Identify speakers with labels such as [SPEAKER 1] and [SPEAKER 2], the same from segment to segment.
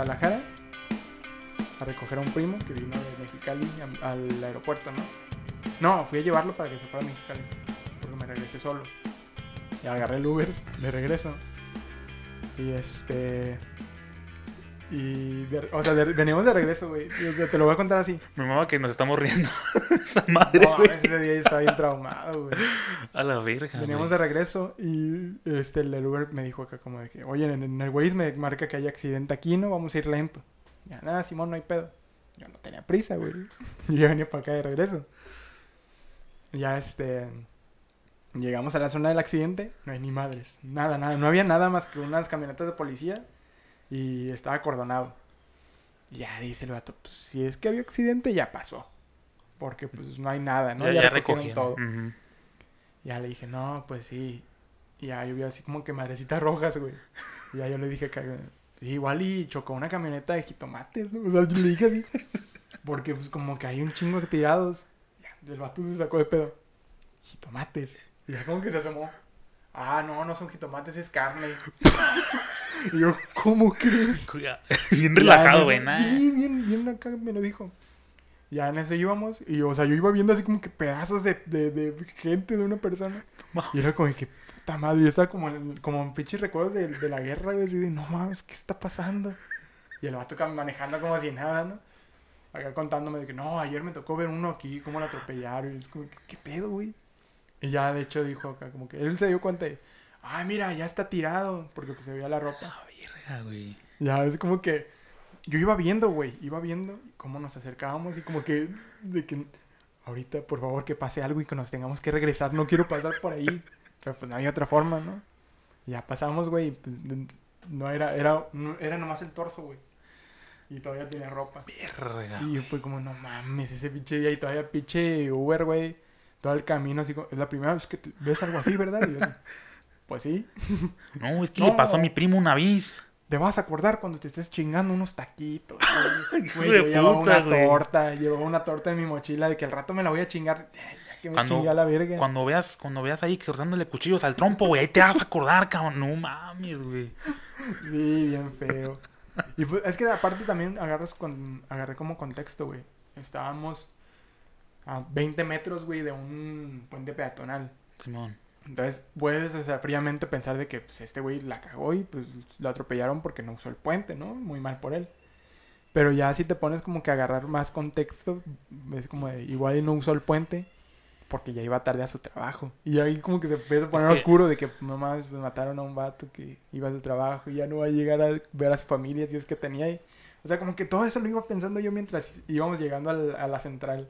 [SPEAKER 1] Guadalajara a recoger a un primo que vino de Mexicali al aeropuerto, ¿no? No, fui a llevarlo para que se fuera a Mexicali, porque me regresé solo. Y agarré el Uber de regreso. Y este. Y. o sea, venimos de regreso, güey. O sea, te lo voy a contar así.
[SPEAKER 2] Mi mamá que nos estamos riendo. Esa madre,
[SPEAKER 1] No,
[SPEAKER 2] güey.
[SPEAKER 1] ese día estaba bien traumado, güey.
[SPEAKER 2] A la verga.
[SPEAKER 1] Veníamos
[SPEAKER 2] güey.
[SPEAKER 1] de regreso y este, el Uber me dijo acá como de que, oye, en, en el Waze me marca que hay accidente aquí, ¿no? Vamos a ir lento. Ya, nada, Simón, no hay pedo. Yo no tenía prisa, güey. Yo ya venía para acá de regreso. Ya, este... Llegamos a la zona del accidente, no hay ni madres, nada, nada. No había nada más que unas camionetas de policía y estaba acordonado. Y Ya dice el vato, pues si es que había accidente, ya pasó. Porque pues no hay nada, ¿no?
[SPEAKER 2] ya, ya
[SPEAKER 1] recogieron
[SPEAKER 2] recogieron. Ujú.
[SPEAKER 1] ya le dije, no, pues sí. Y ya yo vi así como que madrecitas rojas, güey. Y ya yo le dije que igual y chocó una camioneta de jitomates, ¿no? O sea, yo le dije así. Porque pues como que hay un chingo de tirados. Ya, el vato se sacó de pedo. Jitomates. Y ya como que se asomó. Ah, no, no son jitomates, es carne. y yo, ¿cómo crees?
[SPEAKER 2] Bien relajado, güey. nada.
[SPEAKER 1] Sí, bien, bien acá me lo dijo. Ya en eso íbamos, y o sea, yo iba viendo así como que pedazos de, de, de gente de una persona. Y era como que, puta madre, yo estaba como en, como en pinches recuerdos de, de la guerra, güey, así de, no mames, ¿qué está pasando? Y el vato manejando como si nada, ¿no? Acá contándome de que, no, ayer me tocó ver uno aquí, cómo lo atropellaron, y es como, ¿qué pedo, güey? Y ya, de hecho, dijo acá, como que él se dio cuenta de, ay, mira, ya está tirado, porque pues se veía la ropa.
[SPEAKER 2] La verga, güey.
[SPEAKER 1] Ya, es como que yo iba viendo, güey, iba viendo cómo nos acercábamos y como que, de que ahorita, por favor, que pase algo y que nos tengamos que regresar, no quiero pasar por ahí. Pero pues no hay otra forma, ¿no? Ya pasamos, güey, y, pues, no era, era, no- era nomás el torso, güey. Y todavía tenía ropa.
[SPEAKER 2] Verga.
[SPEAKER 1] Y fue como, no mames, ese pinche día y todavía pinche Uber, güey. Todo el camino así, es la primera vez que ves algo así, ¿verdad? Y yo pues sí.
[SPEAKER 2] No, es que
[SPEAKER 1] No.
[SPEAKER 2] le pasó a mi primo una vez.
[SPEAKER 1] Te vas a acordar cuando te estés chingando unos taquitos. güey. Yo llevaba
[SPEAKER 2] puta,
[SPEAKER 1] una
[SPEAKER 2] güey.
[SPEAKER 1] torta, llevaba una torta en mi mochila de que al rato me la voy a chingar. Ya que me
[SPEAKER 2] Cuando-
[SPEAKER 1] la verga.
[SPEAKER 2] Cuando veas, cuando veas ahí cortándole cuchillos al trompo, güey, ahí te vas a acordar, cabrón. No mames, güey.
[SPEAKER 1] Sí, bien feo. Y pues, es que aparte también agarras con, agarré como contexto, güey. Estábamos a 20 metros, güey, de un puente peatonal.
[SPEAKER 2] Simón.
[SPEAKER 1] Entonces puedes, o sea, fríamente pensar de que pues, este güey la cagó y pues lo atropellaron porque no usó el puente, ¿no? Muy mal por él. Pero ya si te pones como que a agarrar más contexto, es como de igual y no usó el puente porque ya iba tarde a su trabajo. Y ahí como que se empieza a poner
[SPEAKER 2] que-
[SPEAKER 1] oscuro de que mamá pues, mataron a un vato que iba a su trabajo y ya no va a llegar a ver a su familia si es que tenía ahí. O sea, como que todo eso lo iba pensando yo mientras íbamos llegando al- a la central.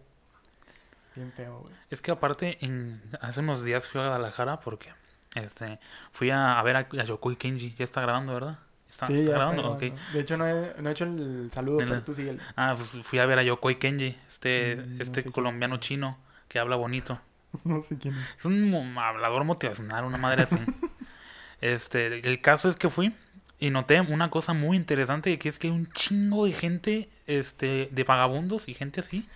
[SPEAKER 1] Bien feo, güey.
[SPEAKER 2] Es que aparte, en, hace unos días fui a Guadalajara porque este fui a, a ver a, a Yokoi Kenji. Ya está grabando, ¿verdad? ¿Está,
[SPEAKER 1] Sí,
[SPEAKER 2] está
[SPEAKER 1] ya
[SPEAKER 2] grabando?
[SPEAKER 1] está. De hecho, no he, no he hecho el saludo,
[SPEAKER 2] la-
[SPEAKER 1] pero tú síguele.
[SPEAKER 2] Ah, pues fui a ver a Yokoi Kenji, este,
[SPEAKER 1] Mm, no
[SPEAKER 2] este
[SPEAKER 1] quién.
[SPEAKER 2] colombiano chino que habla bonito.
[SPEAKER 1] No sé quién es.
[SPEAKER 2] Es un hablador motivacional, una madre así. este, el caso es que fui y noté una cosa muy interesante que es que hay un chingo de gente, este, de vagabundos y gente así.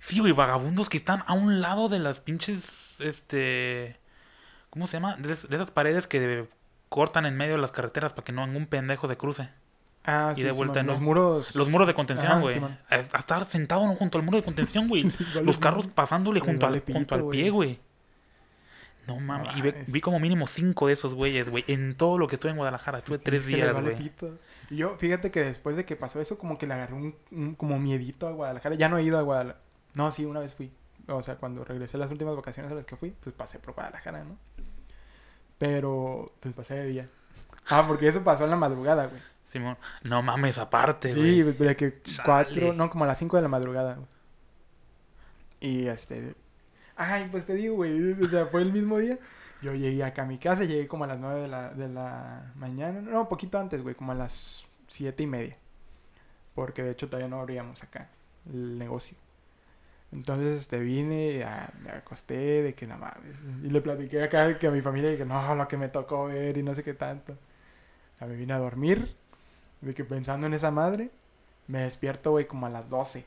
[SPEAKER 2] Sí, güey, vagabundos que están a un lado de las pinches, este, ¿cómo se llama? De, de esas paredes que cortan en medio de las carreteras para que no ningún pendejo se cruce.
[SPEAKER 1] Ah,
[SPEAKER 2] Y de vuelta, ¿no?
[SPEAKER 1] Los muros.
[SPEAKER 2] Los muros de contención, güey. A estar sentado ¿no? junto al muro de contención, güey. Los carros pasándole junto al,
[SPEAKER 1] pito,
[SPEAKER 2] junto al pie, güey. No mames. y
[SPEAKER 1] mames.
[SPEAKER 2] vi como mínimo cinco de esos güeyes, güey. En todo lo que estuve en Guadalajara. Estuve tres días, güey.
[SPEAKER 1] Y yo, fíjate que después de que pasó eso, como que le agarré un, un- como miedito a Guadalajara. Ya no he ido a Guadalajara. No, sí, una vez fui. O sea, cuando regresé las últimas vacaciones a las que fui, pues pasé por Guadalajara, ¿no? Pero, pues pasé de día. Ah, porque eso pasó en la madrugada, güey.
[SPEAKER 2] Simón. No mames, aparte,
[SPEAKER 1] Sí,
[SPEAKER 2] güey.
[SPEAKER 1] de que
[SPEAKER 2] Chale.
[SPEAKER 1] cuatro, no, como a las cinco de la madrugada. güey. Y este. Ay, pues te digo, güey. O sea, fue el mismo día. Yo llegué acá a mi casa, llegué como a las nueve de la, de la mañana. No, poquito antes, güey, como a las siete y media. Porque de hecho todavía no abríamos acá el negocio. Entonces este, vine, a- me acosté de que no mames. Y le platiqué acá que a mi familia de que no, lo que me tocó ver y no sé qué tanto. Ya me vine a dormir. De que pensando en esa madre, me despierto, güey, como a las 12.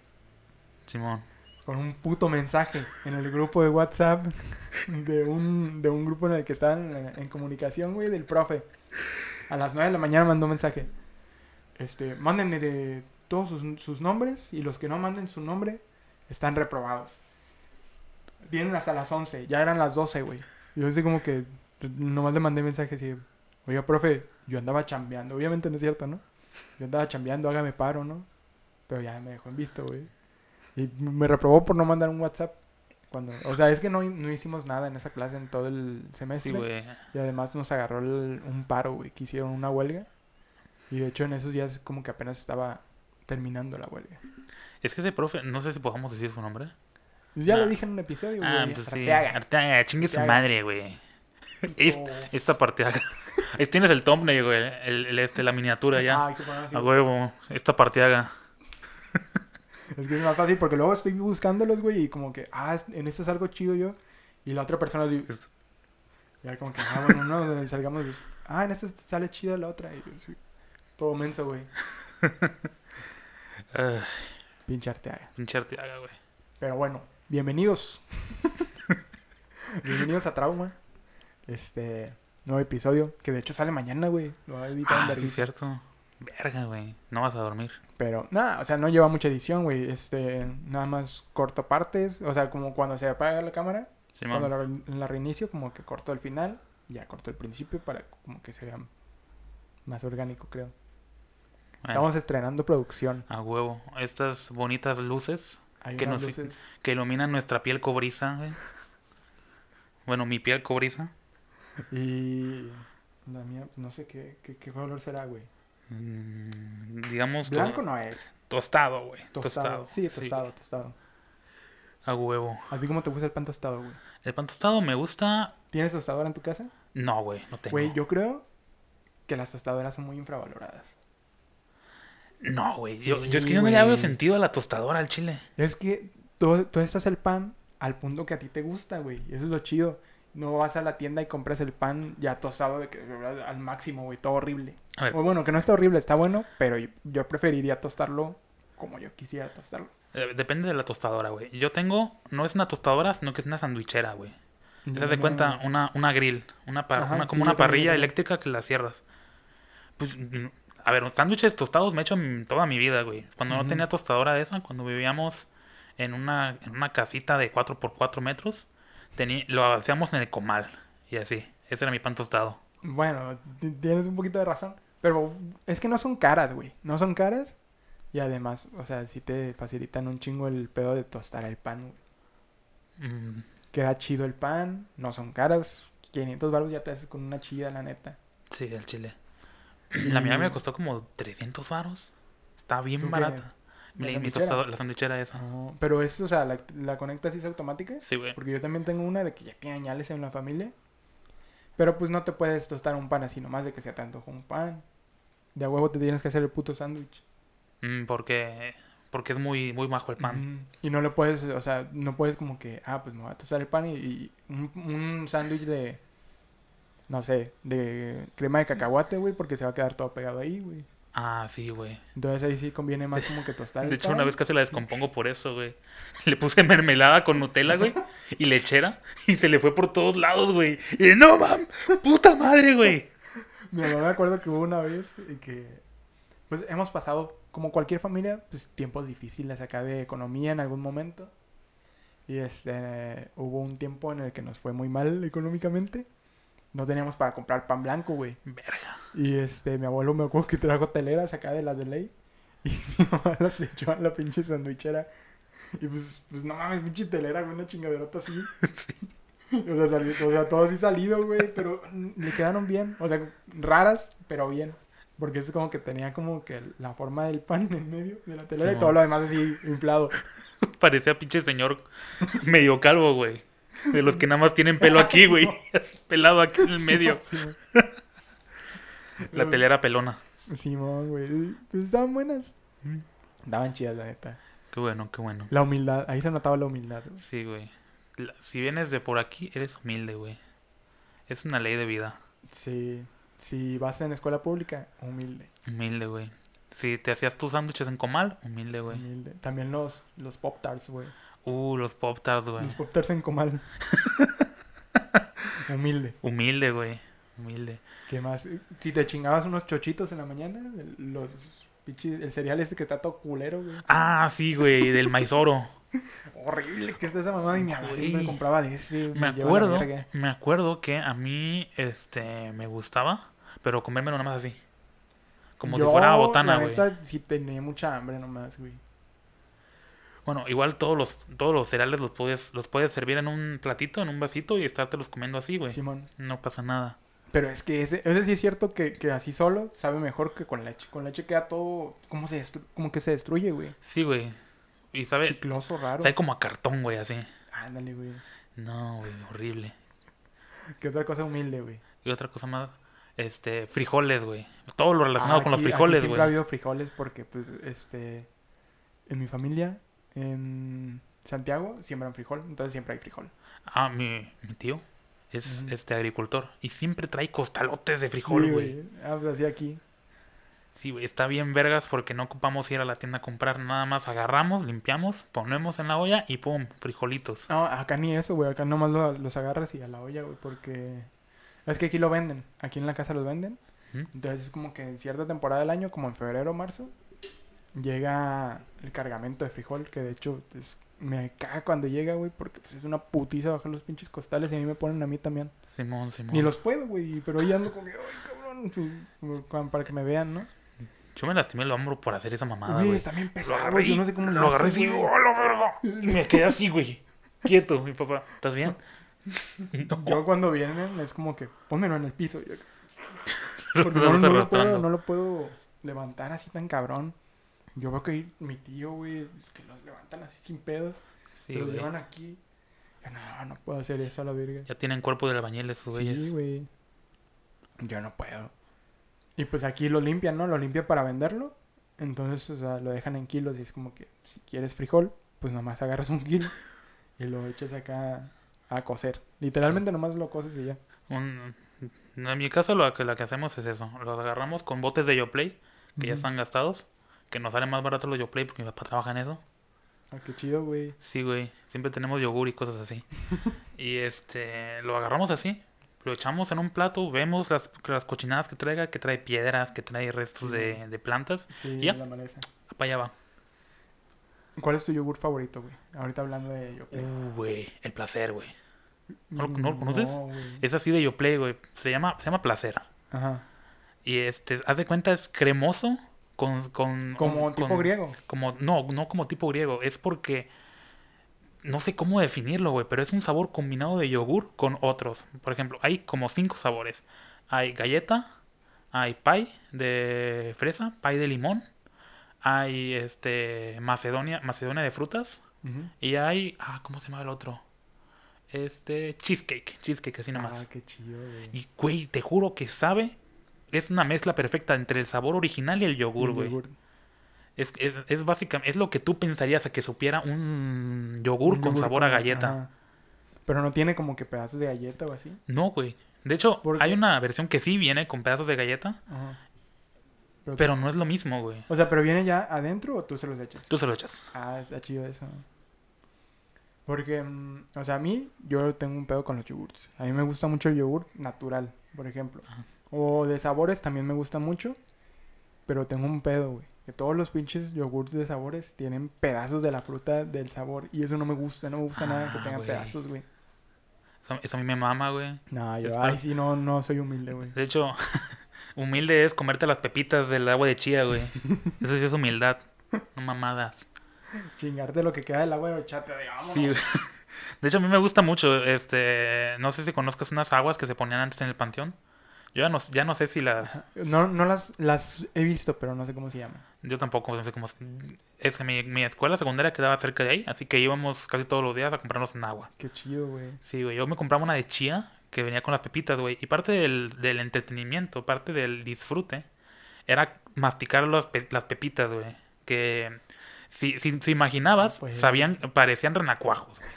[SPEAKER 2] Simón.
[SPEAKER 1] Con un puto mensaje en el grupo de WhatsApp de un, de un grupo en el que estaban en, en comunicación, güey, del profe. A las 9 de la mañana mandó un mensaje. este, mándenme de todos sus, sus nombres y los que no manden su nombre están reprobados. Vienen hasta las 11, ya eran las 12, güey. Y yo así como que nomás le mandé mensaje así, oiga, profe, yo andaba chambeando. Obviamente no es cierto, ¿no? Yo andaba chambeando, hágame paro, ¿no? Pero ya me dejó en visto, güey. Y me reprobó por no mandar un WhatsApp. Cuando, o sea, es que no, no hicimos nada en esa clase en todo el semestre.
[SPEAKER 2] Sí, güey.
[SPEAKER 1] Y además nos agarró el- un paro, güey, que hicieron una huelga. Y de hecho en esos días como que apenas estaba terminando la huelga.
[SPEAKER 2] Es que ese profe, no sé si podamos decir su nombre.
[SPEAKER 1] Ya lo
[SPEAKER 2] Ah.
[SPEAKER 1] dije en un episodio, güey.
[SPEAKER 2] Ah, pues sí.
[SPEAKER 1] Arteaga.
[SPEAKER 2] Arteaga, chingue su
[SPEAKER 1] Arteaga.
[SPEAKER 2] madre, güey. Es-
[SPEAKER 1] Pitos.
[SPEAKER 2] esta partiaga. Ahí tienes el thumbnail, güey. El, el- este, la miniatura ya.
[SPEAKER 1] Ah, hay que así,
[SPEAKER 2] A huevo. Esta partiaga.
[SPEAKER 1] Es que es más fácil porque luego estoy buscándolos, güey, y como que, ah, en esto es algo chido yo. Y la otra persona así,
[SPEAKER 2] Esto.
[SPEAKER 1] ya como que, ah, bueno, no, salgamos, pues, ah, en esto sale chido la otra. Y yo, sí, todo menso, güey.
[SPEAKER 2] Ah,
[SPEAKER 1] Pinche Arteaga.
[SPEAKER 2] pinche Arteaga, güey.
[SPEAKER 1] Pero bueno, bienvenidos. bienvenidos a Trauma. Este, nuevo episodio, que de hecho sale mañana, güey. Lo va a editar
[SPEAKER 2] Ah, sí, es cierto. Verga, güey. No vas a dormir.
[SPEAKER 1] Pero nada, o sea, no lleva mucha edición, güey. Este, nada más corto partes. O sea, como cuando se apaga la cámara,
[SPEAKER 2] Sí,
[SPEAKER 1] cuando la, la reinicio, como que corto el final, y ya corto el principio para como que sea más orgánico, creo.
[SPEAKER 2] Bueno,
[SPEAKER 1] Estamos estrenando producción.
[SPEAKER 2] a huevo. Estas bonitas luces
[SPEAKER 1] Hay
[SPEAKER 2] que nos-
[SPEAKER 1] luces.
[SPEAKER 2] que iluminan nuestra piel cobriza, güey. Bueno, mi piel cobriza.
[SPEAKER 1] Y la mía, no sé qué, qué, qué color será, güey.
[SPEAKER 2] Mm, digamos
[SPEAKER 1] Blanco no es.
[SPEAKER 2] tostado, güey.
[SPEAKER 1] Tostado.
[SPEAKER 2] Tostado.
[SPEAKER 1] Sí, tostado, tostado.
[SPEAKER 2] A huevo.
[SPEAKER 1] ¿A ti cómo te gusta el pan tostado, güey?
[SPEAKER 2] El pan tostado me gusta.
[SPEAKER 1] ¿Tienes tostadora en tu casa?
[SPEAKER 2] No, güey, no tengo.
[SPEAKER 1] Güey, yo creo que las tostadoras son muy infravaloradas.
[SPEAKER 2] No, güey. yo,
[SPEAKER 1] Sí,
[SPEAKER 2] yo es que yo no le hago sentido a la tostadora al chile.
[SPEAKER 1] Es que tú, tú estás el pan al punto que a ti te gusta, güey. Eso es lo chido. No vas a la tienda y compras el pan ya tostado de que, al máximo, güey. Todo horrible.
[SPEAKER 2] A ver,
[SPEAKER 1] O bueno, que no está horrible, está bueno, pero yo, yo preferiría tostarlo como yo quisiera tostarlo.
[SPEAKER 2] eh, depende de la tostadora, güey. Yo tengo, no es una tostadora, sino que es una sandwichera, güey. Te das de
[SPEAKER 1] No,
[SPEAKER 2] cuenta, una, una grill, una, par-
[SPEAKER 1] Ajá,
[SPEAKER 2] una- como
[SPEAKER 1] sí,
[SPEAKER 2] una parrilla
[SPEAKER 1] también.
[SPEAKER 2] eléctrica que la cierras. Pues, a ver, sándwiches tostados me he hecho toda mi vida, güey. Cuando no tenía tostadora de esa, cuando vivíamos en una, en una casita de 4 por 4 metros, tení- lo hacíamos en el comal. Y así, ese era mi pan tostado.
[SPEAKER 1] Bueno, tienes un poquito de razón. Pero es que no son caras, güey. No son caras. Y además, o sea, sí te facilitan un chingo el pedo de tostar el pan, güey.
[SPEAKER 2] Mm,
[SPEAKER 1] Queda chido el pan, no son caras. 500 baros ya te haces con una chida, la neta.
[SPEAKER 2] sí, el chile. La mía me costó como 300 varos. Está
[SPEAKER 1] ¿Tú
[SPEAKER 2] bien barata.
[SPEAKER 1] ¿La
[SPEAKER 2] Mi, tostador- la sandwichera esa.
[SPEAKER 1] No, pero es, o sea, la, la conectas y es automática.
[SPEAKER 2] Sí, güey.
[SPEAKER 1] Porque yo también tengo una de que ya tiene añales en la familia. Pero pues no te puedes tostar un pan así nomás de que sea te antoja un pan. De a huevo te tienes que hacer el puto sándwich.
[SPEAKER 2] Mm, porque, porque es muy, muy bajo el pan.
[SPEAKER 1] Y no le puedes, o sea, no puedes como que, ah, pues me voy a tostar el pan y, y un, un sándwich de, no sé, de crema de cacahuate, güey, porque se va a quedar todo pegado ahí, güey.
[SPEAKER 2] Ah, sí, güey.
[SPEAKER 1] Entonces ahí sí conviene más como que tostar el
[SPEAKER 2] De hecho,
[SPEAKER 1] pan.
[SPEAKER 2] una vez casi la descompongo por eso, güey. Le puse mermelada con Nutella, güey, y lechera, y se le fue por todos lados, güey. Y no, mam, puta madre, güey.
[SPEAKER 1] Mi mamá me acuerdo que hubo una vez y que, pues hemos pasado, como cualquier familia, pues tiempos difíciles acá de economía en algún momento. Y este, hubo un tiempo en el que nos fue muy mal económicamente. No teníamos para comprar pan blanco, güey.
[SPEAKER 2] Verga.
[SPEAKER 1] Y este, mi abuelo me acuerdo que trajo teleras acá de las de ley. Y mi mamá las echó a la pinche sandwichera. Y pues, pues no mames, pinche telera, güey, una chingaderota así. O sea, salió- o sea, todo así salido, güey, pero le quedaron bien. O sea, raras, pero bien. Porque es como que tenía como que la forma del pan en medio de la telera y todo lo demás así inflado.
[SPEAKER 2] Parecía pinche señor medio calvo, güey. De los que nada más tienen pelo aquí, güey. Pelado aquí en el medio.
[SPEAKER 1] Simón.
[SPEAKER 2] La telera pelona.
[SPEAKER 1] Simón, güey. Pues estaban buenas. Daban chidas, la neta.
[SPEAKER 2] Qué bueno, qué bueno.
[SPEAKER 1] La humildad, ahí se notaba la humildad. güey.
[SPEAKER 2] Sí, güey. La- Si vienes de por aquí, eres humilde, güey. Es una ley de vida.
[SPEAKER 1] Sí, si vas en escuela pública, humilde.
[SPEAKER 2] Humilde, güey. Si te hacías tus sándwiches en comal, humilde, güey.
[SPEAKER 1] humilde. También los, los Pop Tarts, güey.
[SPEAKER 2] Uh, los pop tarts, güey.
[SPEAKER 1] Los Pop Tarts en comal. humilde.
[SPEAKER 2] Humilde, güey. Humilde.
[SPEAKER 1] ¿Qué más? Si te chingabas unos chochitos en la mañana, los el cereal este que está todo culero, güey.
[SPEAKER 2] Ah, sí, güey, del maizoro.
[SPEAKER 1] Horrible que está esa mamada y mi siempre
[SPEAKER 2] Güey.
[SPEAKER 1] compraba de ese.
[SPEAKER 2] Me
[SPEAKER 1] la
[SPEAKER 2] acuerdo, me acuerdo que a mí, este, me gustaba, pero comérmelo nada más así. Como si
[SPEAKER 1] Yo,
[SPEAKER 2] fuera botana,
[SPEAKER 1] la
[SPEAKER 2] güey.
[SPEAKER 1] neta, sí tenía mucha hambre nomás, güey.
[SPEAKER 2] Bueno, igual todos los, todos los cereales los puedes, los puedes servir en un platito, en un vasito y estártelos comiendo así, güey.
[SPEAKER 1] Simón.
[SPEAKER 2] No pasa nada.
[SPEAKER 1] Pero es que ese, ese sí es cierto que, que así solo sabe mejor que con leche. Con leche queda todo. ¿Cómo se como que se destruye, güey?
[SPEAKER 2] Sí, güey. Y sabe,
[SPEAKER 1] Chicloso, raro.
[SPEAKER 2] sabe como a cartón, güey, así.
[SPEAKER 1] Ándale, güey.
[SPEAKER 2] No, güey, horrible.
[SPEAKER 1] ¿Qué otra cosa humilde, güey?
[SPEAKER 2] Y otra cosa más, este, frijoles, güey. Todo lo relacionado
[SPEAKER 1] Ah,
[SPEAKER 2] con los frijoles,
[SPEAKER 1] Siempre ha
[SPEAKER 2] güey.
[SPEAKER 1] habido frijoles porque, pues, este. En mi familia, en Santiago, siembran frijol. Entonces siempre hay frijol.
[SPEAKER 2] Ah, mi, mi tío es este agricultor y siempre trae costalotes de frijol,
[SPEAKER 1] Sí,
[SPEAKER 2] güey.
[SPEAKER 1] Ah, pues así aquí.
[SPEAKER 2] Sí, güey, está bien vergas porque no ocupamos ir a la tienda a comprar nada más. Agarramos, limpiamos, ponemos en la olla y pum, frijolitos.
[SPEAKER 1] No, acá ni eso, güey. Acá nomás lo- los agarras y a la olla, güey. Porque. Es que aquí lo venden. Aquí en la casa los venden. Entonces es como que en cierta temporada del año, como en febrero o marzo, llega el cargamento de frijol. Que de hecho es- me caga cuando llega, güey. Porque pues, es una putiza bajar los pinches costales. Y a mí me ponen a mí también.
[SPEAKER 2] Simón, Simón.
[SPEAKER 1] Ni los puedo, güey. Pero ya ando como ay, cabrón. pues, Para que me vean, ¿no?
[SPEAKER 2] Yo me lastimé el hombro por hacer esa mamada,
[SPEAKER 1] Güey,
[SPEAKER 2] güey.
[SPEAKER 1] está bien
[SPEAKER 2] Lo
[SPEAKER 1] pesado.
[SPEAKER 2] agarré,
[SPEAKER 1] Yo no sé cómo le
[SPEAKER 2] lo agarré así,
[SPEAKER 1] güey.
[SPEAKER 2] ¡oh, la verga! Y me quedé así, güey. Quieto, mi papá. ¿Estás bien? No.
[SPEAKER 1] Yo cuando vienen es como que pónmelo en el piso. y acá.
[SPEAKER 2] Lo
[SPEAKER 1] Porque no, no lo puedo, no lo puedo levantar así tan cabrón. Yo veo que mi tío, güey, que los levantan así sin pedos.
[SPEAKER 2] Sí,
[SPEAKER 1] se los llevan aquí. Yo no, no puedo hacer eso a la verga.
[SPEAKER 2] Ya tienen cuerpo de albañil esos
[SPEAKER 1] Sí,
[SPEAKER 2] güeyes.
[SPEAKER 1] güey. Yo no puedo. Y pues aquí lo limpian, ¿no? Lo limpian para venderlo. Entonces, o sea, lo dejan en kilos y es como que si quieres frijol, pues nomás agarras un kilo y lo echas acá a cocer. Literalmente nomás lo coces y ya.
[SPEAKER 2] Un- en mi caso lo que, lo que hacemos es eso. Los agarramos con botes de Yoplay, que ya están gastados. Que nos sale más barato los Yoplay porque mi papá trabaja en eso.
[SPEAKER 1] Ah, qué chido, güey.
[SPEAKER 2] Sí, güey. Siempre tenemos yogur y cosas así. y este, lo agarramos así. Lo echamos en un plato, vemos las, las cochinadas que traiga, que trae piedras, que trae restos de, de plantas.
[SPEAKER 1] Sí,
[SPEAKER 2] Ya.
[SPEAKER 1] la maleza.
[SPEAKER 2] Para allá va.
[SPEAKER 1] ¿Cuál es tu yogur favorito, güey? Ahorita hablando de yogur.
[SPEAKER 2] Uh, güey. El placer, güey. ¿no lo- no lo conoces?
[SPEAKER 1] No, güey.
[SPEAKER 2] Es así de Yoplay, güey. Se llama, se llama placer.
[SPEAKER 1] Ajá.
[SPEAKER 2] Y este, haz de cuenta, es cremoso con... con
[SPEAKER 1] Como tipo griego.
[SPEAKER 2] Como, no, no como tipo griego. Es porque... No sé cómo definirlo, güey. Pero es un sabor combinado de yogur con otros. Por ejemplo, hay como cinco sabores. Hay galleta. Hay pie de fresa. Pie de limón. Hay este... Macedonia. Macedonia de frutas. Y hay... Ah, ¿cómo se llama el otro? Este... Cheesecake. Cheesecake, así nomás.
[SPEAKER 1] Ah, qué chido, güey.
[SPEAKER 2] Y, güey, te juro que sabe. Es una mezcla perfecta entre el sabor original y el yogur, güey. Es, es, es básicamente, es lo que tú pensarías a que supiera un yogur
[SPEAKER 1] Un
[SPEAKER 2] con
[SPEAKER 1] yogur
[SPEAKER 2] sabor a galleta.
[SPEAKER 1] ajá. Pero no tiene como que pedazos de galleta o así.
[SPEAKER 2] No, güey. De hecho,
[SPEAKER 1] ¿Por
[SPEAKER 2] hay una versión que sí viene con pedazos de galleta,
[SPEAKER 1] Ajá. Pero,
[SPEAKER 2] pero no es lo mismo, güey.
[SPEAKER 1] O sea, ¿pero viene ya adentro o tú se los echas?
[SPEAKER 2] Tú se lo echas.
[SPEAKER 1] Ah, está chido eso. Porque, mm, o sea, a mí, yo tengo un pedo con los yogurts. A mí me gusta mucho el yogur natural, por ejemplo.
[SPEAKER 2] Ajá.
[SPEAKER 1] O de sabores también me gusta mucho. Pero tengo un pedo, güey. Que todos los pinches yogurts de sabores tienen pedazos de la fruta del sabor. Y eso no me gusta, no me gusta nada que
[SPEAKER 2] Ah,
[SPEAKER 1] tengan
[SPEAKER 2] güey.
[SPEAKER 1] pedazos, güey.
[SPEAKER 2] Eso, eso a mí me mama, güey.
[SPEAKER 1] No, yo, ay, sí, no, no soy humilde, güey.
[SPEAKER 2] De hecho, humilde es comerte las pepitas del agua de chía, güey. Eso sí es humildad. No mamadas.
[SPEAKER 1] Chingarte lo que queda del agua de horchata, de vámonos.
[SPEAKER 2] Sí, güey. De hecho, a mí me gusta mucho, este, no sé si conozcas unas aguas que se ponían antes en el panteón. Yo ya no, ya no sé si las,
[SPEAKER 1] No, no las, las he visto, pero no sé cómo se llaman.
[SPEAKER 2] yo tampoco no sé cómo, es que mi, mi escuela secundaria quedaba cerca de ahí, así que íbamos casi todos los días a comprarnos un agua.
[SPEAKER 1] Qué chido, güey.
[SPEAKER 2] Sí, güey, yo me compraba una de chía que venía con las pepitas, güey, y parte del, del entretenimiento, parte del disfrute, era masticar las, pe- las pepitas, güey, que si, si, si imaginabas,
[SPEAKER 1] pues.
[SPEAKER 2] sabían, parecían renacuajos, güey.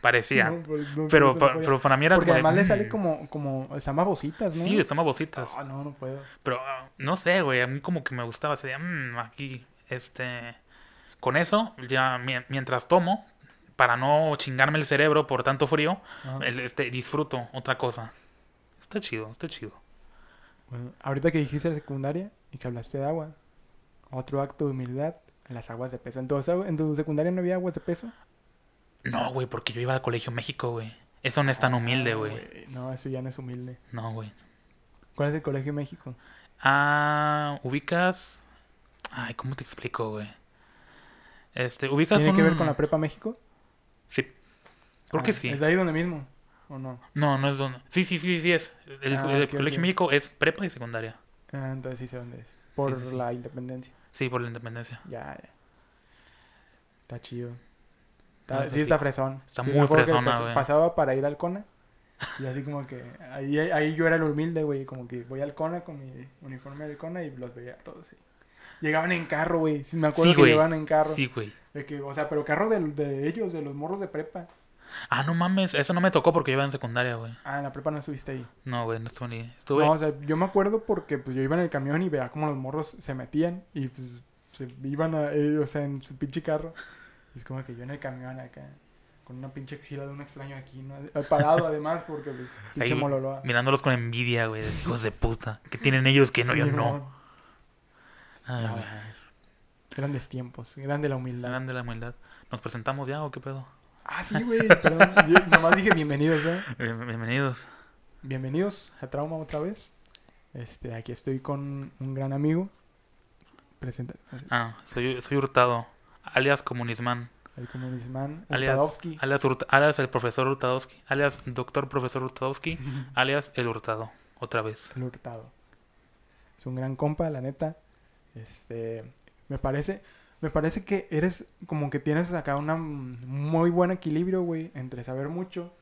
[SPEAKER 2] Parecía.
[SPEAKER 1] No, pues, no,
[SPEAKER 2] Pero,
[SPEAKER 1] no
[SPEAKER 2] pa- pero para mí era
[SPEAKER 1] Porque
[SPEAKER 2] como de,
[SPEAKER 1] además le sale
[SPEAKER 2] "Mm".
[SPEAKER 1] como, como, están babositas, ¿no?
[SPEAKER 2] Sí, son babositas.
[SPEAKER 1] Ah, no, no puedo.
[SPEAKER 2] Pero ah, no sé, güey, a mí como que me gustaba, sería, "Mm, aquí, este, con eso, ya mien- mientras tomo, para no chingarme el cerebro por tanto frío,
[SPEAKER 1] Ajá.
[SPEAKER 2] el- este, disfruto otra cosa. Está chido, está chido.
[SPEAKER 1] Bueno, ahorita que dijiste secundaria y que hablaste de agua, Otro acto de humildad, las aguas de peso. ¿En tu, en tu secundaria no había aguas de peso?
[SPEAKER 2] No, güey, porque yo iba al colegio México, güey. Eso no es tan humilde,
[SPEAKER 1] Ah,
[SPEAKER 2] güey.
[SPEAKER 1] No, eso ya no es humilde.
[SPEAKER 2] No, güey.
[SPEAKER 1] ¿Cuál es el colegio México?
[SPEAKER 2] Ah, ubicas. Ay, ¿cómo te explico, güey? Este, ubicas
[SPEAKER 1] ¿Tiene que ver con la Prepa México?
[SPEAKER 2] Sí. Creo que
[SPEAKER 1] Ah,
[SPEAKER 2] sí.
[SPEAKER 1] ¿Es de ahí donde mismo? ¿O no?
[SPEAKER 2] No, no es donde. Sí, sí, sí, sí es. El,
[SPEAKER 1] Ah,
[SPEAKER 2] el Colegio. México es prepa y secundaria.
[SPEAKER 1] Ah, entonces sí sé dónde es. Por
[SPEAKER 2] sí, sí.
[SPEAKER 1] la independencia.
[SPEAKER 2] Sí, por la independencia.
[SPEAKER 1] Ya, ya. Está chido.
[SPEAKER 2] No,
[SPEAKER 1] Está-
[SPEAKER 2] está
[SPEAKER 1] sí, está fresón.
[SPEAKER 2] Está
[SPEAKER 1] Sí,
[SPEAKER 2] muy fresona, güey.
[SPEAKER 1] Pasaba para ir al Cona. Y así como que... Ahí, ahí yo era el humilde, güey. Como que voy al Cona con mi uniforme del Cona y los veía a todos. Llegaban en carro, güey. Sí, me acuerdo
[SPEAKER 2] Sí,
[SPEAKER 1] que
[SPEAKER 2] güey.
[SPEAKER 1] llegaban en carro.
[SPEAKER 2] Sí, güey.
[SPEAKER 1] O sea, pero carro de, de ellos, de los morros de prepa.
[SPEAKER 2] Ah, no mames. Eso no me tocó porque yo iba en secundaria, güey.
[SPEAKER 1] Ah, en la prepa no estuviste ahí.
[SPEAKER 2] No, güey, no estuve ni. Estuve.
[SPEAKER 1] No, o sea, yo me acuerdo porque pues yo iba en el camión y veía como los morros se metían y pues se iban a, o sea, en su pinche carro. Es como que yo en el camión acá, con una pinche axila de un extraño aquí, ¿no? Parado además porque pues
[SPEAKER 2] Ahí,
[SPEAKER 1] mololoa.
[SPEAKER 2] mirándolos con envidia, güey. de Hijos de puta. Que tienen ellos que no, yo no. Ay,
[SPEAKER 1] No,
[SPEAKER 2] güey.
[SPEAKER 1] mames. Grandes tiempos, grande la humildad.
[SPEAKER 2] Grande la humildad. ¿Nos presentamos ya o qué pedo?
[SPEAKER 1] Ah, sí, güey, perdón. Yo nomás dije bienvenidos, ¿eh?
[SPEAKER 2] Bien- Bienvenidos.
[SPEAKER 1] Bienvenidos a Trauma otra vez. Este, aquí estoy con un gran amigo. Presenta
[SPEAKER 2] Ah, soy, soy Hurtado. Alias Comunisman.
[SPEAKER 1] el comunismán
[SPEAKER 2] Alias, alias, alias el profesor Hurtadowski. Alias doctor profesor Hurtadowski. Alias el Hurtado. Otra vez.
[SPEAKER 1] El hurtado. Es un gran compa, la neta. Este, me parece, me parece que eres como que tienes acá una mm, muy buen equilibrio, güey, entre saber mucho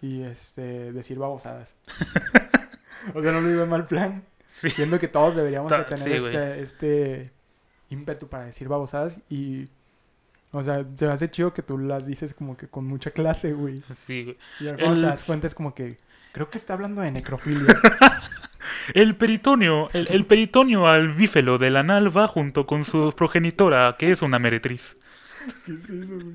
[SPEAKER 1] y este decir babosadas. o sea, no lo digo en mal plan.
[SPEAKER 2] Sí.
[SPEAKER 1] Siento que todos deberíamos de tener
[SPEAKER 2] sí,
[SPEAKER 1] este, este ímpetu para decir babosadas y o sea, se me hace chido que tú las dices como que con mucha clase, güey.
[SPEAKER 2] Sí, güey.
[SPEAKER 1] Y al
[SPEAKER 2] El-
[SPEAKER 1] te das cuenta es como que creo que está hablando de necrofilia.
[SPEAKER 2] El peritoneo, el, el peritoneo alvífelo del anal va junto con su progenitora, que es una meretriz.
[SPEAKER 1] ¿Qué es eso, güey?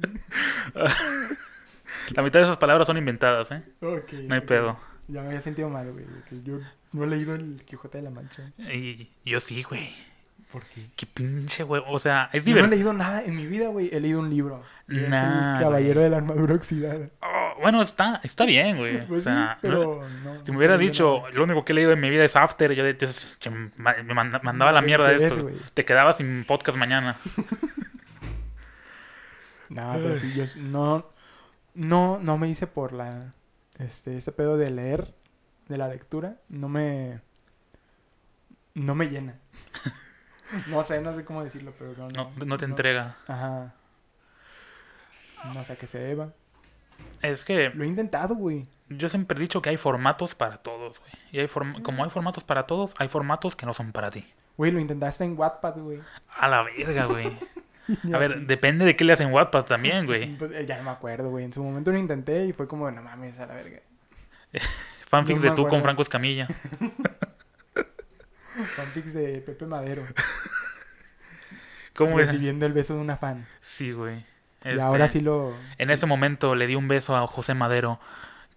[SPEAKER 2] La mitad de esas palabras son inventadas, ¿eh?
[SPEAKER 1] Ok,
[SPEAKER 2] No hay pedo.
[SPEAKER 1] Ya me había sentido mal, güey. de yo no he leído el Quijote de la Mancha.
[SPEAKER 2] Y yo sí, güey.
[SPEAKER 1] ¿Por qué?
[SPEAKER 2] Qué pinche, güey. O sea, es
[SPEAKER 1] Yo no he
[SPEAKER 2] divertido.
[SPEAKER 1] leído nada en mi vida, güey. He leído un libro.
[SPEAKER 2] Nah,
[SPEAKER 1] Caballero de la Armadura Oxidada.
[SPEAKER 2] bueno, está, está bien, güey.
[SPEAKER 1] Pues
[SPEAKER 2] o sea,
[SPEAKER 1] sí, pero no.
[SPEAKER 2] Si me hubieras
[SPEAKER 1] no
[SPEAKER 2] dicho, lo único que he leído en mi vida es After, yo de- ma- me manda- mandaba la
[SPEAKER 1] ¿Qué-
[SPEAKER 2] mierda de esto. Te quedabas sin podcast mañana.
[SPEAKER 1] nada. No, pero sí, yo no, no, no me hice por la, este, ese pedo de leer, de la lectura. No me, no me llena. no sé, no sé cómo decirlo, pero no.
[SPEAKER 2] No, no te entrega.
[SPEAKER 1] Ajá. No sé a qué se deba.
[SPEAKER 2] Es que
[SPEAKER 1] Lo he intentado, güey.
[SPEAKER 2] yo siempre he dicho que hay formatos para todos, güey. Y hay form- como hay formatos para todos, hay formatos que no son para ti.
[SPEAKER 1] Güey, lo intentaste en Wattpad, güey.
[SPEAKER 2] A la verga, güey. A ver, depende de qué le hacen Wattpad también, güey.
[SPEAKER 1] Pues, eh, ya no me acuerdo, güey. En su momento lo intenté y fue como, no mames, a la verga.
[SPEAKER 2] Fanfics
[SPEAKER 1] No
[SPEAKER 2] de tú con. Franco Escamilla.
[SPEAKER 1] Fanfics de Pepe Madero.
[SPEAKER 2] ¿Cómo
[SPEAKER 1] recibiendo el beso de una fan.
[SPEAKER 2] Sí, güey.
[SPEAKER 1] Y
[SPEAKER 2] Este,
[SPEAKER 1] ahora sí lo...
[SPEAKER 2] En ese momento le di un beso a José Madero,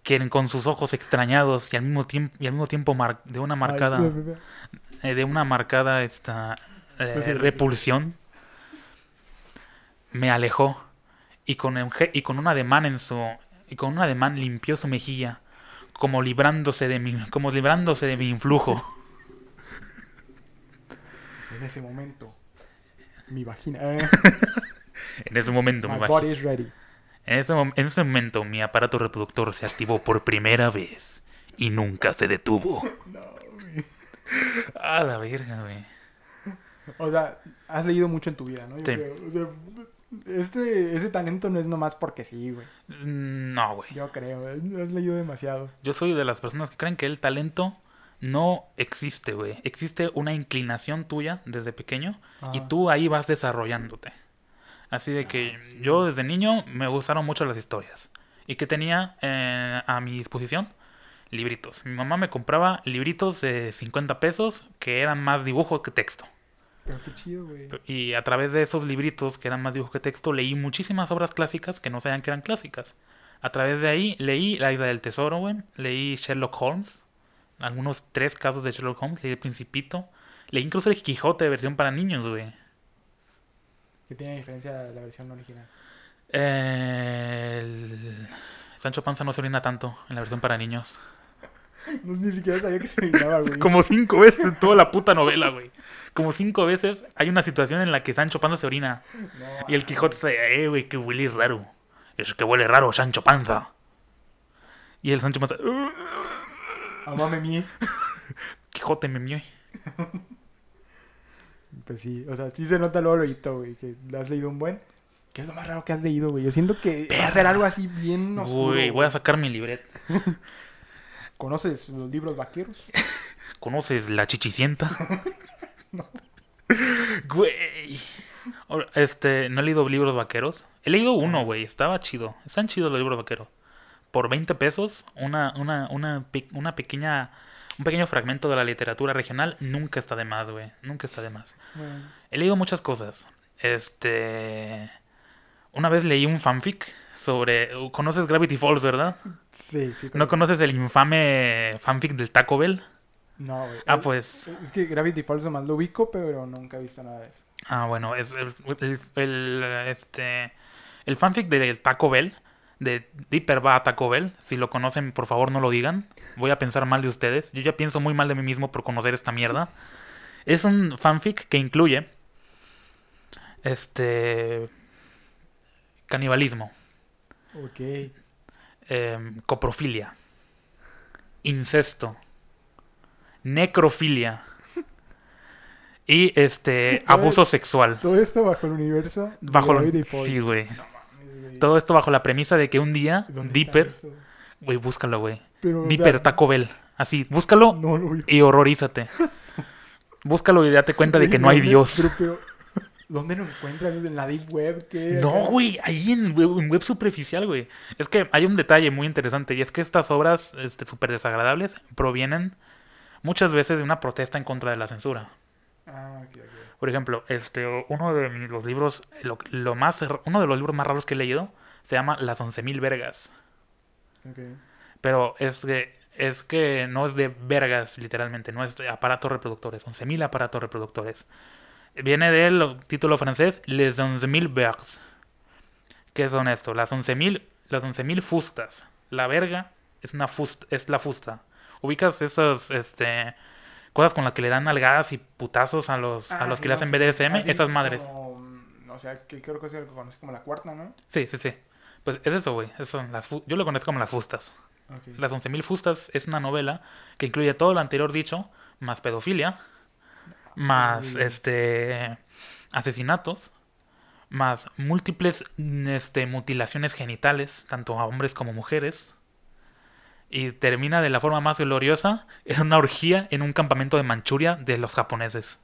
[SPEAKER 2] quien con sus ojos extrañados y al mismo tiempo, y al mismo tiempo mar- de una marcada,
[SPEAKER 1] Ay,
[SPEAKER 2] eh, de una marcada esta eh,
[SPEAKER 1] Pues sí,
[SPEAKER 2] repulsión, me alejó y con y con un ademán en su y con un ademán limpió su mejilla, como librándose de mi, como librándose de mi influjo.
[SPEAKER 1] En ese momento, mi vagina... eh,
[SPEAKER 2] En ese momento, mi
[SPEAKER 1] my
[SPEAKER 2] vagi-
[SPEAKER 1] body is ready.
[SPEAKER 2] en ese, en ese momento, mi aparato reproductor se activó por primera vez y nunca se detuvo.
[SPEAKER 1] No, güey.
[SPEAKER 2] A la verga, güey.
[SPEAKER 1] O sea, has leído mucho en tu vida, ¿no? Yo
[SPEAKER 2] Sí.
[SPEAKER 1] creo. O sea, este, ese talento no es nomás porque sí, güey.
[SPEAKER 2] Mm, No, güey.
[SPEAKER 1] Yo creo. eh, Has leído demasiado.
[SPEAKER 2] Yo soy de las personas que creen que el talento no existe, güey. Existe una inclinación tuya desde pequeño y
[SPEAKER 1] Ajá.
[SPEAKER 2] tú ahí vas desarrollándote. Así de que
[SPEAKER 1] Ah, sí.
[SPEAKER 2] yo desde niño me gustaron mucho las historias. Y que tenía eh, a mi disposición libritos. Mi mamá me compraba libritos de 50 pesos que eran más dibujo que texto.
[SPEAKER 1] Pero qué chido, güey.
[SPEAKER 2] Y a través de esos libritos que eran más dibujo que texto, leí muchísimas obras clásicas que no sabían que eran clásicas. A través de ahí leí La Isla del Tesoro, güey. Leí Sherlock Holmes. Algunos tres casos de Sherlock Holmes. Leí El Principito. Leí incluso El Quijote de versión para niños, güey.
[SPEAKER 1] ¿Qué tiene diferencia de la versión original?
[SPEAKER 2] Eh, el Sancho Panza no se orina tanto en la versión para niños.
[SPEAKER 1] No, ni siquiera sabía que se orinaba, güey.
[SPEAKER 2] Como cinco veces en toda la puta novela, güey. Como cinco veces hay una situación en la que Sancho Panza se orina.
[SPEAKER 1] No,
[SPEAKER 2] Y el Quijote dice, eh, güey, que huele raro. Es que huele raro, Sancho Panza. Y el Sancho Panza, "Uh,
[SPEAKER 1] Amame mí.
[SPEAKER 2] Quijote me mió.
[SPEAKER 1] Pues sí, o sea, sí se nota luego, luego, güey, que has leído un buen. ¿Qué es lo más raro que has leído, güey? Yo siento que va a ser algo así bien oscuro.
[SPEAKER 2] Güey, voy a sacar mi libreta.
[SPEAKER 1] ¿Conoces los libros vaqueros?
[SPEAKER 2] ¿Conoces la chichicienta? Güey. Ahora, Este, no he leído libros vaqueros. He leído uno, güey. Estaba chido. Están chidos los libros vaqueros. Por 20 pesos, una, una, una, una pequeña, un pequeño fragmento de la literatura regional nunca está de más, güey. Nunca está de más.
[SPEAKER 1] Bueno,
[SPEAKER 2] He leído muchas cosas. Este. Una vez leí un fanfic sobre. ¿Conoces Gravity Falls, verdad?
[SPEAKER 1] sí, sí.
[SPEAKER 2] ¿No conoces el infame fanfic del Taco Bell?
[SPEAKER 1] No, güey.
[SPEAKER 2] Ah,
[SPEAKER 1] Es-
[SPEAKER 2] pues.
[SPEAKER 1] Es que Gravity Falls más lo ubico, pero nunca he visto nada de eso.
[SPEAKER 2] Ah, bueno, es el, el, el, este, el fanfic de Taco Bell, de Dipper va a Taco Bell. Si lo conocen, por favor no lo digan. Voy a pensar mal de ustedes. Yo ya pienso muy mal de mí mismo por conocer esta mierda. Es un fanfic que incluye, este, canibalismo,
[SPEAKER 1] Ok.
[SPEAKER 2] em, coprofilia, incesto, necrofilia y este abuso sexual.
[SPEAKER 1] Todo esto bajo el universo
[SPEAKER 2] Bajo el... Sí, güey. Todo esto bajo la premisa de que un día
[SPEAKER 1] ¿Dónde está
[SPEAKER 2] Dipper, güey, búscalo, güey. Dipper
[SPEAKER 1] sea,
[SPEAKER 2] Taco Bell. Así, búscalo
[SPEAKER 1] No
[SPEAKER 2] y horrorízate. Búscalo y date cuenta de que no hay
[SPEAKER 1] ¿Dónde-
[SPEAKER 2] Dios.
[SPEAKER 1] pero- pero, ¿Dónde lo encuentras? ¿En la Deep Web? ¿Qué?
[SPEAKER 2] No, güey, ahí en web, en web superficial, güey. Es que hay un detalle muy interesante y es que estas obras este, súper desagradables provienen muchas veces de una protesta en contra de la censura.
[SPEAKER 1] Ah, ok, ok.
[SPEAKER 2] Por ejemplo, este, uno de los libros, lo, lo más, uno de los libros más raros que he leído se llama Las 11.000 vergas.
[SPEAKER 1] Ok.
[SPEAKER 2] Pero es que, es que no es de vergas, literalmente, no es de aparatos reproductores, 11.000 aparatos reproductores. Viene del título francés Les 11.000 vergs. ¿Qué son esto? Las 11.000 las 11.000 fustas. La verga es, una fust, es la fusta. Ubicas esas este, cosas con las que le dan algadas y putazos a los, a
[SPEAKER 1] Ah,
[SPEAKER 2] los que le
[SPEAKER 1] no,
[SPEAKER 2] hacen
[SPEAKER 1] sí.
[SPEAKER 2] BDSM,
[SPEAKER 1] Así
[SPEAKER 2] esas madres.
[SPEAKER 1] como, mm, o sea, que creo que se conoce como la cuarta, ¿no?
[SPEAKER 2] Sí, sí, sí. Pues es eso, güey. eso, las Yo lo conozco como las fustas.
[SPEAKER 1] Ok.
[SPEAKER 2] Las 11.000 Fustas es una novela que incluye todo lo anterior dicho, más pedofilia, más
[SPEAKER 1] Ay.
[SPEAKER 2] este asesinatos, más múltiples este, mutilaciones genitales, tanto a hombres como mujeres. Y termina de la forma más gloriosa en una orgía en un campamento de Manchuria de los japoneses.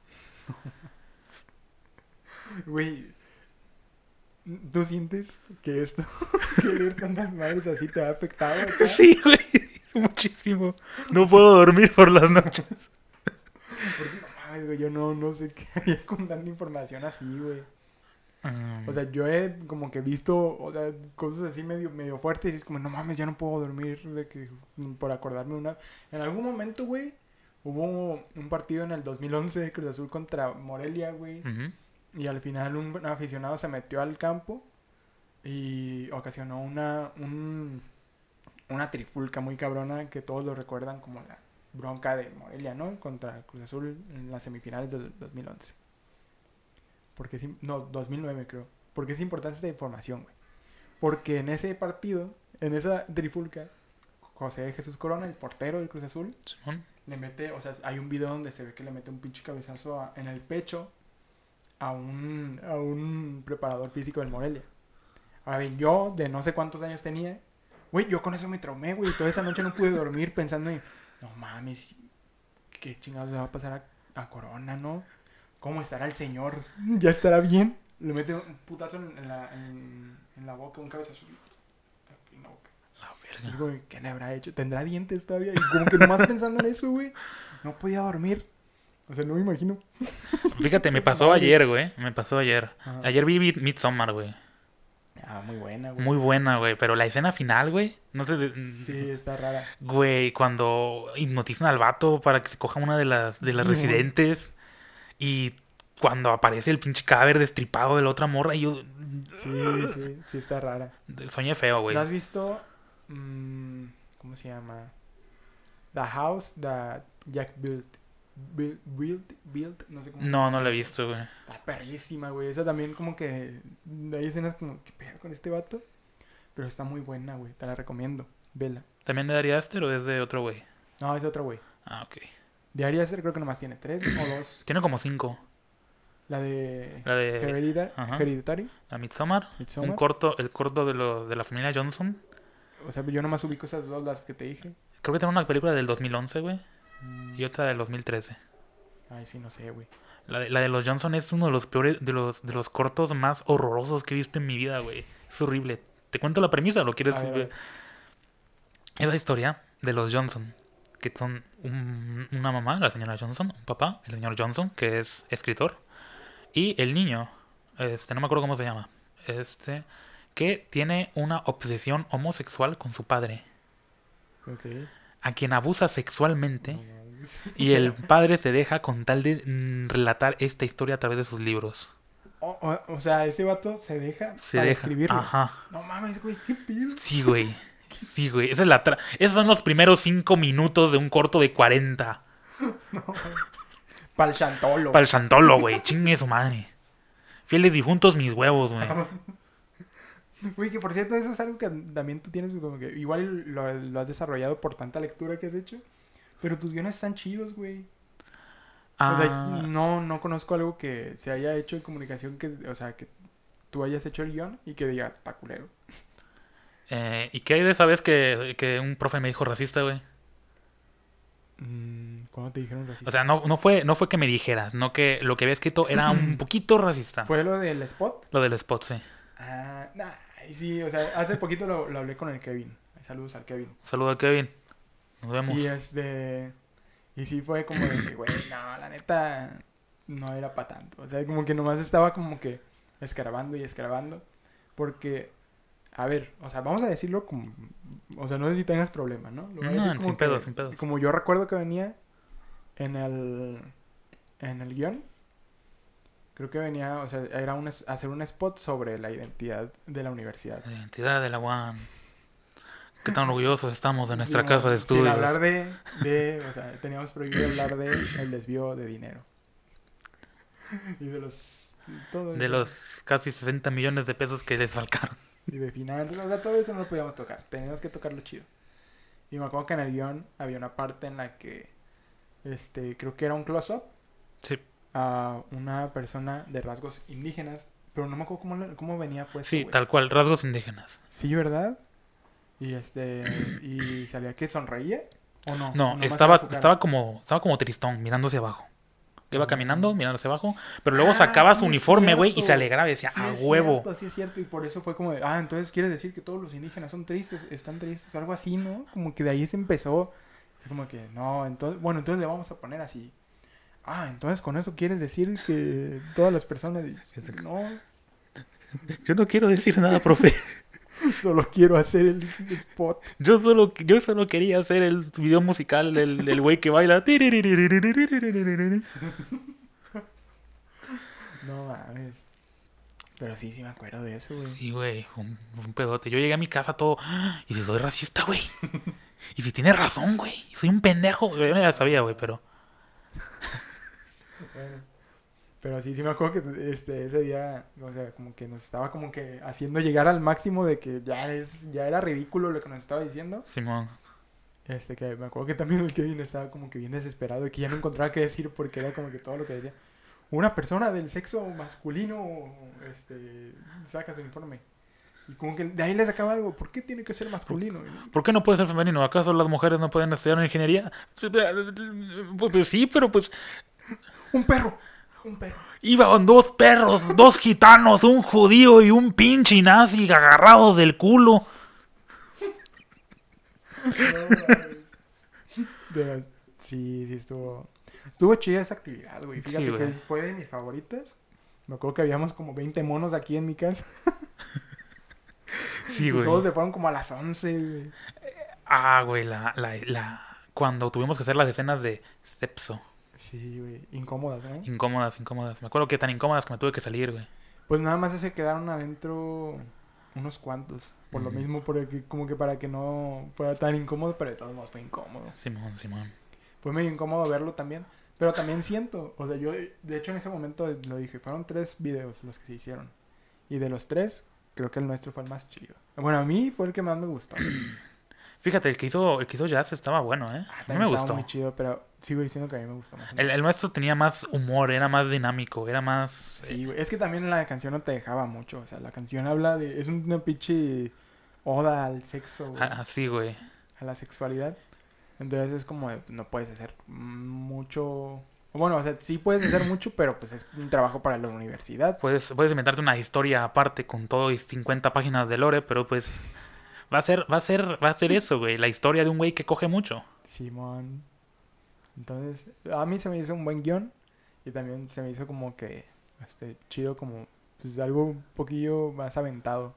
[SPEAKER 1] Güey, ¿tú sientes que esto, que leer tantas madres así te ha afectado? acá?
[SPEAKER 2] Sí, güey, muchísimo. No puedo dormir por las noches.
[SPEAKER 1] Porque no mames, güey, yo no, no sé qué haría con tanta información así, güey.
[SPEAKER 2] Mm,
[SPEAKER 1] O sea, yo he como que visto, o sea, cosas así medio, medio fuertes y es como, no mames, ya no puedo dormir de que, por acordarme una... En algún momento, güey, hubo un partido en el 2011 de Cruz Azul contra Morelia, güey. Y al final un aficionado se metió al campo y ocasionó una, un- una trifulca muy cabrona que todos lo recuerdan como la bronca de Morelia, ¿no? Contra Cruz Azul en las semifinales del 2011. Porque es, no, 2009 creo. Porque es importante esta información, güey. Porque en ese partido, en esa trifulca, José Jesús Corona, el portero del Cruz Azul,
[SPEAKER 2] Simón.
[SPEAKER 1] le mete, o sea, hay un video donde se ve que le mete un pinche cabezazo a- en el pecho a un, a un preparador físico del Morelia. Ahora bien, yo, de no sé cuántos años tenía, güey, yo con eso me traumé, güey. Toda esa noche no pude dormir pensando en, no mames, qué chingados le va a pasar a, a Corona, ¿no? ¿Cómo estará el señor? ¿Ya estará bien? Le mete un putazo en, en la, en, en la boca, un cabezazo. aquí en la boca.
[SPEAKER 2] La
[SPEAKER 1] Es
[SPEAKER 2] verga.
[SPEAKER 1] como, ¿qué le habrá hecho? ¿Tendrá dientes todavía? Y como que nomás pensando en eso, güey. No podía dormir. O sea, no me imagino.
[SPEAKER 2] Fíjate, me pasó ayer, güey. Me pasó ayer.
[SPEAKER 1] Ajá.
[SPEAKER 2] Ayer vi Mid- Midsommar, güey.
[SPEAKER 1] Ah, muy buena, güey.
[SPEAKER 2] Muy buena, güey. Pero la escena final, güey. No sé.
[SPEAKER 1] Sí, está rara.
[SPEAKER 2] Güey, cuando hipnotizan al vato para que se coja una de las, de las
[SPEAKER 1] Sí, güey.
[SPEAKER 2] residentes. Y cuando aparece el pinche cadáver destripado de la otra morra, y yo
[SPEAKER 1] Sí, sí, sí está rara.
[SPEAKER 2] soñé feo, güey.
[SPEAKER 1] ¿No has visto? mm, ¿Cómo se llama? The House That Jack Built. Built, built, built, no sé cómo.
[SPEAKER 2] No, no la he visto, güey.
[SPEAKER 1] Está perrísima, güey. Esa también como que... Hay escenas como, ¿qué pedo con este vato? Pero está muy buena, güey. Te la recomiendo. Vela.
[SPEAKER 2] ¿También de Ari Aster o es de otro güey?
[SPEAKER 1] No, es otro güey.
[SPEAKER 2] Ah, ok.
[SPEAKER 1] De Ari Aster creo que nomás tiene tres o dos.
[SPEAKER 2] Tiene como cinco.
[SPEAKER 1] La de...
[SPEAKER 2] La de
[SPEAKER 1] Hereditary.
[SPEAKER 2] ajá.
[SPEAKER 1] Hereditary.
[SPEAKER 2] la Midsommar,
[SPEAKER 1] Midsommar.
[SPEAKER 2] un corto, el corto de, lo, de la familia Johnson.
[SPEAKER 1] O sea, yo nomás ubico esas dos, las que te dije.
[SPEAKER 2] Creo que tiene una película del 2011, güey,
[SPEAKER 1] Mm,
[SPEAKER 2] y otra del 2013.
[SPEAKER 1] Ay, sí, no sé, güey.
[SPEAKER 2] La de, la de los Johnson es uno de los peores, de los, de los cortos más horrorosos que he visto en mi vida, güey. Es horrible. ¿Te cuento la premisa o lo quieres
[SPEAKER 1] ver.
[SPEAKER 2] Es la historia de los Johnson, que son un- una mamá, la señora Johnson, un papá, el señor Johnson, que es escritor, y el niño, este, no me acuerdo cómo se llama, este, que tiene una obsesión homosexual con su padre, a quien abusa sexualmente,
[SPEAKER 1] No
[SPEAKER 2] y el padre se deja con tal de mm, relatar esta historia a través de sus libros.
[SPEAKER 1] O, o- o sea, ese vato se deja
[SPEAKER 2] Se
[SPEAKER 1] para
[SPEAKER 2] deja.
[SPEAKER 1] escribirlo.
[SPEAKER 2] Ajá.
[SPEAKER 1] No mames, güey, qué pido.
[SPEAKER 2] Sí, güey. Sí, güey. Esa es la tra- Esos son los primeros cinco minutos de un corto de 40.
[SPEAKER 1] Para el chantolo.
[SPEAKER 2] Para el Santolo, güey. Chingue su madre. Fieles difuntos mis huevos, güey.
[SPEAKER 1] Güey, que por cierto, eso es algo que también tú tienes como que... Igual lo, lo has desarrollado por tanta lectura que has hecho. Pero tus guiones están chidos, güey. O sea,
[SPEAKER 2] Ah,
[SPEAKER 1] no, no conozco algo que se haya hecho en comunicación que... O sea, que tú hayas hecho el guion y que diga, está culero.
[SPEAKER 2] Eh, ¿Y qué hay de esa vez que, que un profe me dijo racista, güey?
[SPEAKER 1] Mm, ¿Cuándo te dijeron racista?
[SPEAKER 2] O sea, no, no, fue, no fue que me dijeras, no que lo que había escrito era un poquito racista.
[SPEAKER 1] ¿Fue lo del spot?
[SPEAKER 2] Lo del spot, sí.
[SPEAKER 1] Ah, nah, sí, o sea, hace poquito lo, lo hablé con el Kevin. Saludos al Kevin.
[SPEAKER 2] Saludo a Kevin. Nos vemos.
[SPEAKER 1] Y este. Y sí fue como de que, güey, no, la neta no era para tanto. O sea, como que nomás estaba como que escarbando y escarbando. Porque, a ver, o sea, vamos a decirlo como. O sea, no sé si tengas problema, ¿no? Lo voy a
[SPEAKER 2] No, sin
[SPEAKER 1] como
[SPEAKER 2] pedos,
[SPEAKER 1] que-
[SPEAKER 2] sin pedos.
[SPEAKER 1] Como yo recuerdo que venía en el. En el guion. Creo que venía, o sea, era un, hacer un spot sobre la identidad de la universidad.
[SPEAKER 2] La identidad de la UAN. Qué tan orgullosos estamos de nuestra
[SPEAKER 1] Sin-
[SPEAKER 2] casa de
[SPEAKER 1] Sin
[SPEAKER 2] estudios.
[SPEAKER 1] hablar de, de, o sea, teníamos prohibido hablar de el desvío de dinero. Y de los, todo
[SPEAKER 2] De
[SPEAKER 1] eso.
[SPEAKER 2] los casi 60 millones de pesos que desfalcaron.
[SPEAKER 1] Y de finanzas, o sea, todo eso no lo podíamos tocar. Teníamos que tocarlo chido. Y me acuerdo que en el guion había una parte en la que, este, creo que era un close-up
[SPEAKER 2] Sí,
[SPEAKER 1] a una persona de rasgos indígenas, pero no me acuerdo cómo, cómo venía pues.
[SPEAKER 2] sí, tal cual, rasgos indígenas.
[SPEAKER 1] Sí, ¿verdad? Y este, y salía que sonreía, ¿o no?
[SPEAKER 2] No, estaba, estaba como, estaba como tristón, mirando hacia abajo. Iba
[SPEAKER 1] Ah.
[SPEAKER 2] caminando, mirando hacia abajo, pero luego
[SPEAKER 1] Ah,
[SPEAKER 2] sacaba
[SPEAKER 1] sí
[SPEAKER 2] su uniforme, güey, y se alegraba y decía,
[SPEAKER 1] Sí
[SPEAKER 2] a huevo.
[SPEAKER 1] Cierto, sí es cierto, y por eso fue como de, ah, entonces quieres decir que todos los indígenas son tristes, están tristes, o algo así, ¿no? Como que de ahí se empezó, es como que, no, entonces, bueno, entonces le vamos a poner así. Ah, entonces con eso quieres decir que todas las personas, no,
[SPEAKER 2] Yo no quiero decir nada, profe.
[SPEAKER 1] solo quiero hacer el spot.
[SPEAKER 2] Yo solo, yo solo quería hacer el video musical del del güey que baila.
[SPEAKER 1] No mames. Pero sí, sí me acuerdo de eso, güey.
[SPEAKER 2] Sí, güey, un, un pedote. Yo llegué a mi casa todo. "Ah, ¿Y si soy racista, güey? ¿Y si tiene razón, güey? ¿Y soy un pendejo? Yo ya sabía, güey, pero.
[SPEAKER 1] Bueno, pero sí, sí me acuerdo que este, ese día, o sea, como que nos estaba como que haciendo llegar al máximo de que ya es, ya era ridículo lo que nos estaba diciendo.
[SPEAKER 2] Simón.
[SPEAKER 1] Este, que me acuerdo que también el Kevin estaba como que bien desesperado y que ya no encontraba qué decir porque era como que todo lo que decía. Una persona del sexo masculino, este, saca su informe. Y como que de ahí le sacaba algo. ¿Por qué tiene que ser masculino?
[SPEAKER 2] ¿Por qué no puede ser femenino? ¿Acaso las mujeres no pueden estudiar ingeniería? Pues, pues sí, pero pues
[SPEAKER 1] Un perro. Un perro.
[SPEAKER 2] iban dos perros, dos gitanos, un judío y un pinche nazi agarrados del culo.
[SPEAKER 1] Pero sí, sí estuvo. Estuvo chida esa actividad, güey.
[SPEAKER 2] Sí,
[SPEAKER 1] Fíjate
[SPEAKER 2] güey.
[SPEAKER 1] que fue de mis favoritas. Me acuerdo que habíamos como 20 monos aquí en mi casa.
[SPEAKER 2] Sí,
[SPEAKER 1] y
[SPEAKER 2] güey.
[SPEAKER 1] todos se fueron como a las 11, güey.
[SPEAKER 2] Ah, güey, la, la, la... Cuando tuvimos que hacer las escenas de Stepso.
[SPEAKER 1] Sí, güey. Incómodas, ¿no?
[SPEAKER 2] Incómodas, incómodas. Me acuerdo que tan incómodas que me tuve que salir, güey.
[SPEAKER 1] Pues nada más se quedaron adentro unos cuantos. Por lo mismo, porque como que para que no fuera tan incómodo, pero de todos modos fue incómodo.
[SPEAKER 2] Simón, Simón.
[SPEAKER 1] Fue medio incómodo verlo también. Pero también siento, o sea, yo de hecho en ese momento lo dije, fueron tres videos los que se hicieron. Y de los tres, creo que el nuestro fue el más chido. Bueno, a mí fue el que más me gustó.
[SPEAKER 2] Fíjate, el que hizo, el que hizo Jazz estaba bueno, ¿eh?
[SPEAKER 1] Ah,
[SPEAKER 2] A mí me
[SPEAKER 1] estaba
[SPEAKER 2] gustó.
[SPEAKER 1] muy chido, pero sigo diciendo que a mí me gustó más.
[SPEAKER 2] El, el nuestro tenía más humor, era más dinámico, era más...
[SPEAKER 1] Sí, güey. Es que también la canción no te dejaba mucho. O sea, la canción habla de. Es una pinche oda al sexo, güey,
[SPEAKER 2] Ah, Así, güey.
[SPEAKER 1] a la sexualidad. Entonces es como, de, no puedes hacer mucho. Bueno, o sea, sí puedes hacer mucho, pero pues es un trabajo para la universidad.
[SPEAKER 2] Puedes, puedes inventarte una historia aparte con todo y 50 páginas de lore, pero pues va a ser, va a ser, va a ser eso, güey. La historia de un güey que coge mucho.
[SPEAKER 1] Simón. Entonces, a mí se me hizo un buen guion. Y también se me hizo como que, este, chido, como, pues algo un poquillo más aventado.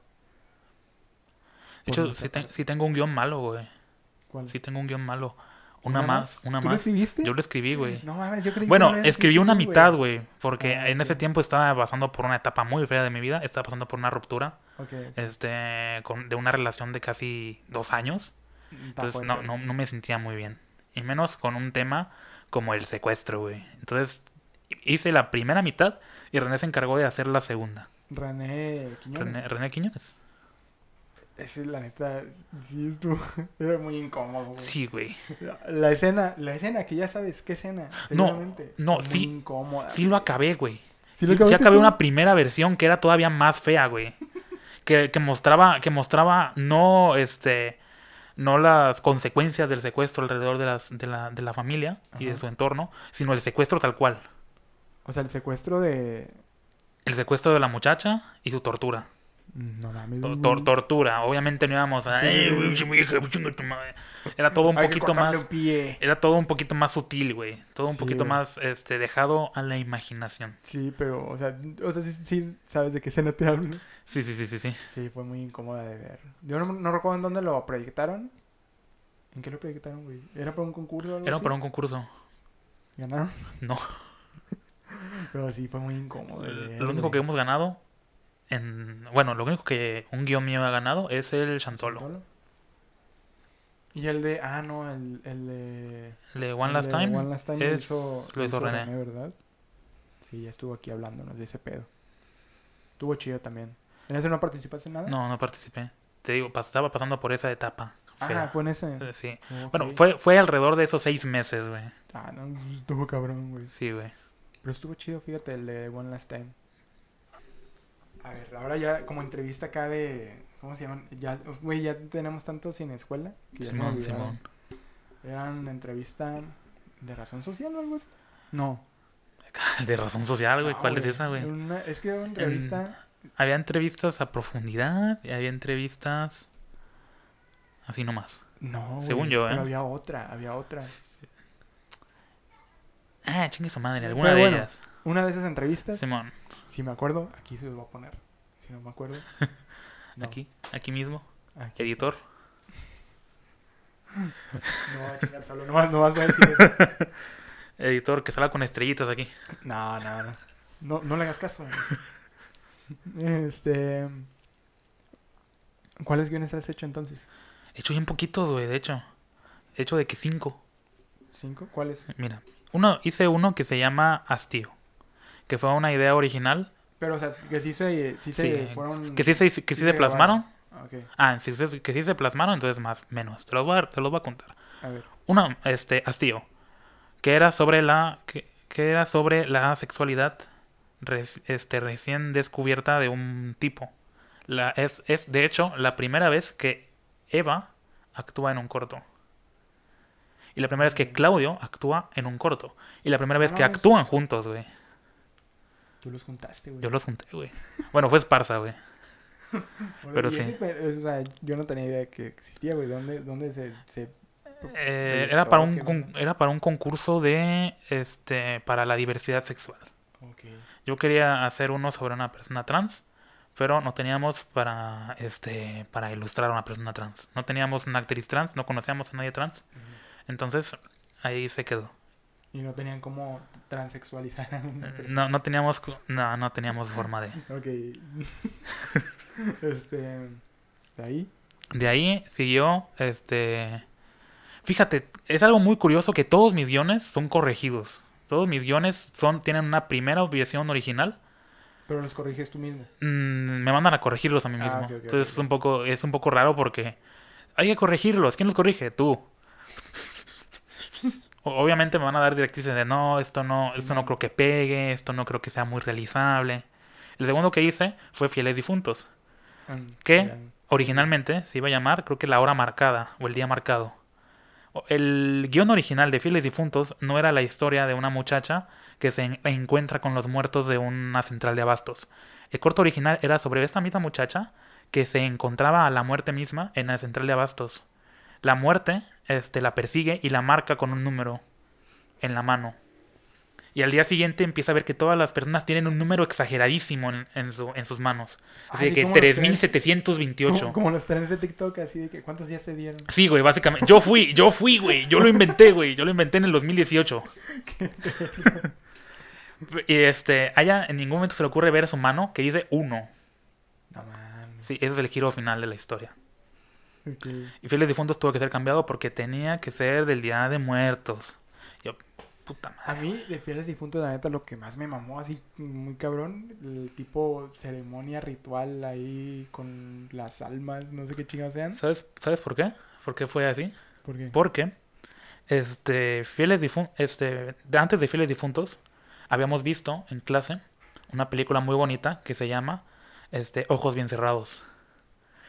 [SPEAKER 2] De hecho, sí,
[SPEAKER 1] parte.
[SPEAKER 2] ten- sí tengo un guion malo, güey.
[SPEAKER 1] ¿Cuál?
[SPEAKER 2] Sí tengo un guion malo. Una, más, una
[SPEAKER 1] ¿Tú lo
[SPEAKER 2] más.
[SPEAKER 1] escribiste?
[SPEAKER 2] Yo lo escribí, güey.
[SPEAKER 1] No mames, yo creí que
[SPEAKER 2] Bueno,
[SPEAKER 1] lo habías
[SPEAKER 2] escribí una mitad, güey, porque
[SPEAKER 1] Ah,
[SPEAKER 2] en ese tiempo estaba pasando por una etapa muy fea de mi vida, estaba pasando por una ruptura,
[SPEAKER 1] Ok.
[SPEAKER 2] este, con, de una relación de casi dos años,
[SPEAKER 1] Está
[SPEAKER 2] entonces no, no, no me sentía muy bien, y menos con un tema como el secuestro, güey. Entonces hice la primera mitad y René se encargó de hacer la segunda.
[SPEAKER 1] René Quiñones.
[SPEAKER 2] René, René Quiñones.
[SPEAKER 1] Ese, la neta, sí estuvo. Era muy incómodo, güey.
[SPEAKER 2] Sí, güey.
[SPEAKER 1] La escena, la escena, que ya sabes qué escena.
[SPEAKER 2] No, no, sí,
[SPEAKER 1] incómoda.
[SPEAKER 2] Sí lo acabé, güey.
[SPEAKER 1] ¿Sí
[SPEAKER 2] Sí,
[SPEAKER 1] lo
[SPEAKER 2] sí acabé
[SPEAKER 1] tú?
[SPEAKER 2] una primera versión que era todavía más fea, güey. Que, que mostraba, que mostraba no, este, no las consecuencias del secuestro alrededor de, las, de, la, de la familia y de su entorno, sino el secuestro tal cual.
[SPEAKER 1] O sea, el secuestro de.
[SPEAKER 2] El secuestro de la muchacha y su tortura.
[SPEAKER 1] No mames.
[SPEAKER 2] To-
[SPEAKER 1] güey.
[SPEAKER 2] tor- tortura. Obviamente no íbamos a...
[SPEAKER 1] Sí.
[SPEAKER 2] Era todo un
[SPEAKER 1] Hay
[SPEAKER 2] poquito más...
[SPEAKER 1] un pie.
[SPEAKER 2] Era todo un poquito más sutil, güey. Todo un
[SPEAKER 1] Sí,
[SPEAKER 2] poquito
[SPEAKER 1] güey.
[SPEAKER 2] más este, dejado a la imaginación.
[SPEAKER 1] Sí, pero, o sea, o sea sí, sí sabes de qué escena te hablo.
[SPEAKER 2] Sí, sí, sí, sí, sí.
[SPEAKER 1] Sí, fue muy incómoda de ver. Yo no, no recuerdo en dónde lo proyectaron. ¿En qué lo proyectaron, güey? ¿Era para un concurso o algo
[SPEAKER 2] Era
[SPEAKER 1] así?
[SPEAKER 2] para un concurso.
[SPEAKER 1] ¿Ganaron?
[SPEAKER 2] No.
[SPEAKER 1] Pero sí, fue muy incómodo. de ver,
[SPEAKER 2] Lo único que hemos ganado en... Bueno, lo único que un guion mío ha ganado es el Chantolo.
[SPEAKER 1] ¿Solo? Y el de. Ah, no, el, el de.
[SPEAKER 2] El de One
[SPEAKER 1] el
[SPEAKER 2] Last
[SPEAKER 1] de
[SPEAKER 2] Time
[SPEAKER 1] One Last Time lo
[SPEAKER 2] es-
[SPEAKER 1] hizo,
[SPEAKER 2] lo hizo René.
[SPEAKER 1] ¿verdad? Sí, ya estuvo aquí hablándonos de ese pedo. Estuvo chido también. ¿En ese no participaste en nada?
[SPEAKER 2] No, no participé. Te digo, pas- estaba pasando por esa etapa.
[SPEAKER 1] Ah, fue en ese.
[SPEAKER 2] Eh, Sí. Bueno, fue, fue alrededor de esos seis meses, güey.
[SPEAKER 1] Ah, no, estuvo cabrón, güey.
[SPEAKER 2] Sí, güey.
[SPEAKER 1] Pero estuvo chido, fíjate, el de One Last Time. A ver, ahora ya como entrevista acá de... ¿Cómo se llaman? Ya, güey, ya tenemos tanto sin escuela. que ya se me
[SPEAKER 2] Simón. Simón.
[SPEAKER 1] Eran entrevista de razón social o algo así. No.
[SPEAKER 2] De razón social, güey.
[SPEAKER 1] No,
[SPEAKER 2] ¿Cuál es esa, güey?
[SPEAKER 1] Una- es que era una entrevista...
[SPEAKER 2] Había entrevistas a profundidad y había entrevistas así nomás.
[SPEAKER 1] No, güey,
[SPEAKER 2] Según yo,
[SPEAKER 1] pero
[SPEAKER 2] ¿eh?
[SPEAKER 1] había otra, había otra.
[SPEAKER 2] Ah, chingue su madre,
[SPEAKER 1] Pero
[SPEAKER 2] alguna de
[SPEAKER 1] bueno,
[SPEAKER 2] ellas.
[SPEAKER 1] Una de esas entrevistas,
[SPEAKER 2] Simón,
[SPEAKER 1] si me acuerdo, aquí se los voy a poner. Si no me acuerdo. No,
[SPEAKER 2] aquí, aquí mismo.
[SPEAKER 1] aquí.
[SPEAKER 2] Editor.
[SPEAKER 1] No chingar solo, no, no vas a decir eso.
[SPEAKER 2] Editor que salga con estrellitas aquí.
[SPEAKER 1] No, no, no. No, no le hagas caso. Este. ¿Cuáles guiones has hecho entonces?
[SPEAKER 2] He hecho bien poquitos, güey, de hecho. He hecho de que cinco.
[SPEAKER 1] ¿Cinco? ¿Cuáles?
[SPEAKER 2] Mira, uno, hice uno que se llama Hastío. Que fue una idea original.
[SPEAKER 1] Pero, o sea, que sí se, sí se
[SPEAKER 2] Sí,
[SPEAKER 1] fueron.
[SPEAKER 2] Que sí se, que sí se
[SPEAKER 1] se
[SPEAKER 2] plasmaron.
[SPEAKER 1] Ah, Ok,
[SPEAKER 2] Ah, sí, sí, que sí se plasmaron, entonces más, menos. Te los voy a, te los voy a contar.
[SPEAKER 1] a ver.
[SPEAKER 2] Una, este, Hastío. Que era sobre la. Que, que era sobre la sexualidad res- este, recién descubierta de un tipo. La, es, es, de hecho, la primera vez que Eva actúa en un corto. Y la primera vez que Claudio actúa en un corto. Y la primera vez que
[SPEAKER 1] mames.
[SPEAKER 2] actúan juntos, güey.
[SPEAKER 1] Tú los juntaste, güey.
[SPEAKER 2] Yo los junté, güey. Bueno, fue Esparza, güey.
[SPEAKER 1] Bueno,
[SPEAKER 2] pero sí.
[SPEAKER 1] ese o sea, yo no tenía idea de que existía, güey. ¿Dónde, dónde se, se
[SPEAKER 2] Eh, era, para un, era para un concurso de. Este. Para la diversidad sexual.
[SPEAKER 1] Ok.
[SPEAKER 2] Yo quería hacer uno sobre una persona trans, pero no teníamos para este para ilustrar a una persona trans. No teníamos una actriz trans, no conocíamos a nadie trans. Entonces, ahí se quedó.
[SPEAKER 1] Y no tenían cómo transexualizar a una persona.
[SPEAKER 2] No, no teníamos, no, no teníamos forma de...
[SPEAKER 1] Ok. este. De ahí.
[SPEAKER 2] De ahí siguió, este... Fíjate, es algo muy curioso que todos mis guiones son corregidos. Todos mis guiones son, tienen una primera versión original.
[SPEAKER 1] Pero los corriges tú mismo.
[SPEAKER 2] Mm, me mandan a corregirlos a mí
[SPEAKER 1] Ah,
[SPEAKER 2] mismo. Entonces es un poco, es un poco raro porque hay que corregirlos. ¿Quién los corrige? Tú. Obviamente me van a dar directrices de no, esto no,
[SPEAKER 1] Sí,
[SPEAKER 2] esto no creo que pegue, esto no creo que sea muy realizable. El segundo que hice fue Fieles Difuntos.
[SPEAKER 1] Mm,
[SPEAKER 2] ¿Qué?
[SPEAKER 1] ya.
[SPEAKER 2] Originalmente se iba a llamar, creo que la hora marcada o el día marcado. El guion original de Fieles Difuntos no era la historia de una muchacha que se en- encuentra con los muertos de una central de abastos. El corto original era sobre esta misma muchacha que se encontraba a la muerte misma en la central de abastos. La muerte este, la persigue y la marca con un número en la mano. Y al día siguiente empieza a ver que todas las personas tienen un número exageradísimo en, en su- en sus manos. Así de que
[SPEAKER 1] ¿cómo los crees?
[SPEAKER 2] 3728.
[SPEAKER 1] Como, como los trenes de TikTok, así de que cuántos días se dieron.
[SPEAKER 2] Sí, güey, básicamente. Yo fui, yo fui, güey. Yo lo inventé, güey. Yo lo inventé en el 2018. y este, a ella en ningún momento se le ocurre ver su mano que dice 1.
[SPEAKER 1] No.
[SPEAKER 2] Sí, ese es el giro final de la historia. Y Fieles Difuntos tuvo que ser cambiado porque tenía que ser del Día de Muertos. Yo, puta
[SPEAKER 1] A
[SPEAKER 2] madre.
[SPEAKER 1] mí, de Fieles Difuntos, la neta, lo que más me mamó, así muy cabrón, el tipo ceremonia ritual ahí con las almas, no sé qué chingados sean.
[SPEAKER 2] ¿Sabes, ¿Sabes por qué? ¿Por qué fue así?
[SPEAKER 1] ¿Por qué?
[SPEAKER 2] Porque, este, Fieles Difuntos, este, de- antes de Fieles Difuntos, habíamos visto en clase una película muy bonita que se llama, este, Ojos Bien Cerrados.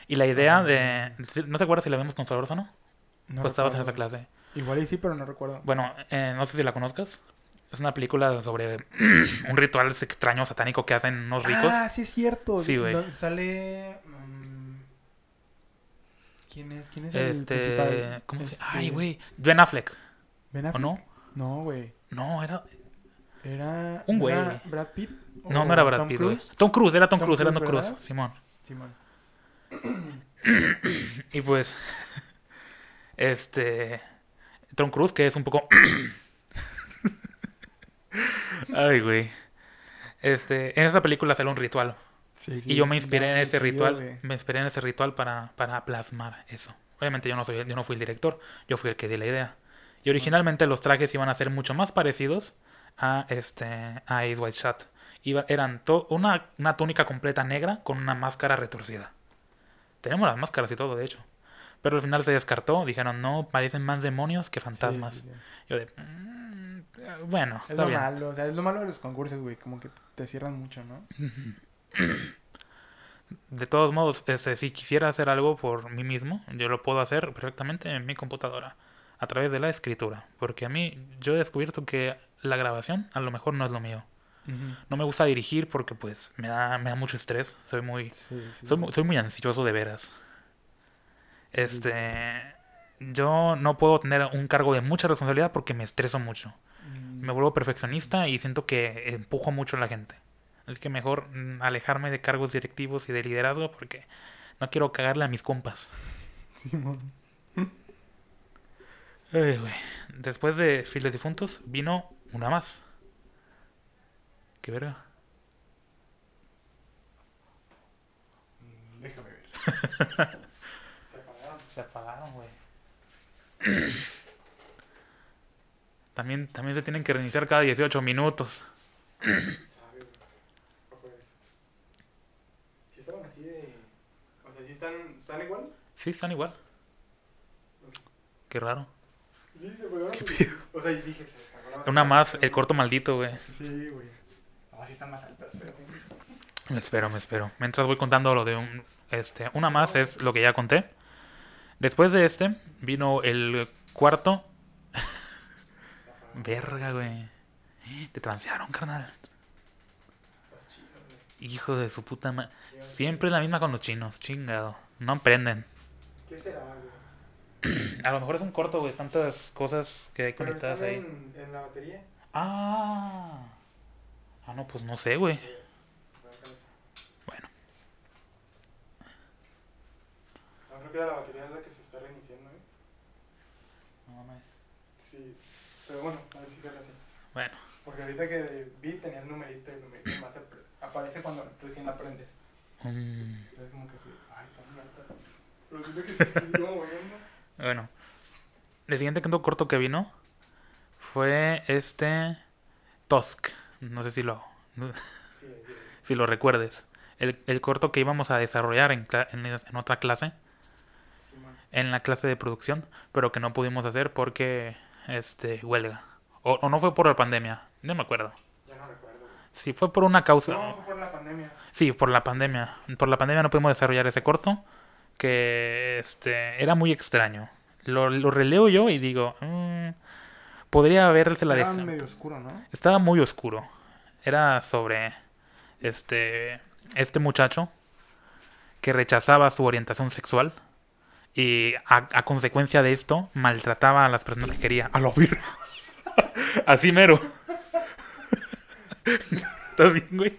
[SPEAKER 2] Y la idea de, ¿no te acuerdas si la vimos con o no?
[SPEAKER 1] No
[SPEAKER 2] pues estabas en esa clase.
[SPEAKER 1] Igual y sí, pero no recuerdo.
[SPEAKER 2] Bueno, eh, no sé si la conozcas. Es una película sobre un ritual extraño satánico que hacen unos ricos.
[SPEAKER 1] Ah, sí es cierto.
[SPEAKER 2] Sí, güey.
[SPEAKER 1] No, Sale... mm, ¿Quién es? ¿Quién es el
[SPEAKER 2] este,
[SPEAKER 1] principal?
[SPEAKER 2] ¿cómo se?
[SPEAKER 1] Este,
[SPEAKER 2] Ay, güey, Ben Affleck,
[SPEAKER 1] ¿Ben
[SPEAKER 2] ¿o
[SPEAKER 1] Affleck?
[SPEAKER 2] no?
[SPEAKER 1] No, güey.
[SPEAKER 2] No, era
[SPEAKER 1] Era...
[SPEAKER 2] Un
[SPEAKER 1] ¿no
[SPEAKER 2] güey.
[SPEAKER 1] ¿Brad Pitt?
[SPEAKER 2] no,
[SPEAKER 1] ¿O
[SPEAKER 2] no era Brad
[SPEAKER 1] Tom
[SPEAKER 2] Pitt, güey.
[SPEAKER 1] Cruise?
[SPEAKER 2] Tom Cruise, era Tom,
[SPEAKER 1] Tom
[SPEAKER 2] Cruise, era
[SPEAKER 1] Cruise,
[SPEAKER 2] Tom Cruise. Simón.
[SPEAKER 1] Simón.
[SPEAKER 2] Y pues, este, Tom Cruise, que es un poco... Ay, güey. Este, en esa película sale un ritual.
[SPEAKER 1] Sí,
[SPEAKER 2] Y yo me inspiré en ese ritual. Me inspiré en ese ritual para, para plasmar eso. Obviamente yo no soy, yo no fui el director, yo fui el que di la idea. Y originalmente los trajes iban a ser mucho más parecidos a este a Ace White Shot. Iba- eran to- una, una túnica completa negra con una máscara retorcida. Tenemos las máscaras y todo, de hecho. Pero al final se descartó. Dijeron, no, parecen más demonios que fantasmas.
[SPEAKER 1] sí, sí.
[SPEAKER 2] Yo de, "Mm, bueno,
[SPEAKER 1] Es
[SPEAKER 2] está
[SPEAKER 1] lo
[SPEAKER 2] bien.
[SPEAKER 1] malo, o sea, es lo malo de los concursos, güey, como que te cierran mucho, ¿no?
[SPEAKER 2] De todos modos, este, si quisiera hacer algo por mí mismo, yo lo puedo hacer perfectamente en mi computadora, a través de la escritura. Porque a mí, yo he descubierto que la grabación a lo mejor no es lo mío. No me gusta dirigir porque pues me da, me da mucho estrés. Soy muy,
[SPEAKER 1] Sí, sí.
[SPEAKER 2] soy, mu- soy muy ansioso de veras. Este, yo no puedo tener un cargo de mucha responsabilidad porque me estreso mucho.
[SPEAKER 1] Mm,
[SPEAKER 2] Me vuelvo perfeccionista y siento que empujo mucho a la gente. Así que mejor mm, alejarme de cargos directivos y de liderazgo porque no quiero cagarle a mis compas. Ay. Después de Files Difuntos vino una más. ¿Qué verga?
[SPEAKER 1] Mm, Déjame ver. Se apagaron.
[SPEAKER 2] Se apagaron, güey. También, también se tienen que reiniciar cada 18 minutos.
[SPEAKER 1] Si estaban así de. O sea, si están. ¿Están igual?
[SPEAKER 2] Sí, están igual. Qué raro.
[SPEAKER 1] Sí, se apagaron.
[SPEAKER 2] ¿Qué
[SPEAKER 1] güey. O sea, dije, se
[SPEAKER 2] Una más, el corto maldito, güey.
[SPEAKER 1] Sí, güey. Sí están más altas, espérate.
[SPEAKER 2] Me espero, me espero. Mientras voy contando lo de un, este, una más es lo que ya conté. Después de este vino el cuarto. Verga, güey. Te transearon, carnal.
[SPEAKER 1] Estás chido, güey.
[SPEAKER 2] Hijo de su puta madre. Siempre es la misma con los chinos, chingado. No aprenden.
[SPEAKER 1] ¿Qué será, güey?
[SPEAKER 2] A lo mejor es un corto, güey. Tantas cosas que hay
[SPEAKER 1] Pero
[SPEAKER 2] conectadas ahí.
[SPEAKER 1] en, en la batería.
[SPEAKER 2] Ah. Ah, no, pues no sé, güey. Bueno.
[SPEAKER 1] No, creo que era la batería la que se está reiniciando, ¿eh?
[SPEAKER 2] No mames.
[SPEAKER 1] Sí. Pero bueno, a ver si queda así.
[SPEAKER 2] Bueno,
[SPEAKER 1] Porque ahorita que vi tenía el numerito y el numerito más aparece cuando recién aprendes.
[SPEAKER 2] mm,
[SPEAKER 1] Entonces como que sí, ay, está. Pero siento que se estuvo moviendo.
[SPEAKER 2] bueno. El siguiente canto corto que vino fue este Tusk. No sé si lo,
[SPEAKER 1] Sí, sí.
[SPEAKER 2] si lo recuerdes. El, el corto que íbamos a desarrollar en, en, en otra clase,
[SPEAKER 1] sí,
[SPEAKER 2] en la clase de producción, pero que no pudimos hacer porque este huelga. O, o no fue por la pandemia, no me acuerdo.
[SPEAKER 1] Ya no recuerdo.
[SPEAKER 2] Sí, fue por una causa.
[SPEAKER 1] No, fue por la pandemia.
[SPEAKER 2] Sí, por la pandemia. Por la pandemia no pudimos desarrollar ese corto. Que este era muy extraño. Lo, lo releo yo y digo. mm, podría haberse la dejado.
[SPEAKER 1] medio oscuro, ¿no?
[SPEAKER 2] Estaba muy oscuro. Era sobre. Este. Este muchacho. Que rechazaba su orientación sexual. Y a, a consecuencia de esto, maltrataba a las personas que quería. A lo vir. Así mero. ¿Estás bien, güey?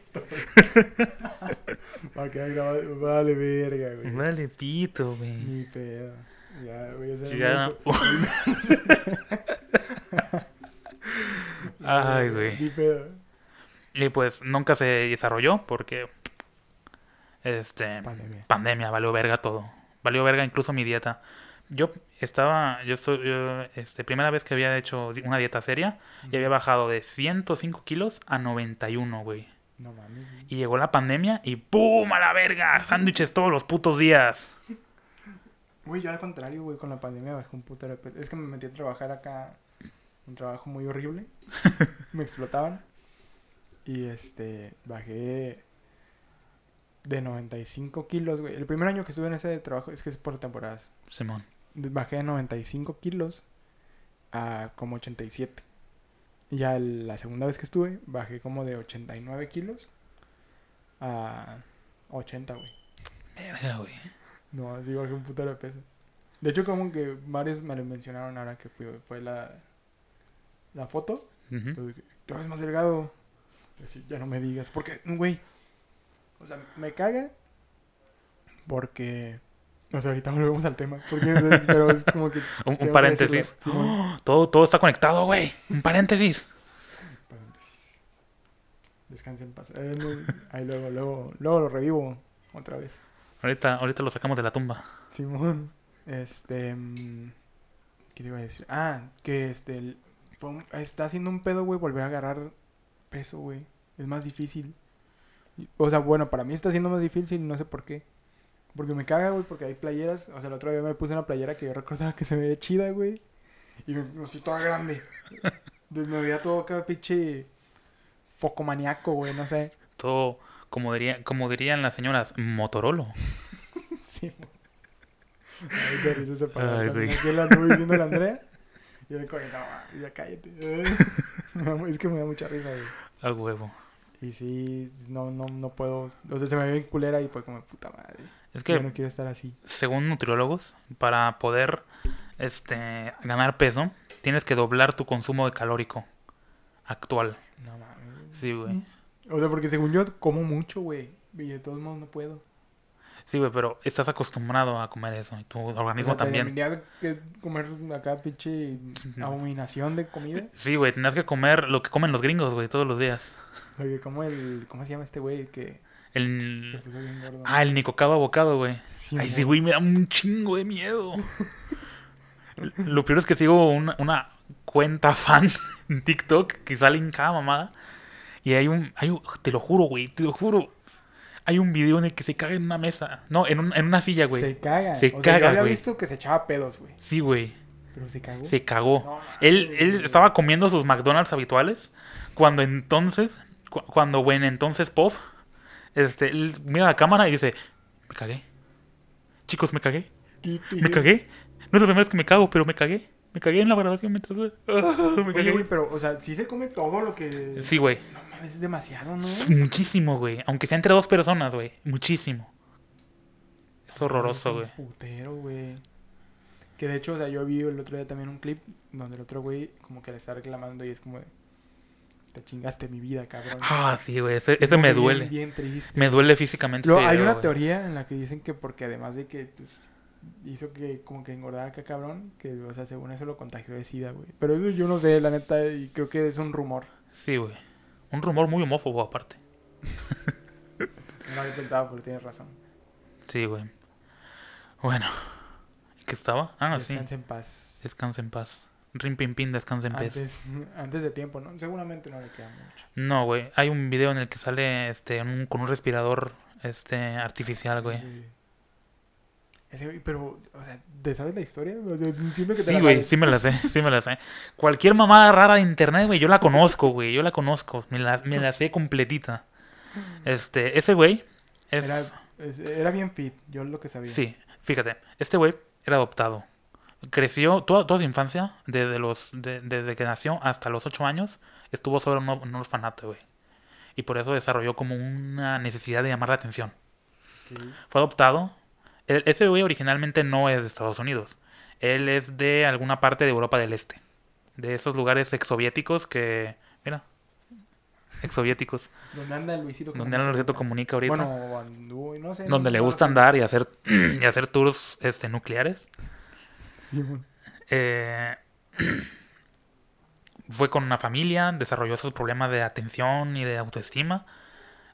[SPEAKER 1] Vale, verga, güey.
[SPEAKER 2] Vale, pito, güey.
[SPEAKER 1] Ni pedo. Ya, voy a hacer
[SPEAKER 2] Ya. Ay, güey. Y pues nunca se desarrolló porque. Este.
[SPEAKER 1] Pandemia.
[SPEAKER 2] Pandemia, valió verga todo. Valió verga incluso mi dieta. Yo estaba. Yo estoy. yo, este, primera vez que había hecho una dieta seria. Y había bajado de 105 kilos a 91, güey.
[SPEAKER 1] No mames.
[SPEAKER 2] Y llegó la pandemia y ¡pum! a la verga. Sándwiches todos los putos días.
[SPEAKER 1] Güey, yo al contrario, güey, con la pandemia bajé un peso. Es que me metí a trabajar acá. Un trabajo muy horrible. me explotaban. Y este, bajé de 95 kilos, güey. El primer año que estuve en ese trabajo, es que es por temporadas.
[SPEAKER 2] Simón.
[SPEAKER 1] Bajé de 95 kilos a como 87. Y ya la segunda vez que estuve, bajé como de 89 kilos a 80, güey.
[SPEAKER 2] Verga, güey.
[SPEAKER 1] No, sí bajé un putero de peso. De hecho, como que varios me lo mencionaron ahora que fue, fue la, la foto. Pues, Te ves más delgado. Así, ya no me digas. Porque, güey. O sea, me caga. Porque. O sea, ahorita volvemos al tema. Porque, pero es como que.
[SPEAKER 2] Un, un paréntesis. ¡Oh! todo, todo está conectado, güey. Un paréntesis.
[SPEAKER 1] Paréntesis. Descansen en paz. Eh, ahí luego, luego, luego lo revivo otra vez.
[SPEAKER 2] Ahorita, ahorita lo sacamos de la tumba.
[SPEAKER 1] Simón, este. mm, ¿Qué te iba a decir? Ah, que este. el- está haciendo un pedo, güey, volver a agarrar peso, güey. Es más difícil. O sea, bueno, para mí está siendo más difícil, no sé por qué. Porque me caga, güey, porque hay playeras. O sea, el otro día me puse una playera que yo recordaba que se veía chida, güey. Y me, estoy toda grande. Entonces me veía todo acá, pinche. Focomaniaco, güey, no sé.
[SPEAKER 2] Todo, como, diría, como dirían las señoras, Motorolo.
[SPEAKER 1] Sí, Ay, qué risa esa palabra. Aquí la anduve diciendo la Andrea. Y yo le como, no, ya cállate. Es que me da mucha risa, güey.
[SPEAKER 2] A huevo.
[SPEAKER 1] Y sí, no, no, no puedo. O sea, se me ve bien culera y fue como, puta madre.
[SPEAKER 2] Es
[SPEAKER 1] Yo
[SPEAKER 2] que,
[SPEAKER 1] no quiero estar así.
[SPEAKER 2] según nutriólogos, para poder este, ganar peso, tienes que doblar tu consumo de calórico actual.
[SPEAKER 1] No mames.
[SPEAKER 2] Sí, güey.
[SPEAKER 1] O sea, porque según yo como mucho, güey. Y de todos modos no puedo.
[SPEAKER 2] Sí, güey, pero estás acostumbrado a comer eso y tu organismo
[SPEAKER 1] O sea,
[SPEAKER 2] también.
[SPEAKER 1] Que comer acá, pinche abominación de comida.
[SPEAKER 2] Sí, güey, tendrás que comer lo que comen los gringos, güey, todos los días.
[SPEAKER 1] Oye, como el. ¿Cómo se llama este güey que
[SPEAKER 2] El...
[SPEAKER 1] gordo?
[SPEAKER 2] Ah, el nicocado abocado, güey.
[SPEAKER 1] Sí,
[SPEAKER 2] Ay, sí, güey, me da un chingo de miedo. Lo peor es que sigo una, una cuenta fan en TikTok que sale en cada mamada. Y hay un, hay un- te lo juro, güey, te lo juro. Hay un video en el que se caga en una mesa. No, en, un- en una silla, güey.
[SPEAKER 1] Se caga.
[SPEAKER 2] Se
[SPEAKER 1] o sea,
[SPEAKER 2] caga,
[SPEAKER 1] yo había
[SPEAKER 2] güey.
[SPEAKER 1] visto que se echaba pedos, güey.
[SPEAKER 2] Sí, güey.
[SPEAKER 1] Pero se cagó.
[SPEAKER 2] Se cagó.
[SPEAKER 1] No
[SPEAKER 2] Él, él estaba comiendo sus McDonald's habituales. Cuando entonces, cu- cuando güey, en entonces Pop, este, él mira la cámara y dice, me cagué. Chicos, me cagué. Me cagué. No es la primera vez que me cago, pero me cagué. Me cagué en la grabación mientras... Me
[SPEAKER 1] Oye,
[SPEAKER 2] cagué.
[SPEAKER 1] güey, pero, o sea, sí se come todo lo que.
[SPEAKER 2] Sí, güey.
[SPEAKER 1] No mames, es demasiado, ¿no?
[SPEAKER 2] Muchísimo, güey. Aunque sea entre dos personas, güey. Muchísimo. Es horroroso, güey.
[SPEAKER 1] Putero, güey. Que de hecho, o sea, yo vi el otro día también un clip donde el otro güey como que le está reclamando y es como de. Te chingaste mi vida, cabrón.
[SPEAKER 2] Ah, sí, güey. Ese
[SPEAKER 1] Como
[SPEAKER 2] me
[SPEAKER 1] bien-
[SPEAKER 2] duele.
[SPEAKER 1] Bien triste.
[SPEAKER 2] Me duele físicamente
[SPEAKER 1] Luego, hay una teoría en la que dicen que porque además de que pues, hizo que como que engordara acá cabrón, que, o sea, según eso lo contagió de sida, güey. Pero eso yo no sé, la neta, y creo que es un rumor.
[SPEAKER 2] Sí, güey. Un rumor muy homófobo aparte.
[SPEAKER 1] No había pensado, pero tienes razón.
[SPEAKER 2] Sí, güey. Bueno. ¿En ¿Qué estaba? Ah, sí.
[SPEAKER 1] Descansa en paz.
[SPEAKER 2] Descansa en paz. Rin Pin Pin, descansa en paz.
[SPEAKER 1] Antes, de tiempo, ¿no? Seguramente no le queda mucho.
[SPEAKER 2] No, güey. Hay un video en el que sale este un- con un respirador este artificial, güey.
[SPEAKER 1] Sí. Pero, o sea, ¿te sabes la historia? O sea, siento que te
[SPEAKER 2] Sí, güey, sí me la sé, sí me la sé. Cualquier mamada rara de internet, güey, yo la conozco, güey, yo la conozco, me la, me la sé completita. Este, ese güey es...
[SPEAKER 1] Era, era bien fit, yo lo que sabía.
[SPEAKER 2] Sí, fíjate, este güey era adoptado. Creció toda, toda su infancia, desde, los, de- desde que nació hasta los 8 años, estuvo solo en un, un orfanato, güey. Y por eso desarrolló como una necesidad de llamar la atención. Fue adoptado. El- ese güey originalmente no es de Estados Unidos. Él es de alguna parte de Europa del Este. De esos lugares exsoviéticos que... Mira. Exsoviéticos.
[SPEAKER 1] ¿Dónde anda Luisito
[SPEAKER 2] Donde Alan Loreto comunica ahorita.
[SPEAKER 1] Bueno, no sé.
[SPEAKER 2] donde
[SPEAKER 1] no-
[SPEAKER 2] le gusta andar y hacer, y hacer tours este, nucleares.
[SPEAKER 1] Sí, bueno.
[SPEAKER 2] Eh, fue con una familia, desarrolló esos problemas de atención y de autoestima.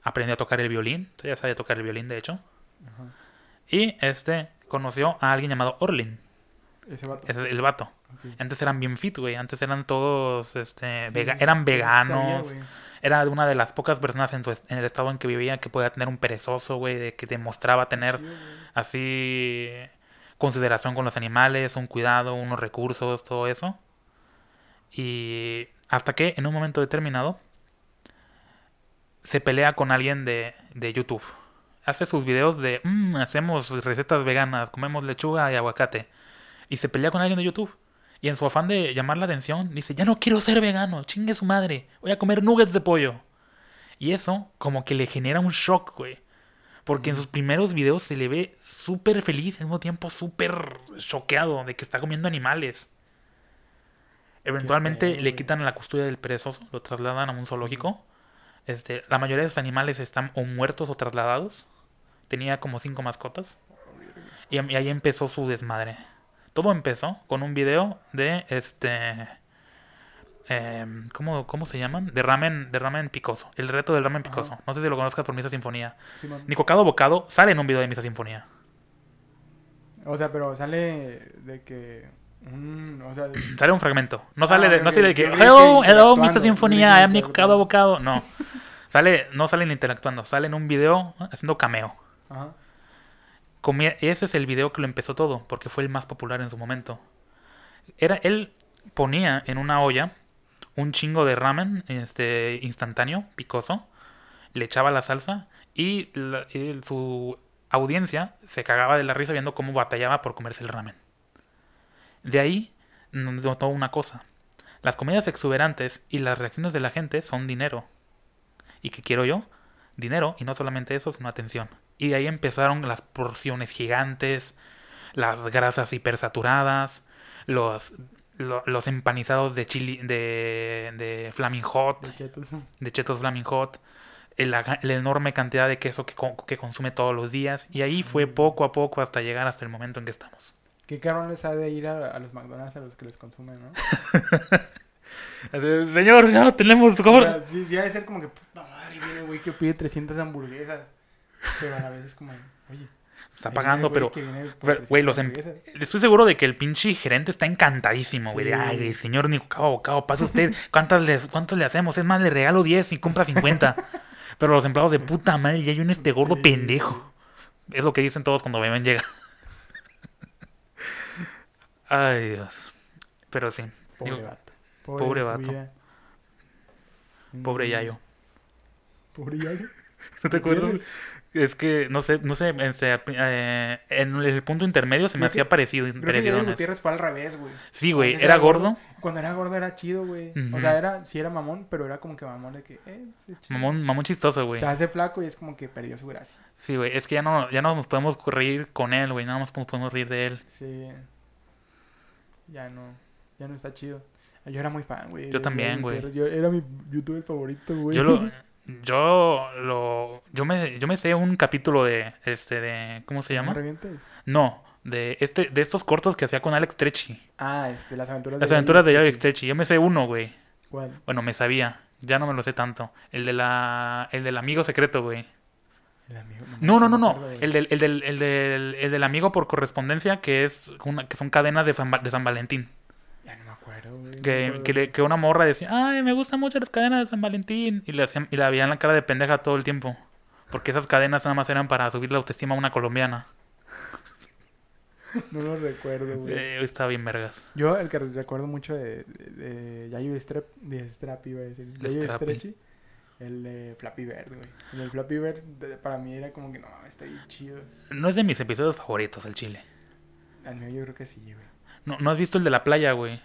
[SPEAKER 2] Aprendió a tocar el violín. Ya sabía tocar el violín, de hecho.
[SPEAKER 1] Ajá.
[SPEAKER 2] Y este conoció a alguien llamado Orlin.
[SPEAKER 1] Ese vato.
[SPEAKER 2] Es el vato. Antes eran bien fit, güey. Antes eran todos, este,
[SPEAKER 1] Sí,
[SPEAKER 2] vega-
[SPEAKER 1] sí,
[SPEAKER 2] eran veganos.
[SPEAKER 1] sabía.
[SPEAKER 2] Era una de las pocas personas en, su en el estado en que vivía que podía tener un perezoso, güey, de que demostraba tener
[SPEAKER 1] Sí,
[SPEAKER 2] así consideración con los animales, un cuidado, unos recursos, todo eso. Y hasta que en un momento determinado se pelea con alguien de, de YouTube. Hace sus videos de "Mm, hacemos recetas veganas, comemos lechuga y aguacate. Y se pelea con alguien de YouTube. Y en su afán de llamar la atención, dice, ya no quiero ser vegano, chingue su madre, voy a comer nuggets de pollo. Y eso como que le genera un shock, güey. Porque en sus primeros videos se le ve súper feliz, al mismo tiempo súper choqueado de que está comiendo animales. Eventualmente le quitan la custodia del perezoso, lo trasladan a un zoológico. Este, la mayoría de los animales están o muertos o trasladados. Tenía como cinco mascotas. Y, y ahí empezó su desmadre. Todo empezó con un video de este. em, ¿cómo, ¿Cómo se llaman? De ramen, de ramen picoso. El reto del ramen
[SPEAKER 1] Ajá.
[SPEAKER 2] picoso. No sé si lo conozcas por Misa Sinfonía.
[SPEAKER 1] Simón.
[SPEAKER 2] Nico Cado Bocado sale en un video de Misa Sinfonía.
[SPEAKER 1] O sea, pero sale de que. un- o sea, de-
[SPEAKER 2] Sale un fragmento. No sale
[SPEAKER 1] Ah,
[SPEAKER 2] de, no sale de que Hello,
[SPEAKER 1] que
[SPEAKER 2] hello, Misa Sinfonía, I am Nico Cado
[SPEAKER 1] interactuando.
[SPEAKER 2] Bocado. No. Sale, no salen interactuando, sale en un video haciendo cameo.
[SPEAKER 1] Ajá.
[SPEAKER 2] Comie- ese es el video que lo empezó todo, porque fue el más popular en su momento. Era, él ponía en una olla un chingo de ramen este, instantáneo, picoso, le echaba la salsa y su audiencia se cagaba de la risa viendo cómo batallaba por comerse el ramen. De ahí notó una cosa. Las comidas exuberantes y las reacciones de la gente son dinero. ¿Y qué quiero yo? Dinero, y no solamente eso, sino atención. Y de ahí empezaron las porciones gigantes, las grasas hipersaturadas, los, lo- los empanizados de chili, de, de Flaming Hot,
[SPEAKER 1] De chetos.
[SPEAKER 2] de Chetos Flaming Hot, la, la enorme cantidad de queso que, que consume todos los días. Y ahí fue poco a poco hasta llegar hasta el momento en que estamos.
[SPEAKER 1] Qué caro les ha de ir a, a los McDonald's a los que les consumen, ¿no?
[SPEAKER 2] Señor, no tenemos
[SPEAKER 1] O sea, sí, sí ha de ser como que, puta madre, viene güey que pide 300 hamburguesas. Pero a la vez es como, oye.
[SPEAKER 2] Está pagando,
[SPEAKER 1] el
[SPEAKER 2] pero Güey,
[SPEAKER 1] 300
[SPEAKER 2] los em- estoy seguro de que el pinche gerente está encantadísimo, güey.
[SPEAKER 1] Sí.
[SPEAKER 2] Ay, señor Nico Cabo, Cabo, pasa usted. ¿Cuántas le, ¿Cuántos le hacemos? Es más, le regalo 10 y compra 50. Pero los empleados de puta madre, ya hay un este gordo
[SPEAKER 1] Sí.
[SPEAKER 2] pendejo. Es lo que dicen todos cuando me ven llegar. Ay, Dios. Pero sí.
[SPEAKER 1] Pobre
[SPEAKER 2] digo,
[SPEAKER 1] vato.
[SPEAKER 2] pobre
[SPEAKER 1] su
[SPEAKER 2] vato.
[SPEAKER 1] vida.
[SPEAKER 2] Pobre
[SPEAKER 1] Mm,
[SPEAKER 2] Yayo.
[SPEAKER 1] Pobre Yayo.
[SPEAKER 2] ¿No te acuerdas? Es que, no sé, no sé, este, eh, en el punto intermedio se me
[SPEAKER 1] Creo que-
[SPEAKER 2] hacía parecido.
[SPEAKER 1] Creo que
[SPEAKER 2] parecido en.
[SPEAKER 1] Gutiérrez fue al revés, güey.
[SPEAKER 2] Sí, güey, era gordo.
[SPEAKER 1] Cuando era gordo era chido, güey. O sea, era, sí era mamón, pero era como que mamón de que, eh, es chido.
[SPEAKER 2] Mamón, mamón chistoso, güey.
[SPEAKER 1] Se hace flaco y es como que perdió su gracia.
[SPEAKER 2] Sí, güey, es que ya no, ya no nos podemos reír con él, güey, nada más nos podemos reír de él.
[SPEAKER 1] Sí. Ya no, ya no está chido. Yo era muy fan, güey.
[SPEAKER 2] Yo también, güey.
[SPEAKER 1] Yo era mi youtuber favorito, güey.
[SPEAKER 2] Yo lo, yo lo, yo me, yo me sé un capítulo de, este, de, ¿cómo se
[SPEAKER 1] ¿Me
[SPEAKER 2] llama? No, De este, de estos cortos que hacía con Alex Trechi.
[SPEAKER 1] Ah, este, las aventuras
[SPEAKER 2] Las
[SPEAKER 1] de
[SPEAKER 2] aventuras de
[SPEAKER 1] Alex
[SPEAKER 2] Trechi. Yo me sé uno, güey.
[SPEAKER 1] ¿Cuál?
[SPEAKER 2] Bueno, me sabía. Ya no me lo sé tanto. El de la. El del amigo secreto, güey.
[SPEAKER 1] El amigo.
[SPEAKER 2] No, no, no, no. El del, el del, el del, el del amigo por correspondencia que es una, que son cadenas de San, de San Valentín.
[SPEAKER 1] Ya no me acuerdo, güey. no me
[SPEAKER 2] Que, que, le- que una morra decía, ay, me gustan mucho las cadenas de San Valentín. Y le, hacían, y la veían la cara de pendeja todo el tiempo. Porque esas cadenas nada más eran para subir la autoestima a una colombiana.
[SPEAKER 1] No lo recuerdo, güey.
[SPEAKER 2] Eh, estaba bien vergas.
[SPEAKER 1] Yo el que recuerdo mucho de, de, de Yayo Strap, de Strap iba a decir.
[SPEAKER 2] De
[SPEAKER 1] Yayo. Stretchy, el de Flappy Bird, güey. El del Flappy Bird de- para mí era como que no mames, está bien chido.
[SPEAKER 2] No es de mis episodios favoritos el chile.
[SPEAKER 1] Al mío yo creo que sí, güey.
[SPEAKER 2] No, ¿no has visto el de la playa, güey?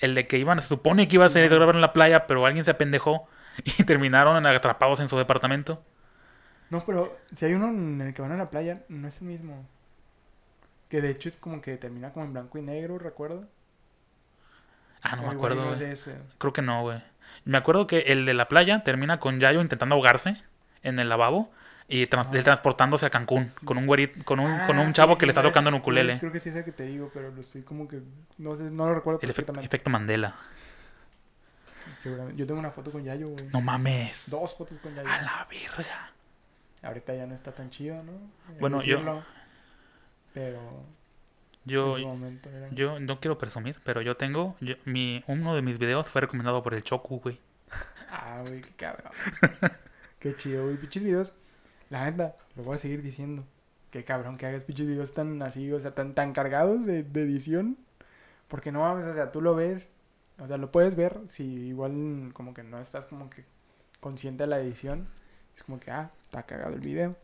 [SPEAKER 2] El de que iban, se supone que iba a ser grabar en la playa, pero alguien se apendejó y terminaron atrapados en su departamento.
[SPEAKER 1] No, pero si hay uno en el que van a la playa, no es el mismo. Que de hecho es como que termina como en blanco y negro, recuerdo.
[SPEAKER 2] Ah, no
[SPEAKER 1] O
[SPEAKER 2] me acuerdo,
[SPEAKER 1] no es.
[SPEAKER 2] Creo que no, güey. Me acuerdo que el de la playa termina con Yayo intentando ahogarse en el lavabo y trans-
[SPEAKER 1] Ah.
[SPEAKER 2] él transportándose a Cancún con un güerito, con un, con
[SPEAKER 1] Ah,
[SPEAKER 2] un chavo
[SPEAKER 1] sí,
[SPEAKER 2] que le está tocando en ukulele.
[SPEAKER 1] Creo que sí es el que te digo, pero lo estoy como que. No sé, no lo recuerdo
[SPEAKER 2] El efecto,
[SPEAKER 1] perfectamente.
[SPEAKER 2] efecto Mandela.
[SPEAKER 1] Yo tengo una foto con Yayo, güey.
[SPEAKER 2] No mames.
[SPEAKER 1] Dos fotos con Yayo.
[SPEAKER 2] A la verga.
[SPEAKER 1] Ahorita ya no está tan chido, ¿no?
[SPEAKER 2] Bueno, yo-
[SPEAKER 1] decirlo, Pero
[SPEAKER 2] Yo,
[SPEAKER 1] en su momento
[SPEAKER 2] yo no quiero presumir, pero yo tengo. yo- mi, uno de mis videos fue recomendado por el Choku, güey.
[SPEAKER 1] Ah, güey, qué cabrón. qué chido, güey. Pinches videos. La neta, lo voy a seguir diciendo. Qué cabrón que hagas pinches videos tan así, o sea, tan, tan cargados de, de edición. Porque no mames, o sea, tú lo ves. O sea, lo puedes ver si igual como que no estás como que consciente de la edición. Es como que, ah, está cagado el video.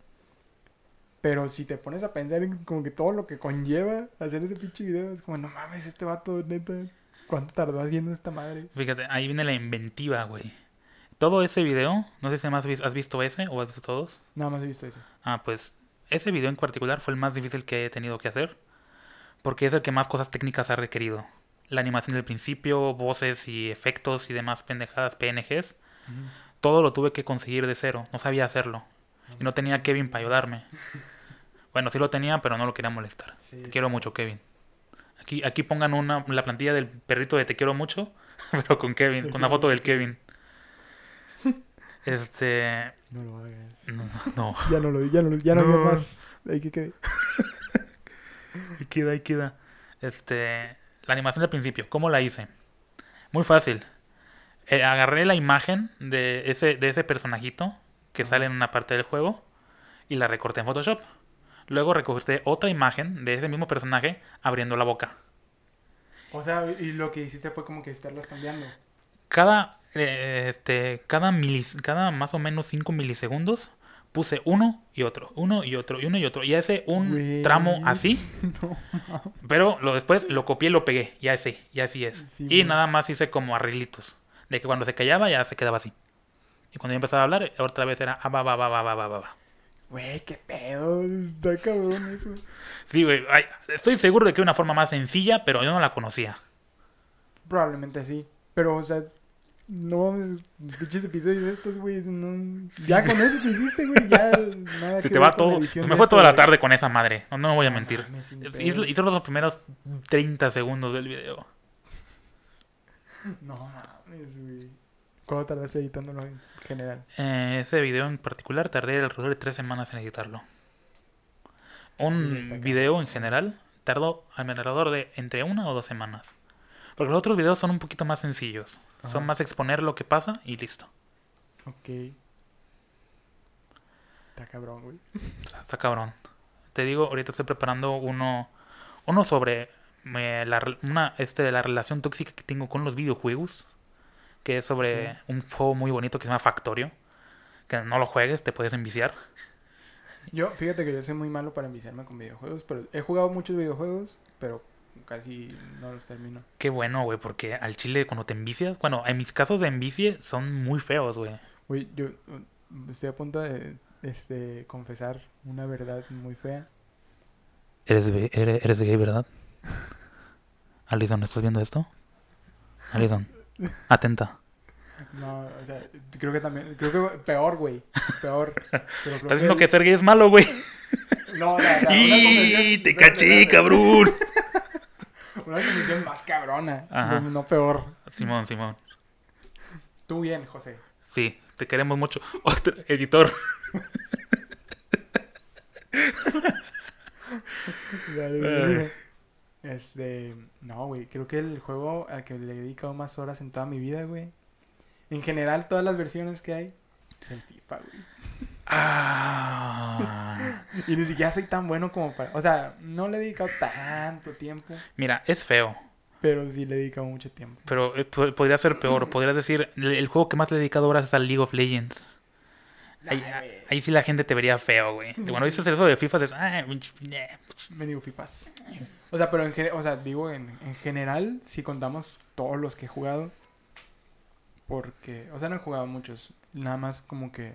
[SPEAKER 1] Pero si te pones a pensar en como que todo lo que conlleva hacer ese pinche video, es como, no mames, este vato, neta, ¿cuánto tardó haciendo esta madre?
[SPEAKER 2] Fíjate, ahí viene la inventiva, güey. Todo ese video, no sé si más has visto ese o has visto todos.
[SPEAKER 1] Nada más he visto eso.
[SPEAKER 2] Ah, pues ese video en particular fue el más difícil que he tenido que hacer. Porque es el que más cosas técnicas ha requerido. La animación del principio, voces y efectos y demás pendejadas PNGs. Todo lo tuve que conseguir de cero. No sabía hacerlo. Y no tenía a Kevin para ayudarme. Bueno, sí lo tenía, pero no lo quería molestar.
[SPEAKER 1] Sí,
[SPEAKER 2] Te quiero mucho, Kevin. Aquí, aquí pongan una, la plantilla del perrito de Te quiero mucho, pero con Kevin, con la foto del. Kevin. Este.
[SPEAKER 1] No lo hagas.
[SPEAKER 2] No, no.
[SPEAKER 1] Ya no lo ya no lo ya no,
[SPEAKER 2] No.
[SPEAKER 1] digas más. Ahí que quede.
[SPEAKER 2] Ahí queda, ahí queda. Este. La animación del principio, ¿cómo la hice? Muy fácil. Eh, agarré la imagen de ese, de ese personajito que sale en una parte del juego y la recorté en Photoshop. Luego recorté otra imagen de ese mismo personaje abriendo la boca.
[SPEAKER 1] O sea, y lo que hiciste fue como que estarlas cambiando.
[SPEAKER 2] Cada, eh, este, cada, milis, cada más o menos 5 milisegundos puse uno y otro, uno y otro, y uno y otro. Y hace un tramo así. Pero lo después lo copié y lo pegué. Ya sé, ya así es. Y nada más hice como arreglitos. De que cuando se callaba ya se quedaba así. Y cuando yo empezaba a hablar, otra vez era ah, va, va, va, va, va, va, va.
[SPEAKER 1] Güey, qué pedo. Está cabrón eso.
[SPEAKER 2] Sí, güey. Estoy seguro de que hay una forma más sencilla, pero yo no la conocía.
[SPEAKER 1] Probablemente sí. Pero, o sea, no mames, pinches episodios estos, güey. No... Ya con eso que hiciste, güey, ya nada
[SPEAKER 2] Se
[SPEAKER 1] que
[SPEAKER 2] te va
[SPEAKER 1] con
[SPEAKER 2] todo. Pues
[SPEAKER 1] edición
[SPEAKER 2] me fue
[SPEAKER 1] esto,
[SPEAKER 2] toda la
[SPEAKER 1] güey.
[SPEAKER 2] tarde con esa madre. No, no me voy a
[SPEAKER 1] No
[SPEAKER 2] mentir. Hice hice los primeros 30 segundos del video.
[SPEAKER 1] No mames, güey. ¿Cuánto tardaste editándolo en general?
[SPEAKER 2] Eh, ese video en particular tardé alrededor de 3 semanas en editarlo.
[SPEAKER 1] Sí,
[SPEAKER 2] Un video en general tardó alrededor de entre una o dos semanas. Porque los otros videos son un poquito más sencillos. Son más exponer lo que pasa y listo.
[SPEAKER 1] Ok. Está cabrón, güey.
[SPEAKER 2] Sea, está cabrón. Te digo, ahorita estoy preparando uno, uno sobre la, una, este, la relación tóxica que tengo con los videojuegos. Que es sobre un juego muy bonito que se llama Factorio. Que no lo juegues, te puedes enviciar.
[SPEAKER 1] Yo, fíjate que yo soy muy malo para enviciarme con videojuegos, pero he jugado muchos videojuegos, pero casi no los termino.
[SPEAKER 2] Qué bueno, güey, porque al chile cuando te envicias, bueno, en mis casos de envicie son muy feos, güey.
[SPEAKER 1] Güey, yo uh, estoy a punto de este, confesar una verdad muy fea.
[SPEAKER 2] ¿Eres, eres, eres gay, ¿verdad? Alison, ¿estás viendo esto? Alison, atenta.
[SPEAKER 1] No, o sea, creo que también, creo que peor, güey, peor. Pero
[SPEAKER 2] Estás diciendo que ser gay es malo, güey.
[SPEAKER 1] No, la, la,
[SPEAKER 2] ¡Y te caché, cabrón!
[SPEAKER 1] Una conversión más cabrona.
[SPEAKER 2] Ajá.
[SPEAKER 1] No, peor.
[SPEAKER 2] Simón, Simón.
[SPEAKER 1] Tú bien, José.
[SPEAKER 2] Sí, te queremos mucho. Otro editor.
[SPEAKER 1] Dale, dale. Este, no, güey, creo que el juego al que le he dedicado más horas en toda mi vida, güey. En general, todas las versiones que hay, el FIFA, güey.
[SPEAKER 2] Ah.
[SPEAKER 1] Y ni siquiera soy tan bueno como para... O sea, no le he dedicado tanto tiempo,
[SPEAKER 2] Mira, es feo.
[SPEAKER 1] pero sí le he dedicado mucho tiempo.
[SPEAKER 2] Pero eh, po- podría ser peor. Podrías decir, el juego que más le he dedicado horas es al League of Legends. Ahí, sí la gente te vería feo, güey. Cuando dices eso de FIFA, dices, ah, pinche- eh".
[SPEAKER 1] Me digo FIFAs. O sea, pero en general, o sea, digo en, en general, si contamos todos los que he jugado. Porque, o sea, no he jugado muchos. Nada más como que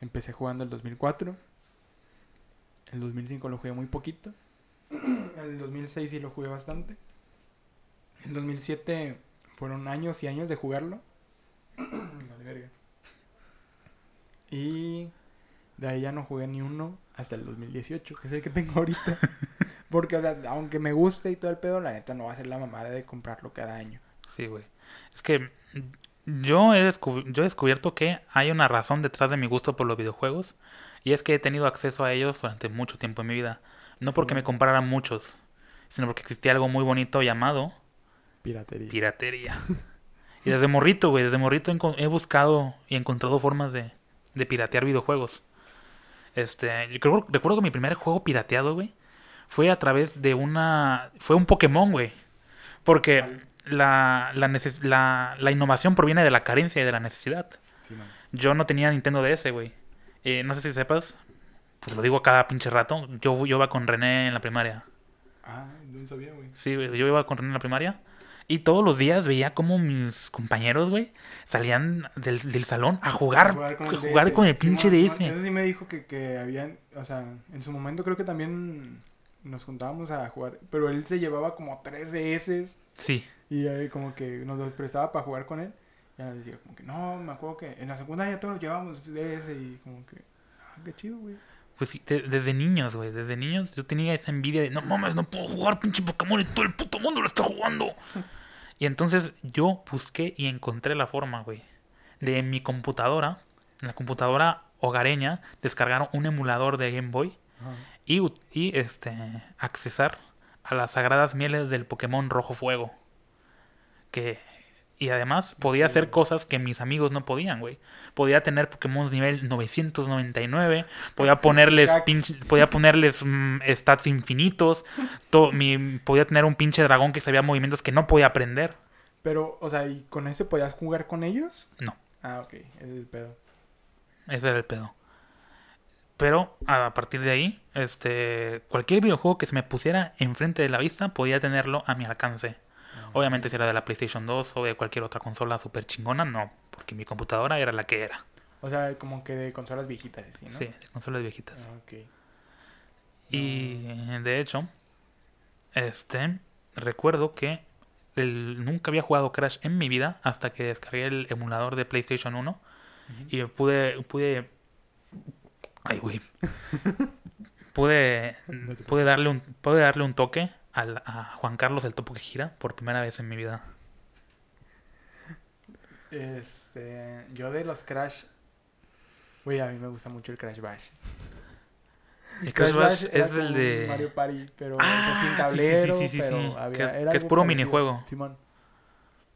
[SPEAKER 1] empecé jugando el 2004. El 2005 lo jugué muy poquito. El 2006 sí lo jugué bastante. El 2007 fueron años y años de jugarlo. Y de ahí ya no jugué ni uno hasta el 2018, que es el que tengo ahorita. Porque, o sea, aunque me guste y todo el pedo, la neta no va a ser la mamada de comprarlo cada año.
[SPEAKER 2] Sí, güey. Es que yo he, yo he descubierto que hay una razón detrás de mi gusto por los videojuegos. Y es que he tenido acceso a ellos durante mucho tiempo en mi vida. No porque me comprara muchos, sino porque existía algo muy bonito llamado
[SPEAKER 1] Piratería.
[SPEAKER 2] piratería. Y desde morrito, güey, desde morrito he buscado y encontrado formas de, de piratear videojuegos. Este, yo creo, recuerdo que mi primer juego pirateado, güey, fue a través de una... Fue un Pokémon, güey. Porque. La, la, neces- la, la innovación proviene de la carencia y de la necesidad.
[SPEAKER 1] Sí.
[SPEAKER 2] Yo no tenía Nintendo DS, güey. Eh, no sé si sepas, pues lo digo cada pinche rato. Yo, yo iba con René en la primaria.
[SPEAKER 1] Ah, no sabía, güey.
[SPEAKER 2] Sí, yo iba con René en la primaria. Y todos los días veía como mis compañeros, güey, salían del, del salón a jugar, jugar con el, pinche
[SPEAKER 1] Simón,
[SPEAKER 2] DS.
[SPEAKER 1] Eso sí me dijo que, que habían, o sea, en su momento creo que también nos juntábamos a jugar, pero él se llevaba como tres DS
[SPEAKER 2] Sí,
[SPEAKER 1] y ahí como que nos los prestaba para jugar con él. Y nos decía como que, no, me acuerdo que en la secundaria todos llevábamos DS y como que, ah, qué chido, güey.
[SPEAKER 2] pues sí, de- desde niños, güey, desde niños yo tenía esa envidia de, no mames, no puedo jugar pinche Pokémon y todo el puto mundo lo está jugando. Y entonces yo busqué y encontré la forma, güey, de en mi computadora, en la computadora hogareña, descargar un emulador de Game Boy y, y este accesar a las sagradas mieles del Pokémon Rojo Fuego. Que y además podía hacer cosas que mis amigos no podían, güey. Podía tener Pokémon nivel 999, podía ponerles pinche- podía ponerles mm, stats infinitos, to- mi, podía tener un pinche dragón que sabía movimientos que no podía aprender.
[SPEAKER 1] Pero, o sea, ¿y con ese podías jugar con ellos?
[SPEAKER 2] No.
[SPEAKER 1] Ah, ok, ese es el pedo.
[SPEAKER 2] Ese era el pedo. Pero a partir de ahí, este, cualquier videojuego que se me pusiera enfrente de la vista podía tenerlo a mi alcance. Obviamente si era de la PlayStation 2 o de cualquier otra consola super chingona, no, porque mi computadora era la que era.
[SPEAKER 1] O sea, como que de consolas viejitas, así, ¿no?
[SPEAKER 2] Sí, de consolas viejitas.
[SPEAKER 1] Ah, ok.
[SPEAKER 2] Y de hecho, este, recuerdo que el- nunca había jugado Crash en mi vida hasta que descargué el emulador de PlayStation 1 y pude, pude, ay güey, pude, pude darle un, pude darle un toque al- a Juan Carlos el topo que gira por primera vez en mi vida.
[SPEAKER 1] Este, yo de los Crash, güey, a mí me gusta mucho el Crash Bash.
[SPEAKER 2] El Crash Bash es el de...
[SPEAKER 1] Mario Party, pero o
[SPEAKER 2] Ah,
[SPEAKER 1] sea,
[SPEAKER 2] sí,
[SPEAKER 1] sin
[SPEAKER 2] sí, sí,
[SPEAKER 1] tablero,
[SPEAKER 2] sí, sí, sí,
[SPEAKER 1] pero
[SPEAKER 2] sí,
[SPEAKER 1] había-
[SPEAKER 2] que es-
[SPEAKER 1] era
[SPEAKER 2] que es
[SPEAKER 1] algo
[SPEAKER 2] puro
[SPEAKER 1] parecido,
[SPEAKER 2] minijuego.
[SPEAKER 1] Simón.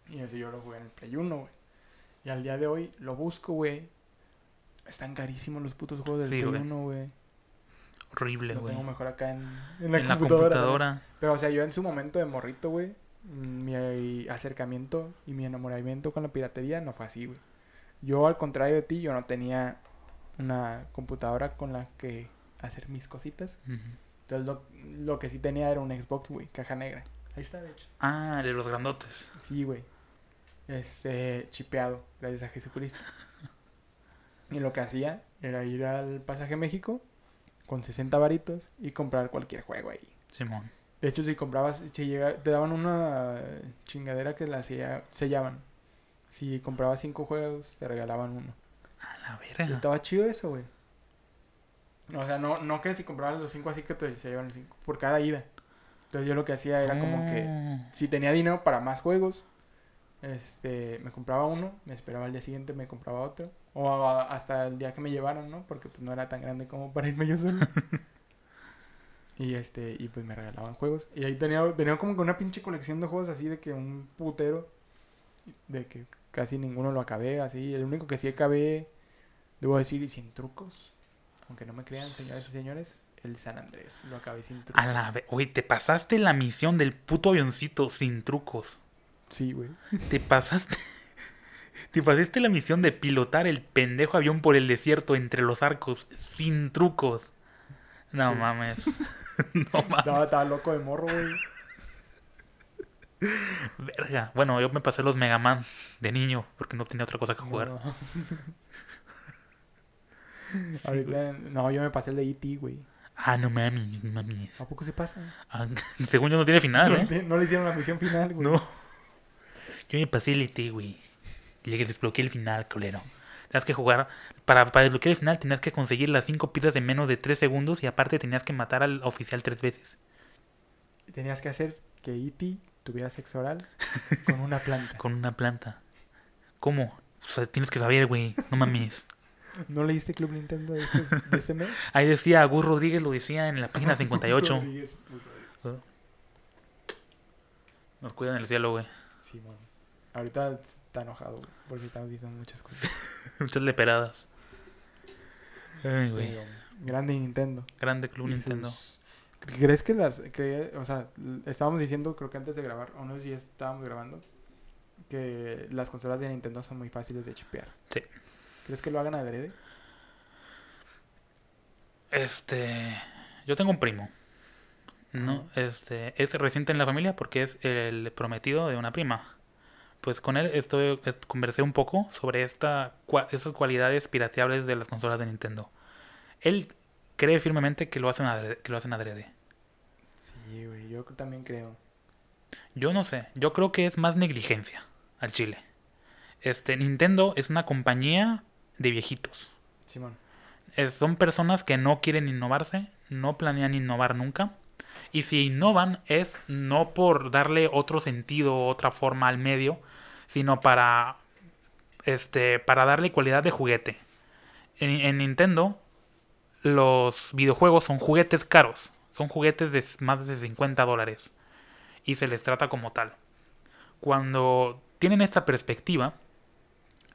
[SPEAKER 1] Y ese yo lo jugué en el Play 1, güey. Y al día de hoy lo busco, güey. Están carísimos los putos juegos del
[SPEAKER 2] Sí,
[SPEAKER 1] Play
[SPEAKER 2] güey.
[SPEAKER 1] 1, güey.
[SPEAKER 2] Horrible,
[SPEAKER 1] Lo
[SPEAKER 2] güey.
[SPEAKER 1] tengo mejor acá en, en la
[SPEAKER 2] En la
[SPEAKER 1] computadora. Pero, o sea, yo en su momento de morrito, güey, mi acercamiento y mi enamoramiento con la piratería no fue así, güey. Yo, al contrario de ti, yo no tenía una computadora con la que hacer mis cositas. Entonces, lo, lo que sí tenía era un Xbox, güey, caja negra. Ahí está, de hecho.
[SPEAKER 2] Ah, de los grandotes.
[SPEAKER 1] Sí, güey. Este, chipeado, gracias a Jesucristo. Y lo que hacía era ir al Pasaje México con 60 varitos y comprar cualquier juego ahí.
[SPEAKER 2] Simón.
[SPEAKER 1] De hecho, si comprabas, si llega- te daban una chingadera que la sella- sellaban. Si comprabas cinco juegos, te regalaban uno.
[SPEAKER 2] A la verga.
[SPEAKER 1] estaba chido eso, güey. O sea, no, no que si comprabas los cinco así que te se llevan los cinco por cada ida. Entonces yo lo que hacía era como que
[SPEAKER 2] Oh.
[SPEAKER 1] si tenía dinero para más juegos, este, me compraba uno, me esperaba al día siguiente, me compraba otro. O hasta el día que me llevaran, ¿no? Porque pues no era tan grande como para irme yo solo. y este, y pues me regalaban juegos. Y ahí tenía, tenía como que una pinche colección de juegos así de que un putero. De que casi ninguno lo acabé, así. El único que sí acabé, debo decir, y sin trucos. Aunque no me crean, señores y señores, el San Andrés. Lo acabé sin trucos.
[SPEAKER 2] A la Oye, te pasaste la misión del puto avioncito sin trucos.
[SPEAKER 1] Sí, güey.
[SPEAKER 2] Te pasaste. Te pasaste la misión de pilotar el pendejo avión por el desierto entre los arcos sin trucos. No
[SPEAKER 1] Sí.
[SPEAKER 2] mames. no mames.
[SPEAKER 1] Estaba, estaba loco de morro, güey.
[SPEAKER 2] Verga. Bueno, yo me pasé los Mega Man de niño porque no tenía otra cosa que jugar.
[SPEAKER 1] No.
[SPEAKER 2] Sí,
[SPEAKER 1] Ahorita, no, yo me pasé el de E.T., güey.
[SPEAKER 2] Ah, no mames, no mames.
[SPEAKER 1] ¿A poco se pasa?
[SPEAKER 2] Ah, según yo no tiene final,
[SPEAKER 1] no,
[SPEAKER 2] ¿eh?
[SPEAKER 1] te- no le hicieron la misión final, güey.
[SPEAKER 2] No. Yo me pasé el ET, güey. Le desbloqueé el final, colero. Tenías que jugar. Para, para desbloquear el final tenías que conseguir las 5 piezas en menos de 3 segundos y aparte tenías que matar al oficial 3 veces.
[SPEAKER 1] Tenías que hacer que E.T. tuviera sexo oral con una planta.
[SPEAKER 2] Con una planta. ¿Cómo? O sea, tienes que saber, güey. No mames.
[SPEAKER 1] ¿No leíste Club Nintendo de este, de este mes?
[SPEAKER 2] Ahí decía, Gus Rodríguez lo decía en la página 58.
[SPEAKER 1] Rodríguez, Rodríguez.
[SPEAKER 2] Nos cuidan el cielo, güey.
[SPEAKER 1] Sí, man. Ahorita está enojado, porque estamos diciendo muchas cosas.
[SPEAKER 2] Muchas leperadas. Ay, güey.
[SPEAKER 1] Grande Nintendo.
[SPEAKER 2] Grande Club
[SPEAKER 1] Y
[SPEAKER 2] Nintendo.
[SPEAKER 1] sus- ¿Crees que las... Que, o sea, estábamos diciendo, creo que antes de grabar, o no sé si estábamos grabando, que las consolas de Nintendo son muy fáciles de chipear.
[SPEAKER 2] Sí.
[SPEAKER 1] ¿Crees que lo hagan adrede?
[SPEAKER 2] Este, yo tengo un primo. No, este, es reciente en la familia porque es el prometido de una prima. Pues con él estoy, eh, conversé un poco sobre esta, esas cualidades pirateables de las consolas de Nintendo. Él cree firmemente que lo hacen adrede, que lo hacen adrede.
[SPEAKER 1] Sí, güey, yo también creo.
[SPEAKER 2] Yo no sé, yo creo que es más negligencia al chile. Este, Nintendo es una compañía de viejitos.
[SPEAKER 1] Simón.
[SPEAKER 2] Es- son personas que no quieren innovarse, no planean innovar nunca. Y si innovan es no por darle otro sentido, otra forma al medio, sino para este para darle cualidad de juguete. En, en Nintendo los videojuegos son juguetes caros, son juguetes de más de 50 dólares y se les trata como tal. Cuando tienen esta perspectiva,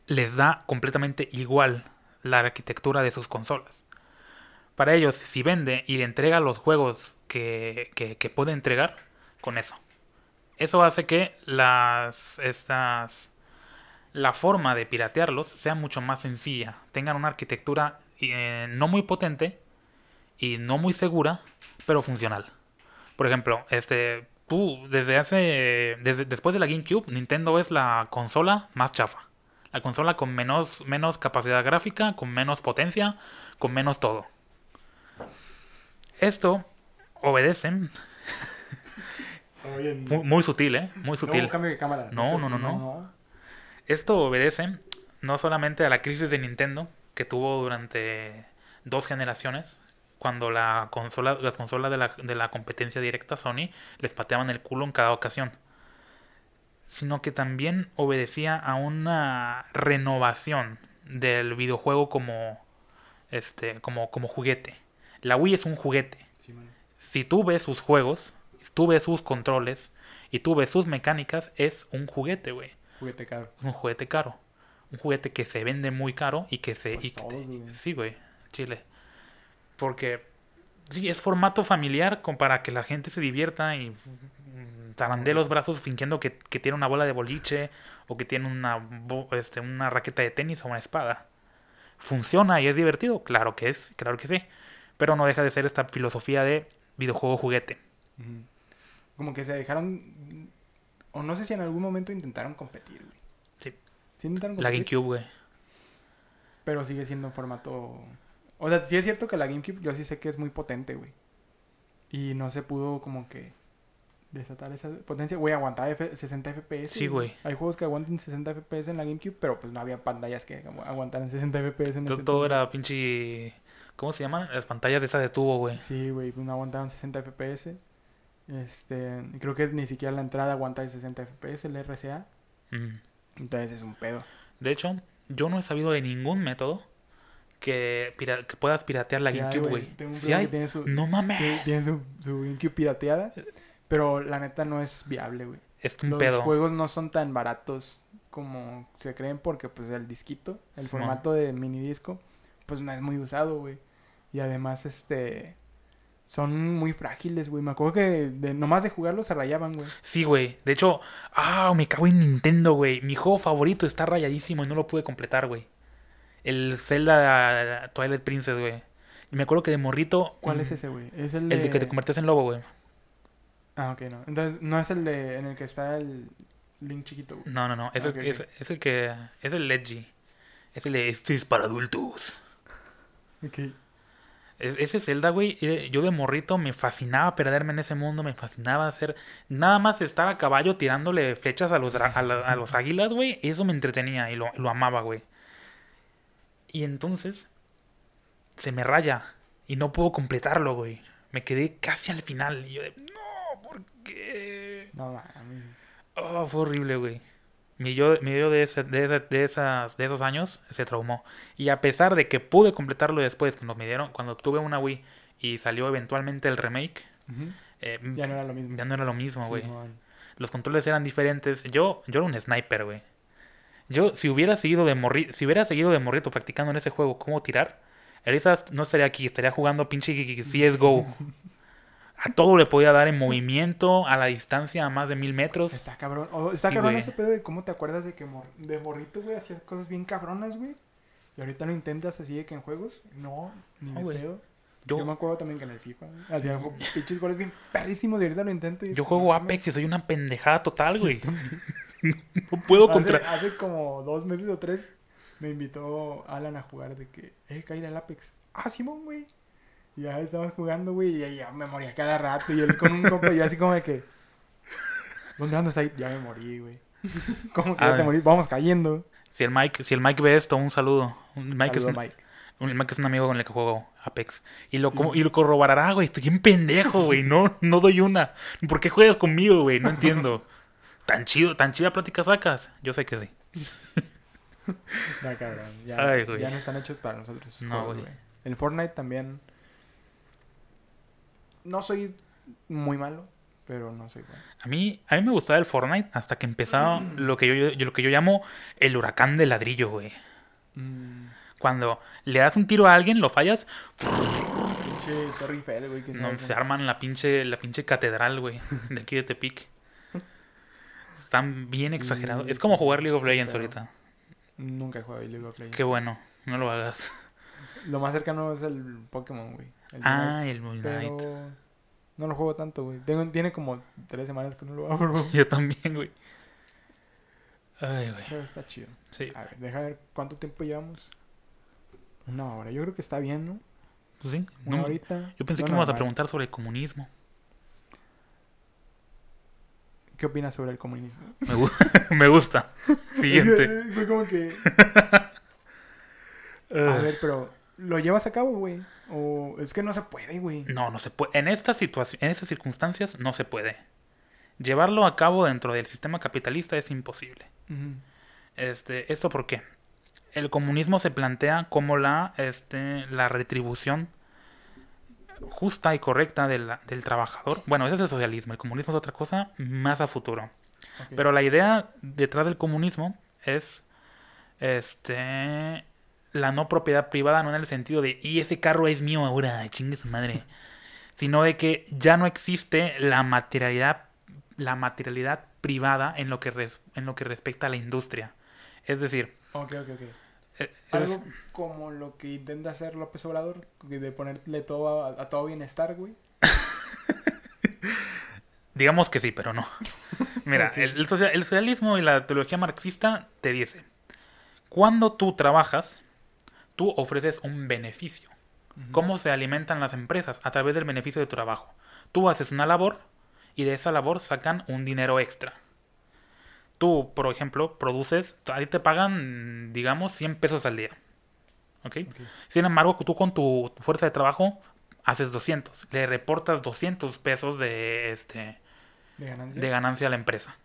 [SPEAKER 2] les da completamente igual la arquitectura de sus consolas. Para ellos, si vende y le entrega los juegos que, que, que puede entregar, con eso. Eso hace que las estas la forma de piratearlos sea mucho más sencilla, tengan una arquitectura eh, no muy potente y no muy segura, pero funcional. Por ejemplo, este desde hace desde después de la GameCube, Nintendo es la consola más chafa. La consola con menos menos capacidad gráfica, con menos potencia, con menos todo. Esto obedece
[SPEAKER 1] Bien.
[SPEAKER 2] muy, muy sutil, ¿eh? Muy sutil.
[SPEAKER 1] No, cambio de cámara.
[SPEAKER 2] No, no, no, no. Esto obedece no solamente a la crisis de Nintendo que tuvo durante dos generaciones, cuando la consola, las consolas de la, de la competencia directa Sony les pateaban el culo en cada ocasión, sino que también obedecía a una renovación del videojuego como este como, como juguete. La Wii es un juguete. Si tú ves sus juegos, tú ves sus controles y tú ves sus mecánicas, es un juguete, güey.
[SPEAKER 1] Juguete caro.
[SPEAKER 2] Es un juguete caro. Un juguete que se vende muy caro y que se...
[SPEAKER 1] Pues
[SPEAKER 2] y que-
[SPEAKER 1] todos, güey.
[SPEAKER 2] sí, güey. Chile. Porque... Sí, es formato familiar con, para que la gente se divierta y mm, zarandee los brazos fingiendo que, que tiene una bola de boliche o que tiene una, este, una raqueta de tenis o una espada. ¿Funciona y es divertido? Claro que es, claro que sí. Pero no deja de ser esta filosofía de videojuego juguete.
[SPEAKER 1] Como que se dejaron. O no sé si en algún momento intentaron competir, güey.
[SPEAKER 2] Sí.
[SPEAKER 1] Sí intentaron
[SPEAKER 2] La. GameCube, güey.
[SPEAKER 1] Pero sigue siendo en formato. O sea, sí es cierto que la GameCube yo sí sé que es muy potente, güey. Y no se pudo como que desatar esa potencia. Güey, aguantaba F- 60 FPS.
[SPEAKER 2] Sí, güey.
[SPEAKER 1] Hay juegos que aguantan 60 FPS en la GameCube, pero pues no había pantallas que agu- aguantaran 60 FPS en
[SPEAKER 2] Todo
[SPEAKER 1] entonces.
[SPEAKER 2] era pinche ¿Cómo se llaman? Las pantallas de esas de tubo, güey.
[SPEAKER 1] Sí, güey, no aguantaban 60 FPS. Este, creo que ni siquiera la entrada aguanta de 60 FPS, el RCA.
[SPEAKER 2] Mm.
[SPEAKER 1] Entonces es un pedo.
[SPEAKER 2] De hecho, yo no he sabido de ningún método que, pira- que puedas piratear la
[SPEAKER 1] Sí
[SPEAKER 2] GameCube, güey. No mames.
[SPEAKER 1] tiene su, su GameCube pirateada. Pero la neta no es viable, güey.
[SPEAKER 2] Es un
[SPEAKER 1] Los
[SPEAKER 2] pedo.
[SPEAKER 1] juegos no son tan baratos como se creen porque pues el disquito, el formato de mini disco, pues no es muy usado, güey. Y además, este, son muy frágiles, güey. Me acuerdo que de, nomás de jugarlo se rayaban, güey.
[SPEAKER 2] Sí, güey. De hecho, ah, me cago en Nintendo, güey. Mi juego favorito está rayadísimo y no lo pude completar, güey. El Zelda Twilight Princess, güey. Y me acuerdo que de morrito.
[SPEAKER 1] ¿Cuál
[SPEAKER 2] mm,
[SPEAKER 1] es ese, güey? Es el
[SPEAKER 2] El
[SPEAKER 1] de...
[SPEAKER 2] que te convertías en lobo, güey.
[SPEAKER 1] Ah, ok, no. Entonces, no es el de en el que está el Link chiquito, güey.
[SPEAKER 2] No, no, no. Es,
[SPEAKER 1] Ok,
[SPEAKER 2] el,
[SPEAKER 1] ok.
[SPEAKER 2] es, es el que. Es el Edgy. Es el de. Esto es para adultos.
[SPEAKER 1] Ok.
[SPEAKER 2] Es- Ese Zelda, güey, eh, yo de morrito me fascinaba perderme en ese mundo, me fascinaba hacer nada más estar a caballo tirándole flechas a los, a, la- a los águilas, güey, eso me entretenía y lo, lo amaba, güey. Y entonces se me raya y no puedo completarlo, güey. Me quedé casi al final y yo de, no, ¿por qué?
[SPEAKER 1] No mames.
[SPEAKER 2] Oh, fue horrible, güey. Mi yo, mi yo de, ese- de, ese- de esas, de esos años se traumó. Y a pesar de que pude completarlo después, cuando me dieron, cuando obtuve una Wii y salió eventualmente el remake, eh,
[SPEAKER 1] Ya no era lo mismo.
[SPEAKER 2] ya no era lo mismo, güey. Los controles eran diferentes. Yo, yo era un sniper, güey. Yo, si hubiera seguido de morri si hubiera seguido de morrito practicando en ese juego cómo tirar, ahorita no estaría aquí, estaría jugando pinche CSGO. A todo le podía dar en movimiento, a la distancia a más de mil metros.
[SPEAKER 1] Está cabrón. Oh, está
[SPEAKER 2] Sí,
[SPEAKER 1] cabrón
[SPEAKER 2] güey.
[SPEAKER 1] ese pedo de cómo te acuerdas de que mor- de morrito, güey, hacías cosas bien cabronas, güey. Y ahorita lo intentas así de que en juegos. No, ni
[SPEAKER 2] No, güey.
[SPEAKER 1] pedo. Yo, me acuerdo también que en el FIFA, hacía pinches goles bien perrísimos y ahorita lo intento. Y
[SPEAKER 2] yo juego. Apex y soy una pendejada total, güey. No puedo
[SPEAKER 1] Hace,
[SPEAKER 2] contra...
[SPEAKER 1] hace como dos meses o tres me invitó Alan a jugar de que, eh, caer al Apex. Ah, Simón, güey. Y ya estábamos jugando, güey, y ya me moría cada rato. Y él con un compa, y yo así como de que, ¿dónde andas ahí? Ya me morí, güey. ¿Cómo que
[SPEAKER 2] Ah,
[SPEAKER 1] ya te morí? Vamos cayendo.
[SPEAKER 2] Si el Mike, si el Mike ve esto, un saludo. Un- Mike, es un,
[SPEAKER 1] Mike.
[SPEAKER 2] un- Mike es un amigo con el que juego Apex. Y lo, como- y lo corroborará, güey. Estoy bien pendejo, güey. No, no doy una. ¿Por qué juegas conmigo, güey? No entiendo. Tan chido, tan chida plática sacas. Yo sé que sí.
[SPEAKER 1] Ya, cabrón. Ya,
[SPEAKER 2] Ay, güey.
[SPEAKER 1] ya no están hechos para nosotros. esos
[SPEAKER 2] No,
[SPEAKER 1] juegos,
[SPEAKER 2] güey.
[SPEAKER 1] El Fortnite también. No soy muy malo, pero no soy bueno.
[SPEAKER 2] A mí, a mí me gustaba el Fortnite hasta que empezaba lo que yo, yo- lo que yo llamo el huracán de ladrillo, güey.
[SPEAKER 1] Mm,
[SPEAKER 2] Cuando le das un tiro a alguien, lo fallas,
[SPEAKER 1] pinche Torre Eiffel, güey. que
[SPEAKER 2] no, se arman la pinche, la pinche catedral, güey, de aquí de Tepic. Están bien exagerados.
[SPEAKER 1] Sí,
[SPEAKER 2] Es como jugar League of Legends ahorita.
[SPEAKER 1] Nunca he jugado League of Legends.
[SPEAKER 2] Qué bueno, no lo hagas.
[SPEAKER 1] Lo más cercano es el Pokémon, güey. El
[SPEAKER 2] Ah, el Moon
[SPEAKER 1] pero
[SPEAKER 2] Knight.
[SPEAKER 1] no lo juego tanto, güey. Tengo- Tiene como tres semanas que no lo hago,
[SPEAKER 2] Yo también, güey. Ay, güey.
[SPEAKER 1] pero está chido.
[SPEAKER 2] Sí,
[SPEAKER 1] A ver, deja ver cuánto tiempo llevamos. Una hora. Yo creo que está bien, ¿no?
[SPEAKER 2] pues sí.
[SPEAKER 1] Una
[SPEAKER 2] no,
[SPEAKER 1] horita.
[SPEAKER 2] yo pensé
[SPEAKER 1] No,
[SPEAKER 2] que me ibas a preguntar sobre el comunismo.
[SPEAKER 1] ¿Qué opinas sobre el comunismo?
[SPEAKER 2] Me, gu- me gusta. Siguiente.
[SPEAKER 1] Fue como que. A ver, pero. ¿Lo llevas a cabo, güey? O es que no se puede, güey.
[SPEAKER 2] No, no se puede. En esta situación, en estas circunstancias, no se puede. Llevarlo a cabo dentro del sistema capitalista es imposible. Este, ¿esto por qué? El comunismo se plantea como la, este, la retribución justa y correcta de la- del trabajador. Bueno, ese es el socialismo. El comunismo es otra cosa más a futuro. Pero la idea detrás del comunismo es este la no propiedad privada, no en el sentido de y ese carro es mío ahora, chingue su madre. sino de que ya no existe la materialidad la materialidad privada en lo que res- en lo que respecta a la industria. Es decir,
[SPEAKER 1] Ok, ok, ok.
[SPEAKER 2] eh, es-
[SPEAKER 1] Algo como lo que intenta hacer López Obrador, de ponerle todo a, a todo bienestar, güey.
[SPEAKER 2] Digamos que sí, pero no. Mira, el, el socia- el socialismo y la teología marxista te dice, cuando tú trabajas, tú ofreces un beneficio. ¿Cómo se alimentan las empresas? A través del beneficio de tu trabajo. Tú haces una labor y de esa labor sacan un dinero extra. Tú, por ejemplo, produces, a ti te pagan, digamos, 100 pesos al día. ¿ok?
[SPEAKER 1] Ok.
[SPEAKER 2] Sin embargo, tú con tu fuerza de trabajo haces 200. Le reportas 200 pesos de, este,
[SPEAKER 1] De ganancia.
[SPEAKER 2] de ganancia a la empresa.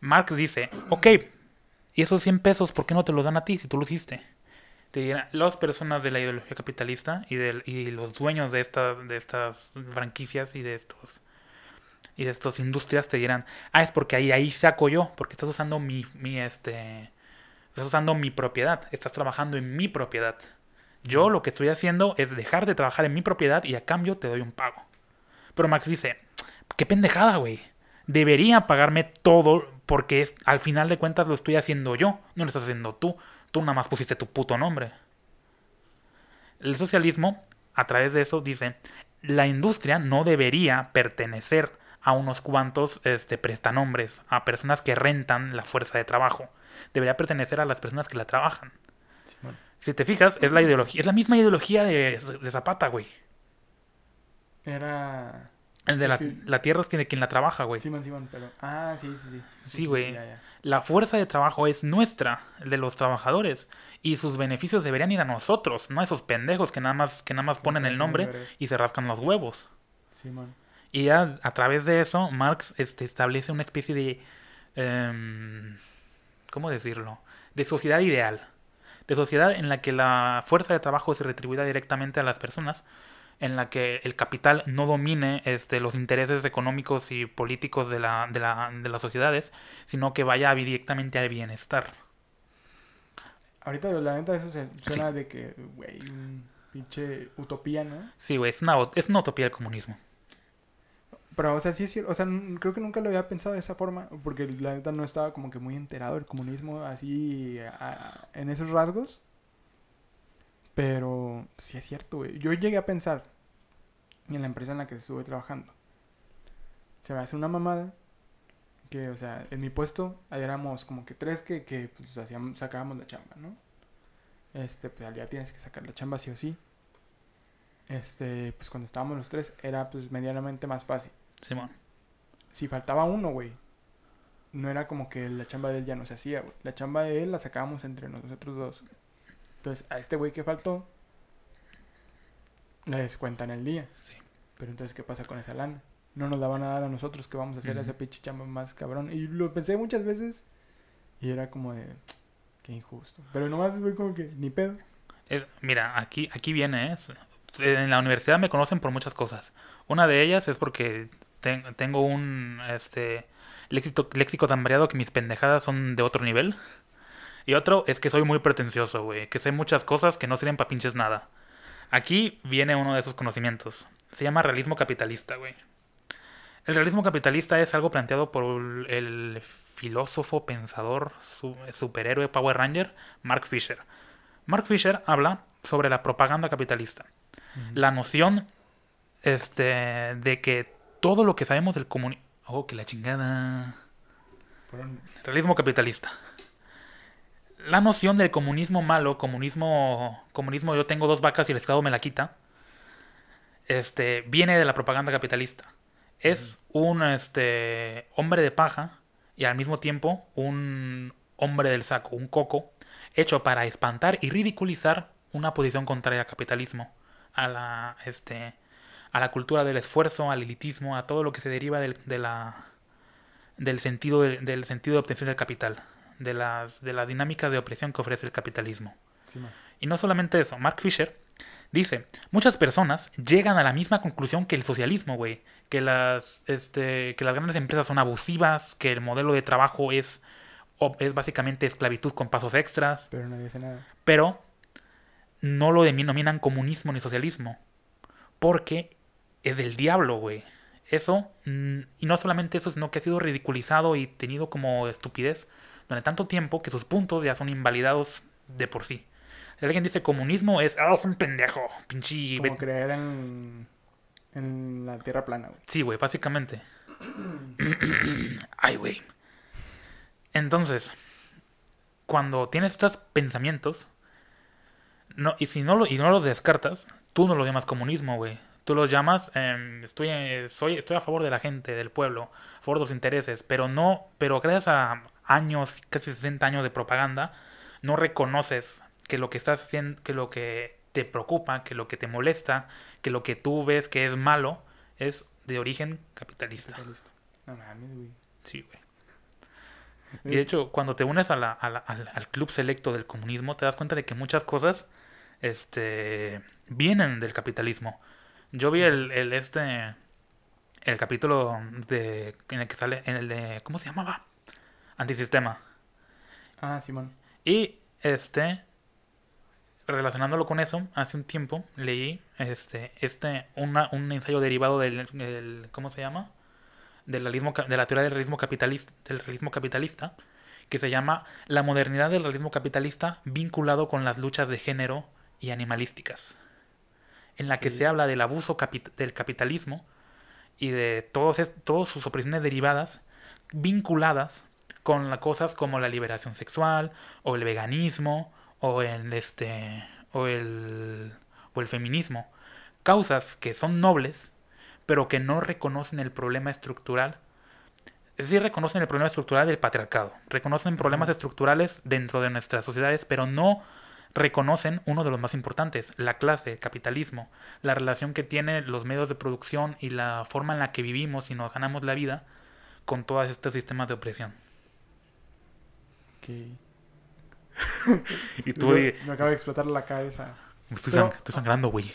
[SPEAKER 2] Marx dice, ok, ¿y esos 100 pesos por qué no te los dan a ti si tú lo hiciste? Te dirán, las personas de la ideología capitalista y, del, y los dueños de estas, de estas franquicias y de estos y de estas industrias te dirán, ah, es porque ahí, ahí saco yo, porque estás usando mi, mi, este, estás usando mi propiedad, estás trabajando en mi propiedad. Yo lo que estoy haciendo es dejar de trabajar en mi propiedad y a cambio te doy un pago. Pero Marx dice, qué pendejada, güey. Debería pagarme todo porque es, al final de cuentas lo estoy haciendo yo, no lo estás haciendo tú. Tú nada más pusiste tu puto nombre. El socialismo, a través de eso, dice, la industria no debería pertenecer a unos cuantos este, prestanombres, a personas que rentan la fuerza de trabajo. Debería pertenecer a las personas que la trabajan. Si te fijas, es la ideología, es la misma ideología de, de Zapata, güey.
[SPEAKER 1] Era.
[SPEAKER 2] El de la, la tierra es quien, quien la trabaja, güey.
[SPEAKER 1] Simón, Simón, pero. Ah, sí, sí, sí.
[SPEAKER 2] Sí, güey.
[SPEAKER 1] ya, ya.
[SPEAKER 2] La fuerza de trabajo es nuestra, de los trabajadores, y sus beneficios deberían ir a nosotros, no a esos pendejos que nada más, que nada más ponen el nombre y se rascan los huevos.
[SPEAKER 1] Simón.
[SPEAKER 2] Y ya a través de eso, Marx este, establece una especie de... em, ¿Cómo decirlo? De sociedad ideal. De sociedad en la que la fuerza de trabajo es retribuida directamente a las personas, en la que el capital no domine este, los intereses económicos y políticos de, la, de, la, de las sociedades, sino que vaya directamente al bienestar.
[SPEAKER 1] Ahorita, la neta, eso se suena de que, güey, un pinche utopía, ¿no?
[SPEAKER 2] Sí, güey, es una, es una utopía el comunismo.
[SPEAKER 1] Pero, o sea, sí es cierto. O sea, creo que nunca lo había pensado de esa forma. Porque la neta no estaba como que muy enterado del comunismo así a- a- en esos rasgos. Pero sí es cierto, güey. Yo llegué a pensar en la empresa en la que estuve trabajando. Se me hace una mamada. Que, o sea, en mi puesto éramos como que tres que, que pues, hacíamos, sacábamos la chamba, ¿no? Este, pues al día tienes que sacar la chamba sí o sí. Este, pues cuando estábamos los tres era pues medianamente más fácil
[SPEAKER 2] Simón.
[SPEAKER 1] si faltaba uno, güey, no era como que la chamba de él ya no se hacía, güey. La chamba de él la sacábamos entre nosotros dos. Entonces, a este güey que faltó, le descuentan el día.
[SPEAKER 2] Sí.
[SPEAKER 1] Pero entonces, ¿qué pasa con esa lana? No nos la van a dar a nosotros que vamos a hacer
[SPEAKER 2] Ujú.
[SPEAKER 1] esa pinche chamba más cabrón. Y lo pensé muchas veces y era como de, qué injusto. Pero nomás fue como que, ni pedo.
[SPEAKER 2] Eh, mira, aquí, aquí viene, ¿eh? En la universidad me conocen por muchas cosas. Una de ellas es porque ten- tengo un este léxico, léxico tan variado que mis pendejadas son de otro nivel. Y otro es que soy muy pretencioso, güey. Que sé muchas cosas que no sirven para pinches nada. Aquí viene uno de esos conocimientos. Se llama realismo capitalista, güey. El realismo capitalista es algo planteado por el filósofo, pensador, su- superhéroe Power Ranger, Mark Fisher. Mark Fisher habla sobre la propaganda capitalista. La noción este, de que todo lo que sabemos del comunismo... Oh, que la chingada.
[SPEAKER 1] Fueron,
[SPEAKER 2] Realismo capitalista. La noción del comunismo malo, comunismo, comunismo yo tengo dos vacas y el Estado me la quita, este, viene de la propaganda capitalista. Es un este, hombre de paja y al mismo tiempo un hombre del saco, un coco, hecho para espantar y ridiculizar una posición contraria al capitalismo, a la, este, a la cultura del esfuerzo, al elitismo, a todo lo que se deriva del, de la, del sentido de, del sentido de obtención del capital, de las de la dinámica de opresión que ofrece el capitalismo.
[SPEAKER 1] sí.
[SPEAKER 2] Y no solamente eso, Mark Fisher dice, muchas personas llegan a la misma conclusión que el socialismo, güey, que las este que las grandes empresas son abusivas, que el modelo de trabajo es es básicamente esclavitud con pasos extras,
[SPEAKER 1] Pero nadie hace nada.
[SPEAKER 2] pero no lo denominan comunismo ni socialismo, porque es del diablo, güey. Eso, mm, y no solamente eso, sino que ha sido ridiculizado y tenido como estupidez durante tanto tiempo que sus puntos ya son invalidados de por sí. Si alguien dice comunismo es, ah, es un pendejo, pinche...
[SPEAKER 1] Como creer en, en la tierra plana, güey.
[SPEAKER 2] Sí, güey, básicamente. Ay, güey. Entonces, cuando tienes estos pensamientos, no, y si no, lo, y no los descartas, tú no lo llamas comunismo, güey. Tú los llamas, em, estoy, eh, soy, estoy a favor de la gente, del pueblo, a favor de los intereses, pero no, pero gracias a años, casi 60 años de propaganda, no reconoces que lo que estás haciendo, que lo que te preocupa, que lo que te molesta, que lo que tú ves que es malo, es de origen capitalista.
[SPEAKER 1] Capitalista. No mames, güey.
[SPEAKER 2] Sí, güey. Y de hecho, cuando te unes a la- a la- al, al club selecto del comunismo, te das cuenta de que muchas cosas este, vienen del capitalismo. Yo vi el, el este el capítulo de en el que sale en el de ¿cómo se llamaba? Antisistema.
[SPEAKER 1] Ah, Simón.
[SPEAKER 2] Y este relacionándolo con eso, hace un tiempo leí este este una, un ensayo derivado del, del- ¿cómo se llama? Del realismo, de la teoría del realismo capitalista, del realismo capitalista, que se llama La modernidad del realismo capitalista vinculado con las luchas de género y animalísticas, en la que
[SPEAKER 1] Sí.
[SPEAKER 2] se habla del abuso capi- del capitalismo y de todos todas sus opresiones derivadas vinculadas con cosas como la liberación sexual o el veganismo o el este o el o el feminismo. Causas que son nobles pero que no reconocen el problema estructural. Es decir reconocen el problema estructural del patriarcado. Reconocen problemas estructurales dentro de nuestras sociedades pero no reconocen uno de los más importantes, la clase, el capitalismo, la relación que tienen los medios de producción y la forma en la que vivimos y nos ganamos la vida con todos estos sistemas de opresión. Y tú,
[SPEAKER 1] Me, acaba de explotar la cabeza.
[SPEAKER 2] estoy,
[SPEAKER 1] Pero-
[SPEAKER 2] sang- estoy sangrando, güey.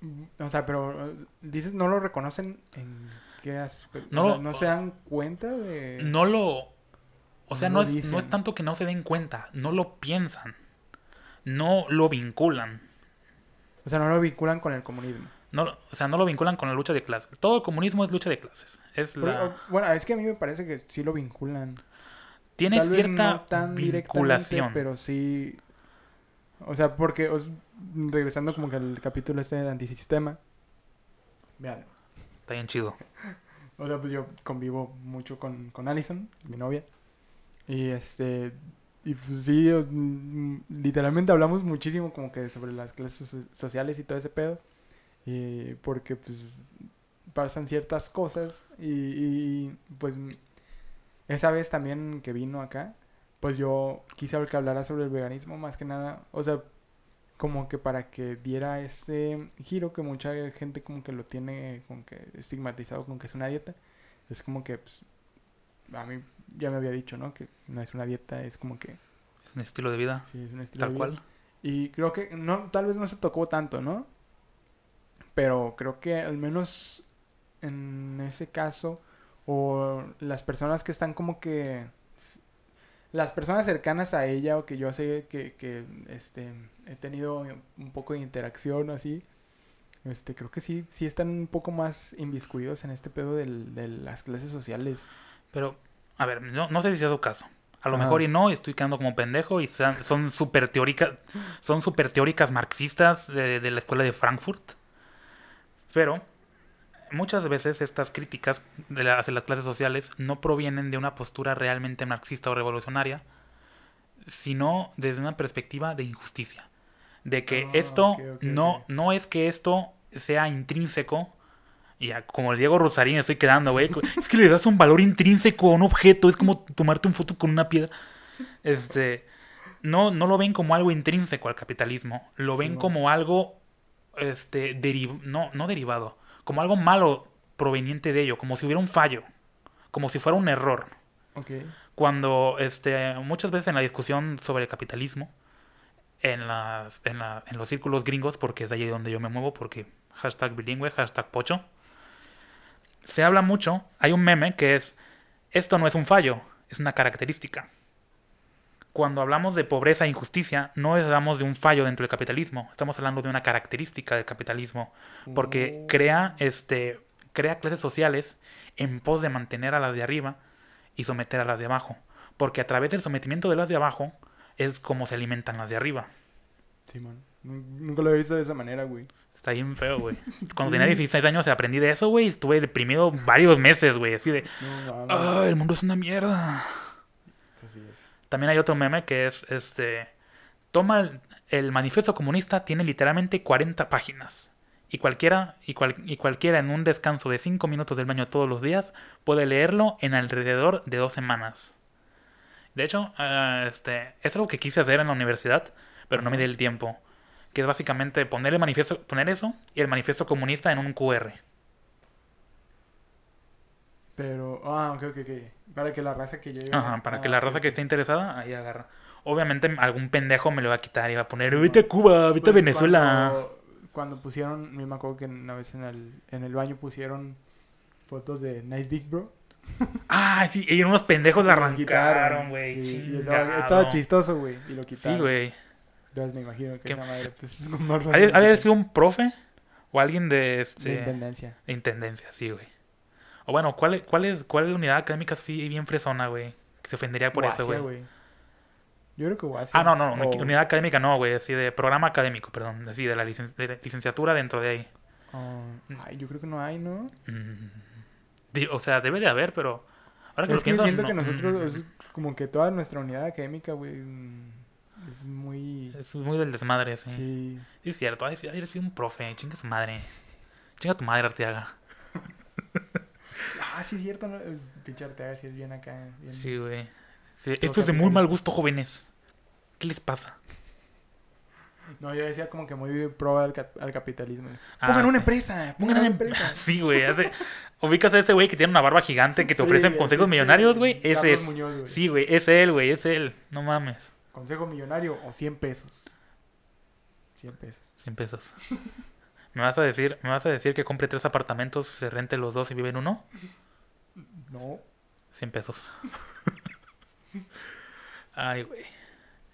[SPEAKER 1] Mm, O sea, pero eh, dices no lo reconocen en qué aspecto.
[SPEAKER 2] No lo-
[SPEAKER 1] no se dan cuenta de.
[SPEAKER 2] No lo... O sea,
[SPEAKER 1] No
[SPEAKER 2] es, no es tanto que no se den cuenta, no lo piensan, no lo vinculan.
[SPEAKER 1] O sea, no lo vinculan con el comunismo.
[SPEAKER 2] No, o sea, no lo vinculan con la lucha de clases. Todo el comunismo es lucha de clases. Es la...
[SPEAKER 1] o- bueno, es que a mí me parece que sí lo vinculan.
[SPEAKER 2] Tiene
[SPEAKER 1] Tal vez
[SPEAKER 2] cierta
[SPEAKER 1] no tan directamente,
[SPEAKER 2] vinculación.
[SPEAKER 1] pero sí. O sea, porque os- regresando como que al capítulo este del antisistema. Vean.
[SPEAKER 2] Está bien chido.
[SPEAKER 1] O sea, pues yo convivo mucho con, con Allison, mi novia. Y este. Y pues sí, o- mm, literalmente hablamos muchísimo como que sobre las clases so- sociales y todo ese pedo. Y porque pues pasan ciertas cosas. Y, y, pues mm, esa vez también que vino acá, pues yo quise que hablara sobre el veganismo más que nada. O sea, como que para que diera ese giro que mucha gente como que lo tiene como que estigmatizado con que es una dieta. Es como que pues, a mí ya me había dicho, ¿no? Que no es una dieta, es como que
[SPEAKER 2] Es un estilo de vida,
[SPEAKER 1] sí, es un estilo
[SPEAKER 2] tal
[SPEAKER 1] de vida.
[SPEAKER 2] cual.
[SPEAKER 1] Y creo que no, tal vez no se tocó tanto, ¿no? Pero creo que al menos en ese caso, o las personas que están como que las personas cercanas a ella o que yo sé que, que este he tenido un poco de interacción o así, este creo que sí, sí están un poco más inviscuidos en este pedo del- de las clases sociales.
[SPEAKER 2] Pero, a ver, no, no sé si sea su caso. A lo mejor y no, estoy quedando como pendejo y sean- son súper teóricas, son súper teóricas marxistas de, de la escuela de Frankfurt. Pero muchas veces estas críticas de la- hacia las clases sociales no provienen de una postura realmente marxista o revolucionaria, sino desde una perspectiva de injusticia. De que
[SPEAKER 1] Ah,
[SPEAKER 2] esto no, no es que esto sea intrínseco. Y a- como el Diego Rosarín estoy quedando, güey. Es que le das un valor intrínseco a un objeto. Es como tomarte un foto con una piedra. Este. No, no lo ven como algo intrínseco al capitalismo. Lo ven como algo. Este. deri- no, no derivado. Como algo malo proveniente de ello. Como si hubiera un fallo. Como si fuera un error
[SPEAKER 1] Ok.
[SPEAKER 2] cuando este muchas veces en la discusión sobre el capitalismo en las en, la- en los círculos gringos porque es de allí donde yo me muevo porque hashtag bilingüe hashtag pocho se habla mucho hay un meme que es esto no es un fallo es una característica cuando hablamos de pobreza e injusticia no hablamos de un fallo dentro del capitalismo estamos hablando de una característica del capitalismo porque
[SPEAKER 1] Oh.
[SPEAKER 2] crea este crea clases sociales en pos de mantener a las de arriba y someter a las de abajo porque a través del sometimiento de las de abajo es como se alimentan las de arriba
[SPEAKER 1] Simón. Nu- Nunca lo he visto de esa manera, güey.
[SPEAKER 2] está bien feo güey cuando
[SPEAKER 1] Sí.
[SPEAKER 2] tenía 16 años aprendí de eso güey y estuve deprimido varios meses güey así de
[SPEAKER 1] No, mames.
[SPEAKER 2] ah el mundo es una mierda. También hay otro meme que es este. Toma el, el manifiesto comunista, tiene literalmente 40 páginas. Y cualquiera, y, cual- y cualquiera en un descanso de 5 minutos del baño todos los días puede leerlo en alrededor de dos semanas. De hecho, eh, este, es algo que quise hacer en la universidad, pero no me di el tiempo. Que es básicamente poner el manifiesto, poner eso y el manifiesto comunista en un QR.
[SPEAKER 1] Pero, ah, ok, ok, ok. Para que la raza que llegue.
[SPEAKER 2] Ajá, para
[SPEAKER 1] ah,
[SPEAKER 2] que la
[SPEAKER 1] ok,
[SPEAKER 2] raza que esté interesada, ahí agarra. Obviamente algún pendejo me lo va a quitar y va a poner, vete a. Cuba, vete a
[SPEAKER 1] Pues,
[SPEAKER 2] Venezuela.
[SPEAKER 1] Cuando, cuando pusieron, me acuerdo que una vez en el, en el baño pusieron fotos de Nice Dick Bro.
[SPEAKER 2] Ah, sí, y unos pendejos la arrancaron, güey.
[SPEAKER 1] Sí, estaba, estaba chistoso, güey. Y lo quitaron.
[SPEAKER 2] Sí, güey.
[SPEAKER 1] Entonces me imagino que
[SPEAKER 2] Qué-
[SPEAKER 1] esa madre, pues es como
[SPEAKER 2] ¿Ha de ha de haber sido un profe o alguien de,
[SPEAKER 1] de
[SPEAKER 2] este,
[SPEAKER 1] intendencia.
[SPEAKER 2] de intendencia? Sí, güey. O bueno, ¿cuál, es- cuál, es, ¿cuál unidad académica así bien fresona, güey? Que se ofendería por eso, güey.
[SPEAKER 1] Yo creo que Guasia.
[SPEAKER 2] Ah, no, no, unidad académica no, güey. Así de programa académico, perdón. Así de la, licen- de la licenciatura dentro de ahí.
[SPEAKER 1] oh, ay, yo creo que no hay, ¿no?
[SPEAKER 2] Mm. O sea, debe de haber, pero... Ahora que
[SPEAKER 1] Es
[SPEAKER 2] lo
[SPEAKER 1] que
[SPEAKER 2] pienso...
[SPEAKER 1] siento
[SPEAKER 2] no-
[SPEAKER 1] que nosotros,
[SPEAKER 2] mm,
[SPEAKER 1] es como que toda nuestra unidad académica, güey, mm, es muy...
[SPEAKER 2] Es muy del desmadre, sí. Sí,
[SPEAKER 1] Sí.
[SPEAKER 2] es cierto. Ay, Eres un profe. Chinga su madre. Chinga tu madre, Arteaga.
[SPEAKER 1] Ah, sí, es cierto, ¿no? El pinche Arteaga sí es bien acá. bien-
[SPEAKER 2] Sí, güey. Sí, Esto es de muy mal gusto, jóvenes. ¿Qué les pasa?
[SPEAKER 1] No, yo decía como que muy pro al, cap- al capitalismo.
[SPEAKER 2] Ah,
[SPEAKER 1] Pongan una empresa,
[SPEAKER 2] Pongan una em-
[SPEAKER 1] empresa.
[SPEAKER 2] Sí, güey. hace- Ubicas a ese güey que tiene una barba gigante que te ofrecen consejos millonarios, güey. Ese es.
[SPEAKER 1] Muñoz, güey.
[SPEAKER 2] Sí, güey. Es él, güey. Es él. No mames.
[SPEAKER 1] Consejo millonario o 100 pesos. 100 pesos.
[SPEAKER 2] 100 pesos. ¿Me vas a decir, me vas a decir que compre tres apartamentos, se rente los dos y vive en uno?
[SPEAKER 1] No,
[SPEAKER 2] 100 pesos. Ay, güey.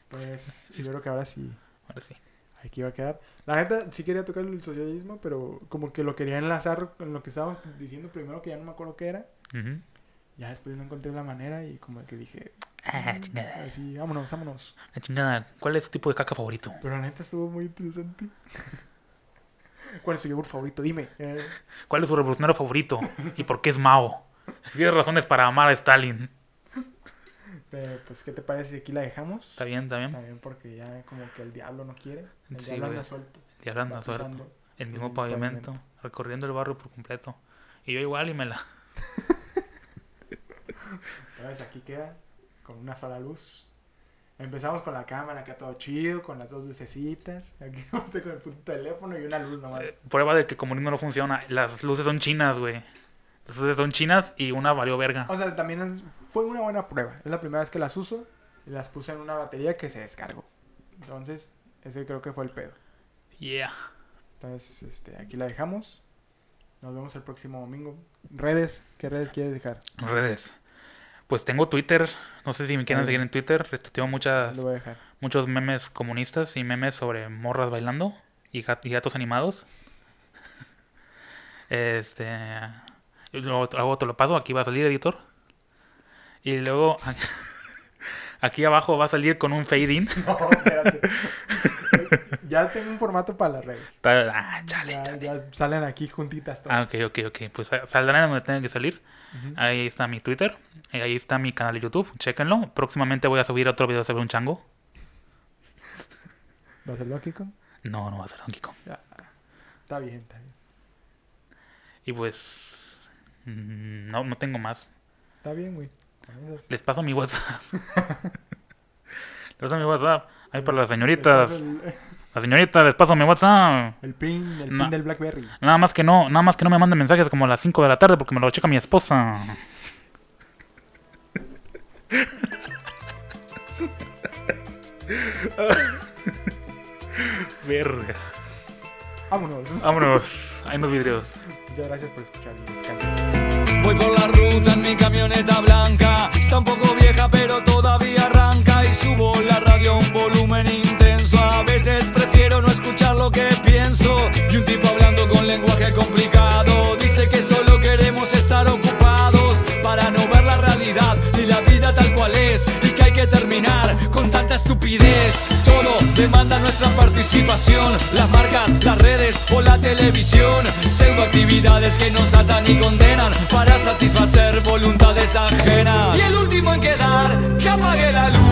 [SPEAKER 1] pues
[SPEAKER 2] Sí,
[SPEAKER 1] yo creo que ahora sí.
[SPEAKER 2] Ahora sí.
[SPEAKER 1] Aquí va a quedar. La neta sí quería tocar el socialismo, pero como que lo quería enlazar con lo que estábamos diciendo primero, que ya no me acuerdo qué era.
[SPEAKER 2] Ujú.
[SPEAKER 1] Ya después no encontré la manera y como que dije,
[SPEAKER 2] Ah, chingada.
[SPEAKER 1] así, vámonos, vámonos.
[SPEAKER 2] La chingada. ¿Cuál es tu tipo de caca favorito?
[SPEAKER 1] Pero la neta estuvo muy interesante. ¿Cuál es tu yogur favorito? Dime.
[SPEAKER 2] ¿Cuál es su revolucionario favorito? ¿Y por qué es Mao? Si razones para amar a Stalin.
[SPEAKER 1] pero, pues, ¿qué te parece si aquí la dejamos?
[SPEAKER 2] ¿Está bien? ¿Está bien?
[SPEAKER 1] También porque ya como que el diablo no quiere. El
[SPEAKER 2] Sí,
[SPEAKER 1] diablo anda suelto. Va
[SPEAKER 2] de suerte.
[SPEAKER 1] pisando.
[SPEAKER 2] El mismo
[SPEAKER 1] el
[SPEAKER 2] pavimento,
[SPEAKER 1] pavimento.
[SPEAKER 2] recorriendo el barrio por completo. Y yo igual y me la...
[SPEAKER 1] Entonces aquí queda con una sola luz. Empezamos con la cámara acá todo chido, con las dos lucecitas. Aquí con el puto teléfono y una luz nomás.
[SPEAKER 2] Eh, Prueba de que comunismo no funciona. Las luces son chinas, güey. Las luces son chinas y una valió verga.
[SPEAKER 1] O sea, también es- fue una buena prueba. Es la primera vez que las uso y las puse en una batería que se descargó. Entonces, ese creo que fue el pedo.
[SPEAKER 2] Yeah.
[SPEAKER 1] Entonces, este, aquí la dejamos. Nos vemos el próximo domingo. Redes, ¿qué redes quieres dejar?
[SPEAKER 2] Redes. Pues tengo Twitter. No sé si me quieren
[SPEAKER 1] Ahí.
[SPEAKER 2] seguir en Twitter. Tengo muchas, muchos memes comunistas y memes sobre morras bailando y, gat- y gatos animados. Este. luego te lo paso. Aquí va a salir editor. Y luego. Aquí abajo va a salir con un fade in.
[SPEAKER 1] No, espérate. Ya tengo un formato para las redes.
[SPEAKER 2] Ah, chale,
[SPEAKER 1] ya,
[SPEAKER 2] chale.
[SPEAKER 1] ya salen aquí juntitas todas.
[SPEAKER 2] Ah, ok, ok, ok. Pues sa- saldrán donde tengan que salir. Ahí está mi Twitter. y Ahí está mi canal de YouTube. Chéquenlo. Próximamente voy a subir otro video sobre un chango.
[SPEAKER 1] ¿Va a ser lógico?
[SPEAKER 2] No, no va a ser Donkey Kong.
[SPEAKER 1] Ya. Está bien, está bien.
[SPEAKER 2] Y pues. mm, No, no tengo más.
[SPEAKER 1] Está bien, güey.
[SPEAKER 2] Les paso mi WhatsApp. les paso mi WhatsApp. Ahí para las señoritas.
[SPEAKER 1] El,
[SPEAKER 2] Las señoritas, les paso mi WhatsApp.
[SPEAKER 1] el pin, el pin del Blackberry.
[SPEAKER 2] Nada más que no, nada más que no me manden mensajes como a las 5 de la tarde porque me lo checa mi esposa. Verga.
[SPEAKER 1] Vámonos.
[SPEAKER 2] Vámonos. Hay unos vidrios.
[SPEAKER 1] Muchas gracias por escuchar.
[SPEAKER 3] Voy por la ruta en mi camioneta blanca. Está un poco vieja, pero Todo demanda nuestra participación. Las marcas, las redes o la televisión. Pseudoactividades que nos atan y condenan para satisfacer voluntades ajenas. Y el último en quedar, que apague la luz.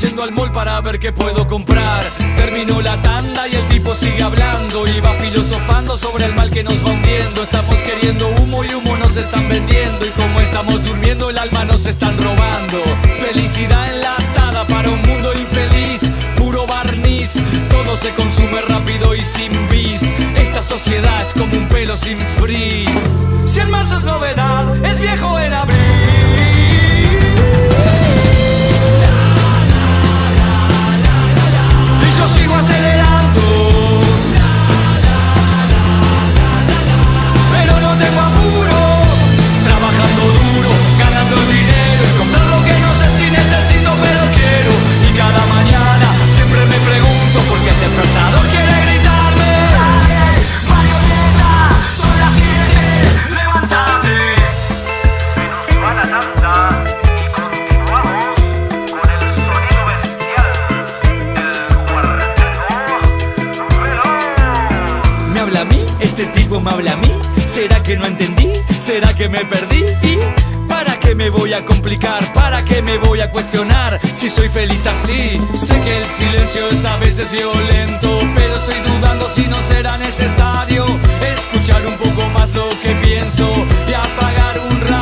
[SPEAKER 3] Yendo al mall para ver qué puedo comprar. Terminó la tanda y el tipo sigue hablando. Y va filosofando sobre el mal que nos va hundiendo. Estamos queriendo humo y humo nos están vendiendo. Y como estamos durmiendo, el alma nos están robando. Felicidad enlatada para un mundo infeliz. Puro barniz, todo se consume rápido y sin bis. Esta sociedad es como un pelo sin frizz. Si en marzo es novedad, es viejo en abril. que no entendí? ¿Será que me perdí? ¿Y para qué me voy a complicar? ¿Para qué me voy a cuestionar si soy feliz así? Sé que el silencio es a veces violento, pero estoy dudando si no será necesario escuchar un poco más lo que pienso y apagar un rato.